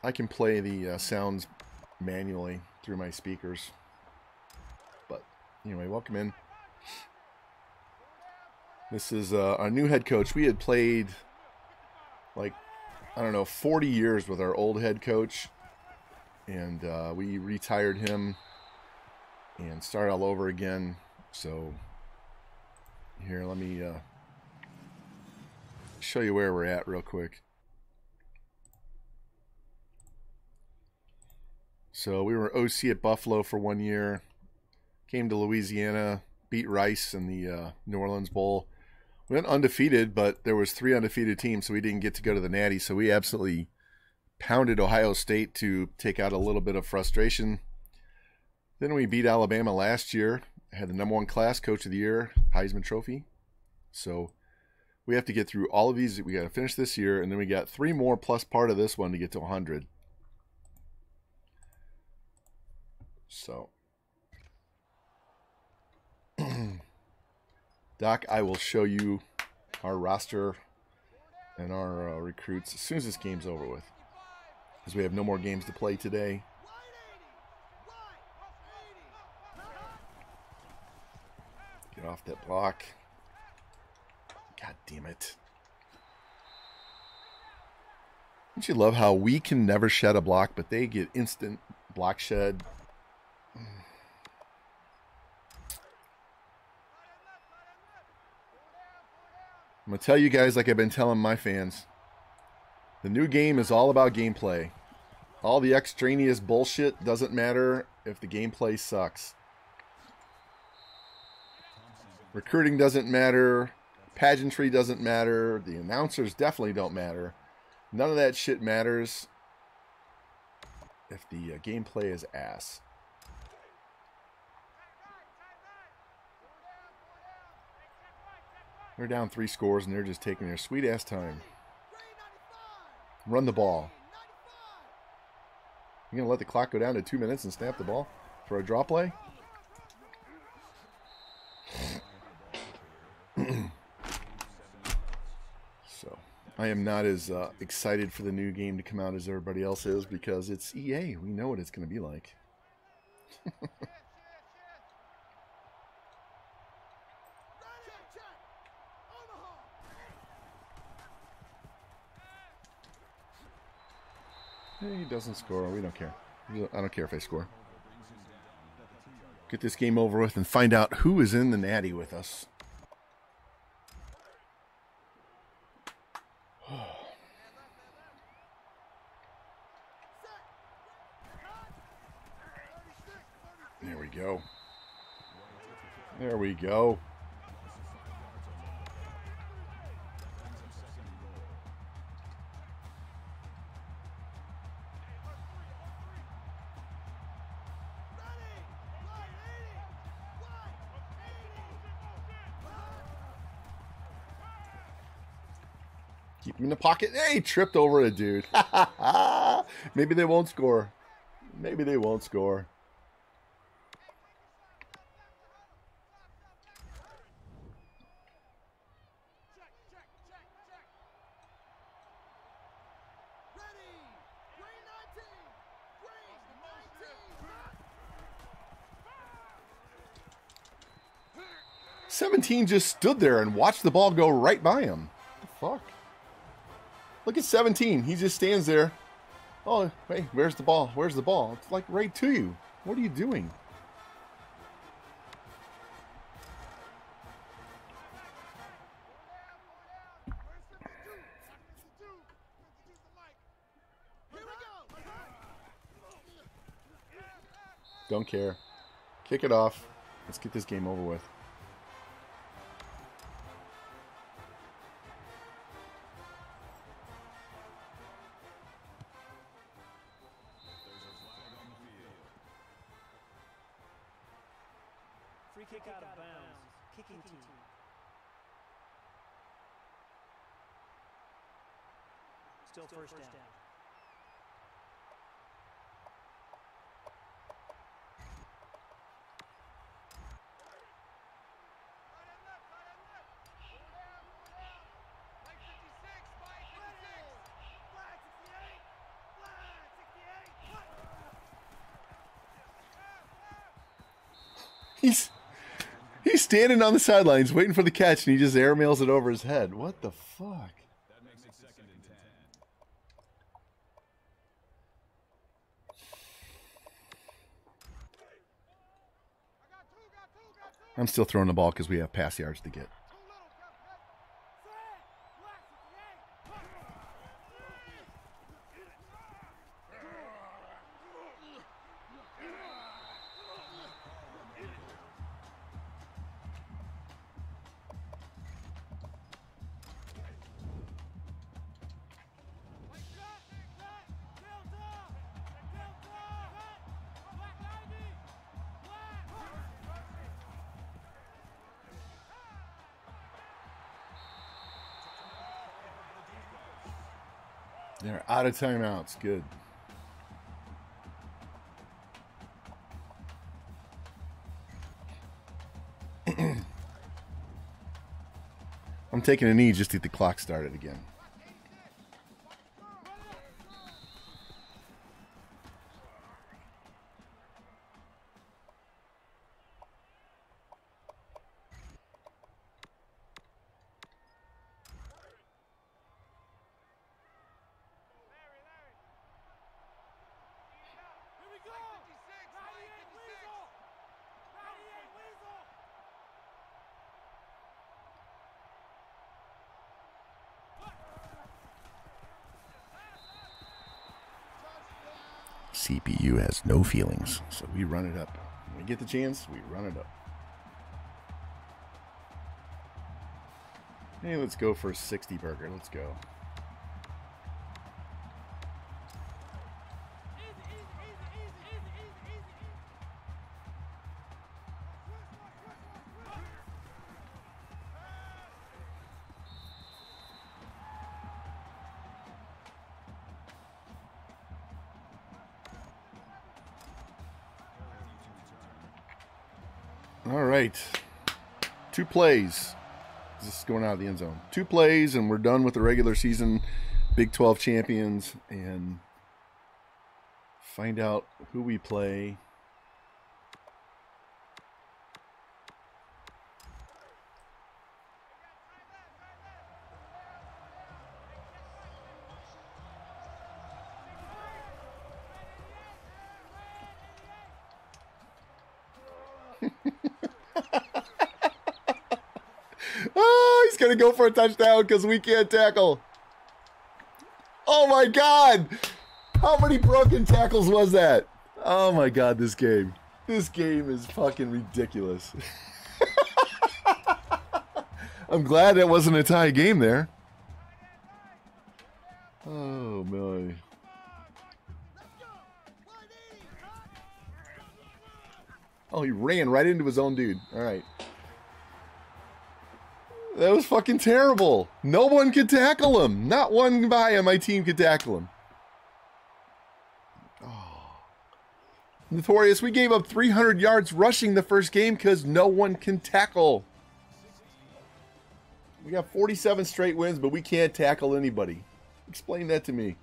I can play the uh, sounds manually through my speakers. But anyway, welcome in. This is uh, our new head coach. We had played like I don't know 40 years with our old head coach, and uh, we retired him and started all over again. So here, let me uh, show you where we're at real quick. So we were OC at Buffalo for one year, came to Louisiana, beat Rice in the uh, New Orleans Bowl, We went undefeated, but there was three undefeated teams, so we didn't get to go to the Natty. So we absolutely pounded Ohio State to take out a little bit of frustration. Then we beat Alabama last year. Had the number one class coach of the year, Heisman Trophy. So we have to get through all of these. We got to finish this year, and then we got three more plus part of this one to get to 100. So, Doc, I will show you our roster and our uh, recruits as soon as this game's over with, because we have no more games to play today. Get off that block. God damn it. Don't you love how we can never shed a block, but they get instant block shed? I'm going to tell you guys, like I've been telling my fans, the new game is all about gameplay. All the extraneous bullshit doesn't matter if the gameplay sucks. Recruiting doesn't matter. Pageantry doesn't matter. The announcers definitely don't matter. None of that shit matters if the uh, gameplay is ass. They're down three scores and they're just taking their sweet ass time. Run the ball. You gonna let the clock go down to two minutes and snap the ball for a draw play? so, I am not as uh, excited for the new game to come out as everybody else is because it's EA. We know what it's going to be like. he doesn't score. We don't care. I don't care if I score. Get this game over with and find out who is in the natty with us. There we go. There we go. Keep him in the pocket. Hey, he tripped over a dude. Maybe they won't score. Maybe they won't score. Check, check, check, check. Ready. Green 19. Green 19. 17 just stood there and watched the ball go right by him. fuck? Look at 17. He just stands there. Oh, hey, where's the ball? Where's the ball? It's like right to you. What are you doing? Don't care. Kick it off. Let's get this game over with. Standing on the sidelines waiting for the catch and he just airmails it over his head. What the fuck? I'm still throwing the ball because we have pass yards to get. Out of timeouts. Good. I'm taking a knee just to get the clock started again. Has no feelings, so we run it up. When we get the chance, we run it up. Hey, let's go for a 60 burger. Let's go. Plays. This is going out of the end zone. Two plays, and we're done with the regular season Big 12 champions and find out who we play. Oh, he's going to go for a touchdown because we can't tackle. Oh my God. How many broken tackles was that? Oh my God, this game. This game is fucking ridiculous. I'm glad that wasn't a tie game there. Oh, my. Oh, he ran right into his own dude. All right. That was fucking terrible. No one could tackle him. Not one guy on my team could tackle him. Oh. Notorious, we gave up 300 yards rushing the first game because no one can tackle. We got 47 straight wins, but we can't tackle anybody. Explain that to me.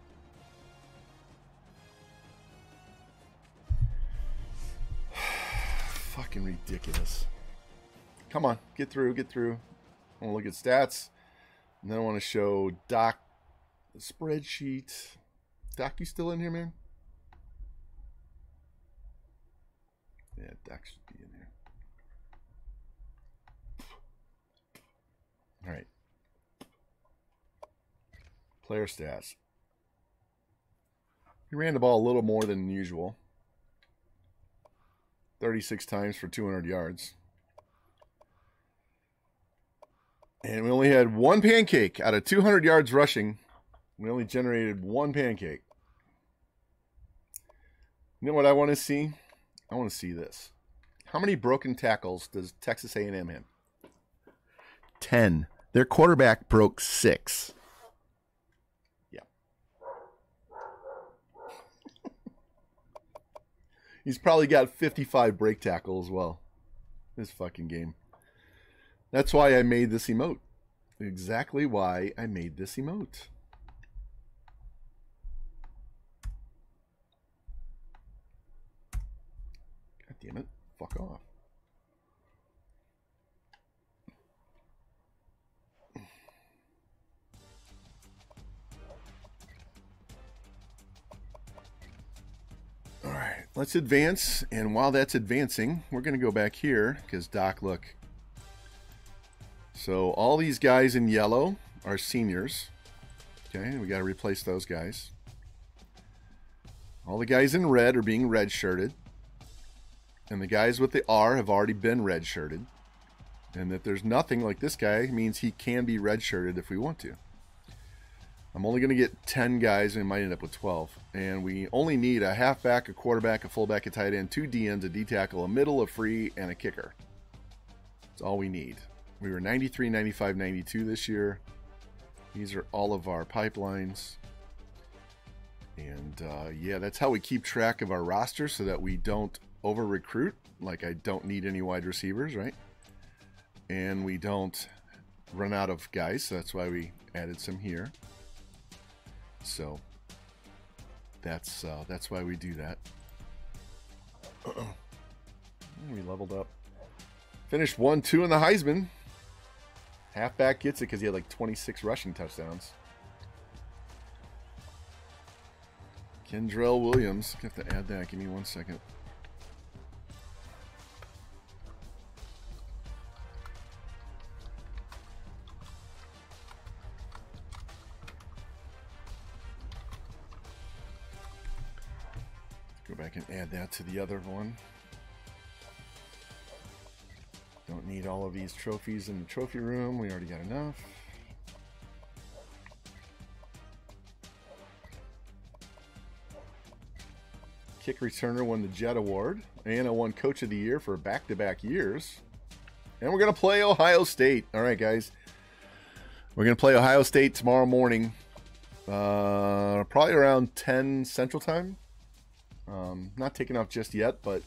Fucking ridiculous. Come on, get through, get through. I want to look at stats. And then I want to show Doc the spreadsheet. Doc, you still in here, man? Yeah, Doc should be in here. All right. Player stats. He ran the ball a little more than usual. 36 times for 200 yards. And we only had one pancake out of 200 yards rushing. We only generated one pancake. You know what I want to see? I want to see this. How many broken tackles does Texas A&M have? 10. Their quarterback broke 6. Yeah. He's probably got 55 break tackle as well. This fucking game. That's why I made this emote. Exactly why I made this emote. God damn it. Fuck off. All right, let's advance. And while that's advancing, we're going to go back here because Doc, look, so all these guys in yellow are seniors. Okay, we got to replace those guys. All the guys in red are being red-shirted. And the guys with the R have already been red-shirted. And that there's nothing like this guy means he can be red-shirted if we want to. I'm only going to get 10 guys, and we might end up with 12. And we only need a halfback, a quarterback, a fullback, a tight end, two DNs, a D tackle, a middle, a free, and a kicker. That's all we need. We were 93, 95, 92 this year. These are all of our pipelines. And uh, yeah, that's how we keep track of our roster so that we don't over recruit. Like, I don't need any wide receivers, right? And we don't run out of guys. So that's why we added some here. So that's uh, that's why we do that. we leveled up. Finished one, two in the Heisman. Halfback gets it because he had like 26 rushing touchdowns. Kendrell Williams. Have to add that. Give me one second. Go back and add that to the other one. Don't need all of these trophies in the trophy room. We already got enough. Kick returner won the Jet Award. and I won Coach of the Year for back to back years. And we're going to play Ohio State. All right, guys. We're going to play Ohio State tomorrow morning. Uh, probably around 10 Central Time. Um, not taking off just yet, but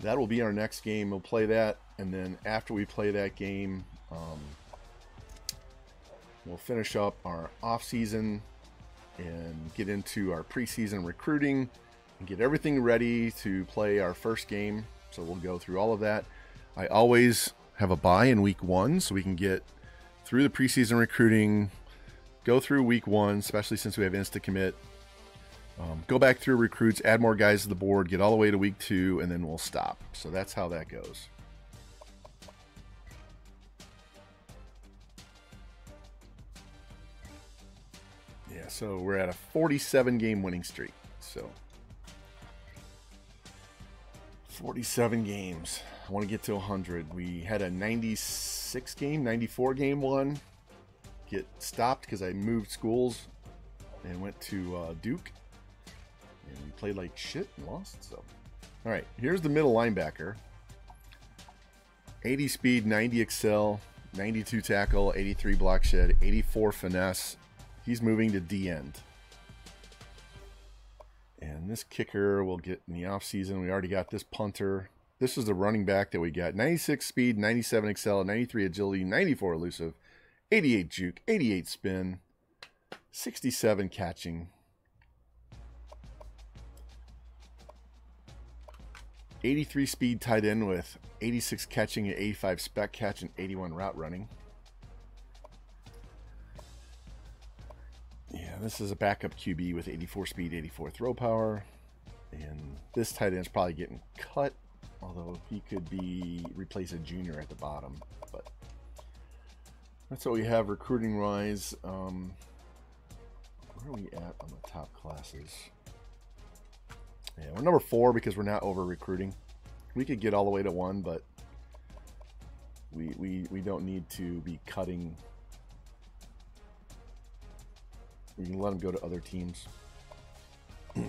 that will be our next game. We'll play that, and then after we play that game, um, we'll finish up our off season and get into our preseason recruiting and get everything ready to play our first game. So we'll go through all of that. I always have a bye in week one, so we can get through the preseason recruiting, go through week one, especially since we have insta commit um, go back through recruits, add more guys to the board, get all the way to week two, and then we'll stop. So that's how that goes. Yeah, so we're at a 47 game winning streak. So 47 games. I want to get to 100. We had a 96 game, 94 game one get stopped because I moved schools and went to uh, Duke and we played like shit and lost. So, all right, here's the middle linebacker 80 speed, 90 excel, 92 tackle, 83 block shed, 84 finesse. He's moving to D end. And this kicker will get in the offseason. We already got this punter. This is the running back that we got 96 speed, 97 excel, 93 agility, 94 elusive, 88 juke, 88 spin, 67 catching, 83 speed tight end with 86 catching and 85 spec catch and 81 route running. This is a backup QB with 84 speed, 84 throw power. And this tight end is probably getting cut, although he could be replace a junior at the bottom. But that's what we have recruiting wise. Um, where are we at on the top classes? Yeah, we're number four because we're not over recruiting. We could get all the way to one, but we we we don't need to be cutting. We can let them go to other teams. this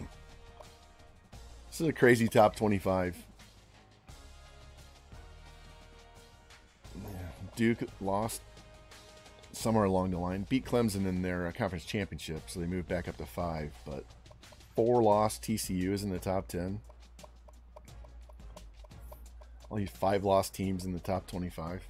is a crazy top twenty-five. Duke lost somewhere along the line. Beat Clemson in their uh, conference championship, so they moved back up to five, but four loss TCU is in the top 10. Only five lost teams in the top 25.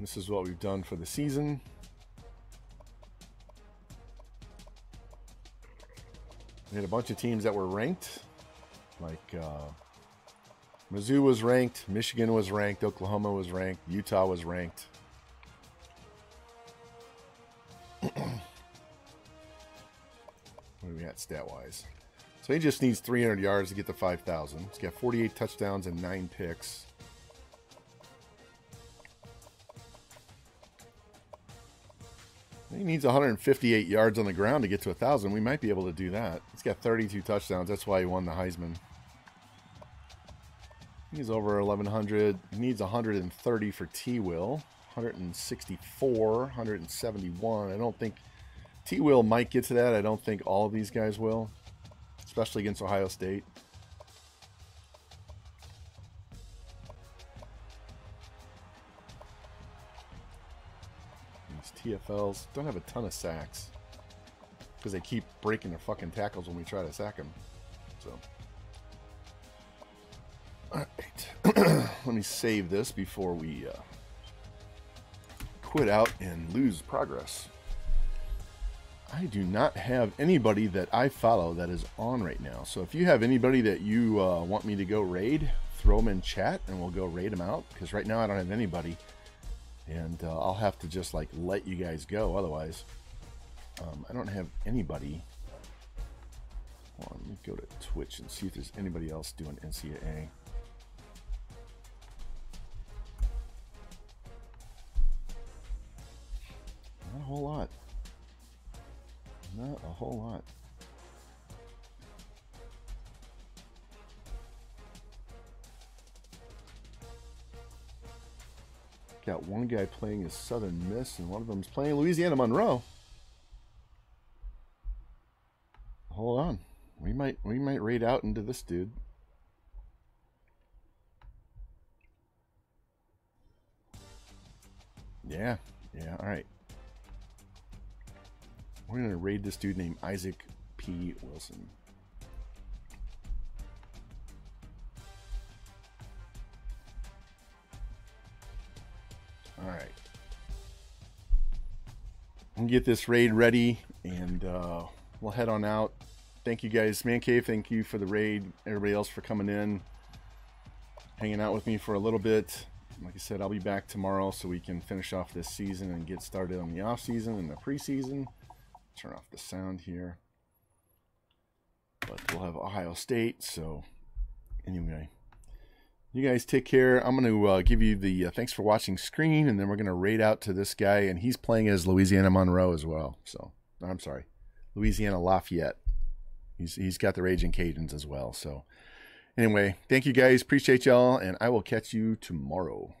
This is what we've done for the season. We had a bunch of teams that were ranked, like uh, Mizzou was ranked, Michigan was ranked, Oklahoma was ranked, Utah was ranked. what do we got stat wise? So he just needs 300 yards to get to 5,000. He's got 48 touchdowns and 9 picks. He needs 158 yards on the ground to get to 1,000. We might be able to do that. He's got 32 touchdowns. That's why he won the Heisman. He's over 1100. He needs 130 for T Will. 164, 171. I don't think T Will might get to that. I don't think all of these guys will, especially against Ohio State. TFLs don't have a ton of sacks because they keep breaking their fucking tackles when we try to sack them. So, all right, let me save this before we uh, quit out and lose progress. I do not have anybody that I follow that is on right now. So if you have anybody that you uh, want me to go raid, throw them in chat and we'll go raid them out. Because right now I don't have anybody, and uh, I'll have to just like let you guys go. Otherwise, um, I don't have anybody. On, let me go to Twitch and see if there's anybody else doing NCAA. Not a whole lot. Not a whole lot. Got one guy playing as Southern Miss, and one of them's playing Louisiana Monroe. Hold on, we might we might raid out into this dude. Yeah, yeah, all right. We're to raid this dude named Isaac P. Wilson. All right. We'll get this raid ready and uh, we'll head on out. Thank you guys, Man Cave. Thank you for the raid. Everybody else for coming in, hanging out with me for a little bit. Like I said, I'll be back tomorrow so we can finish off this season and get started on the off season and the preseason turn off the sound here. But we'll have Ohio State. So, anyway, you guys take care. I'm going to uh, give you the uh, thanks for watching screen, and then we're going to raid out to this guy, and he's playing as Louisiana Monroe as well. So, I'm sorry, Louisiana Lafayette. He's he's got the Ragin' Cajuns as well. So, anyway, thank you guys. Appreciate y'all, and I will catch you tomorrow.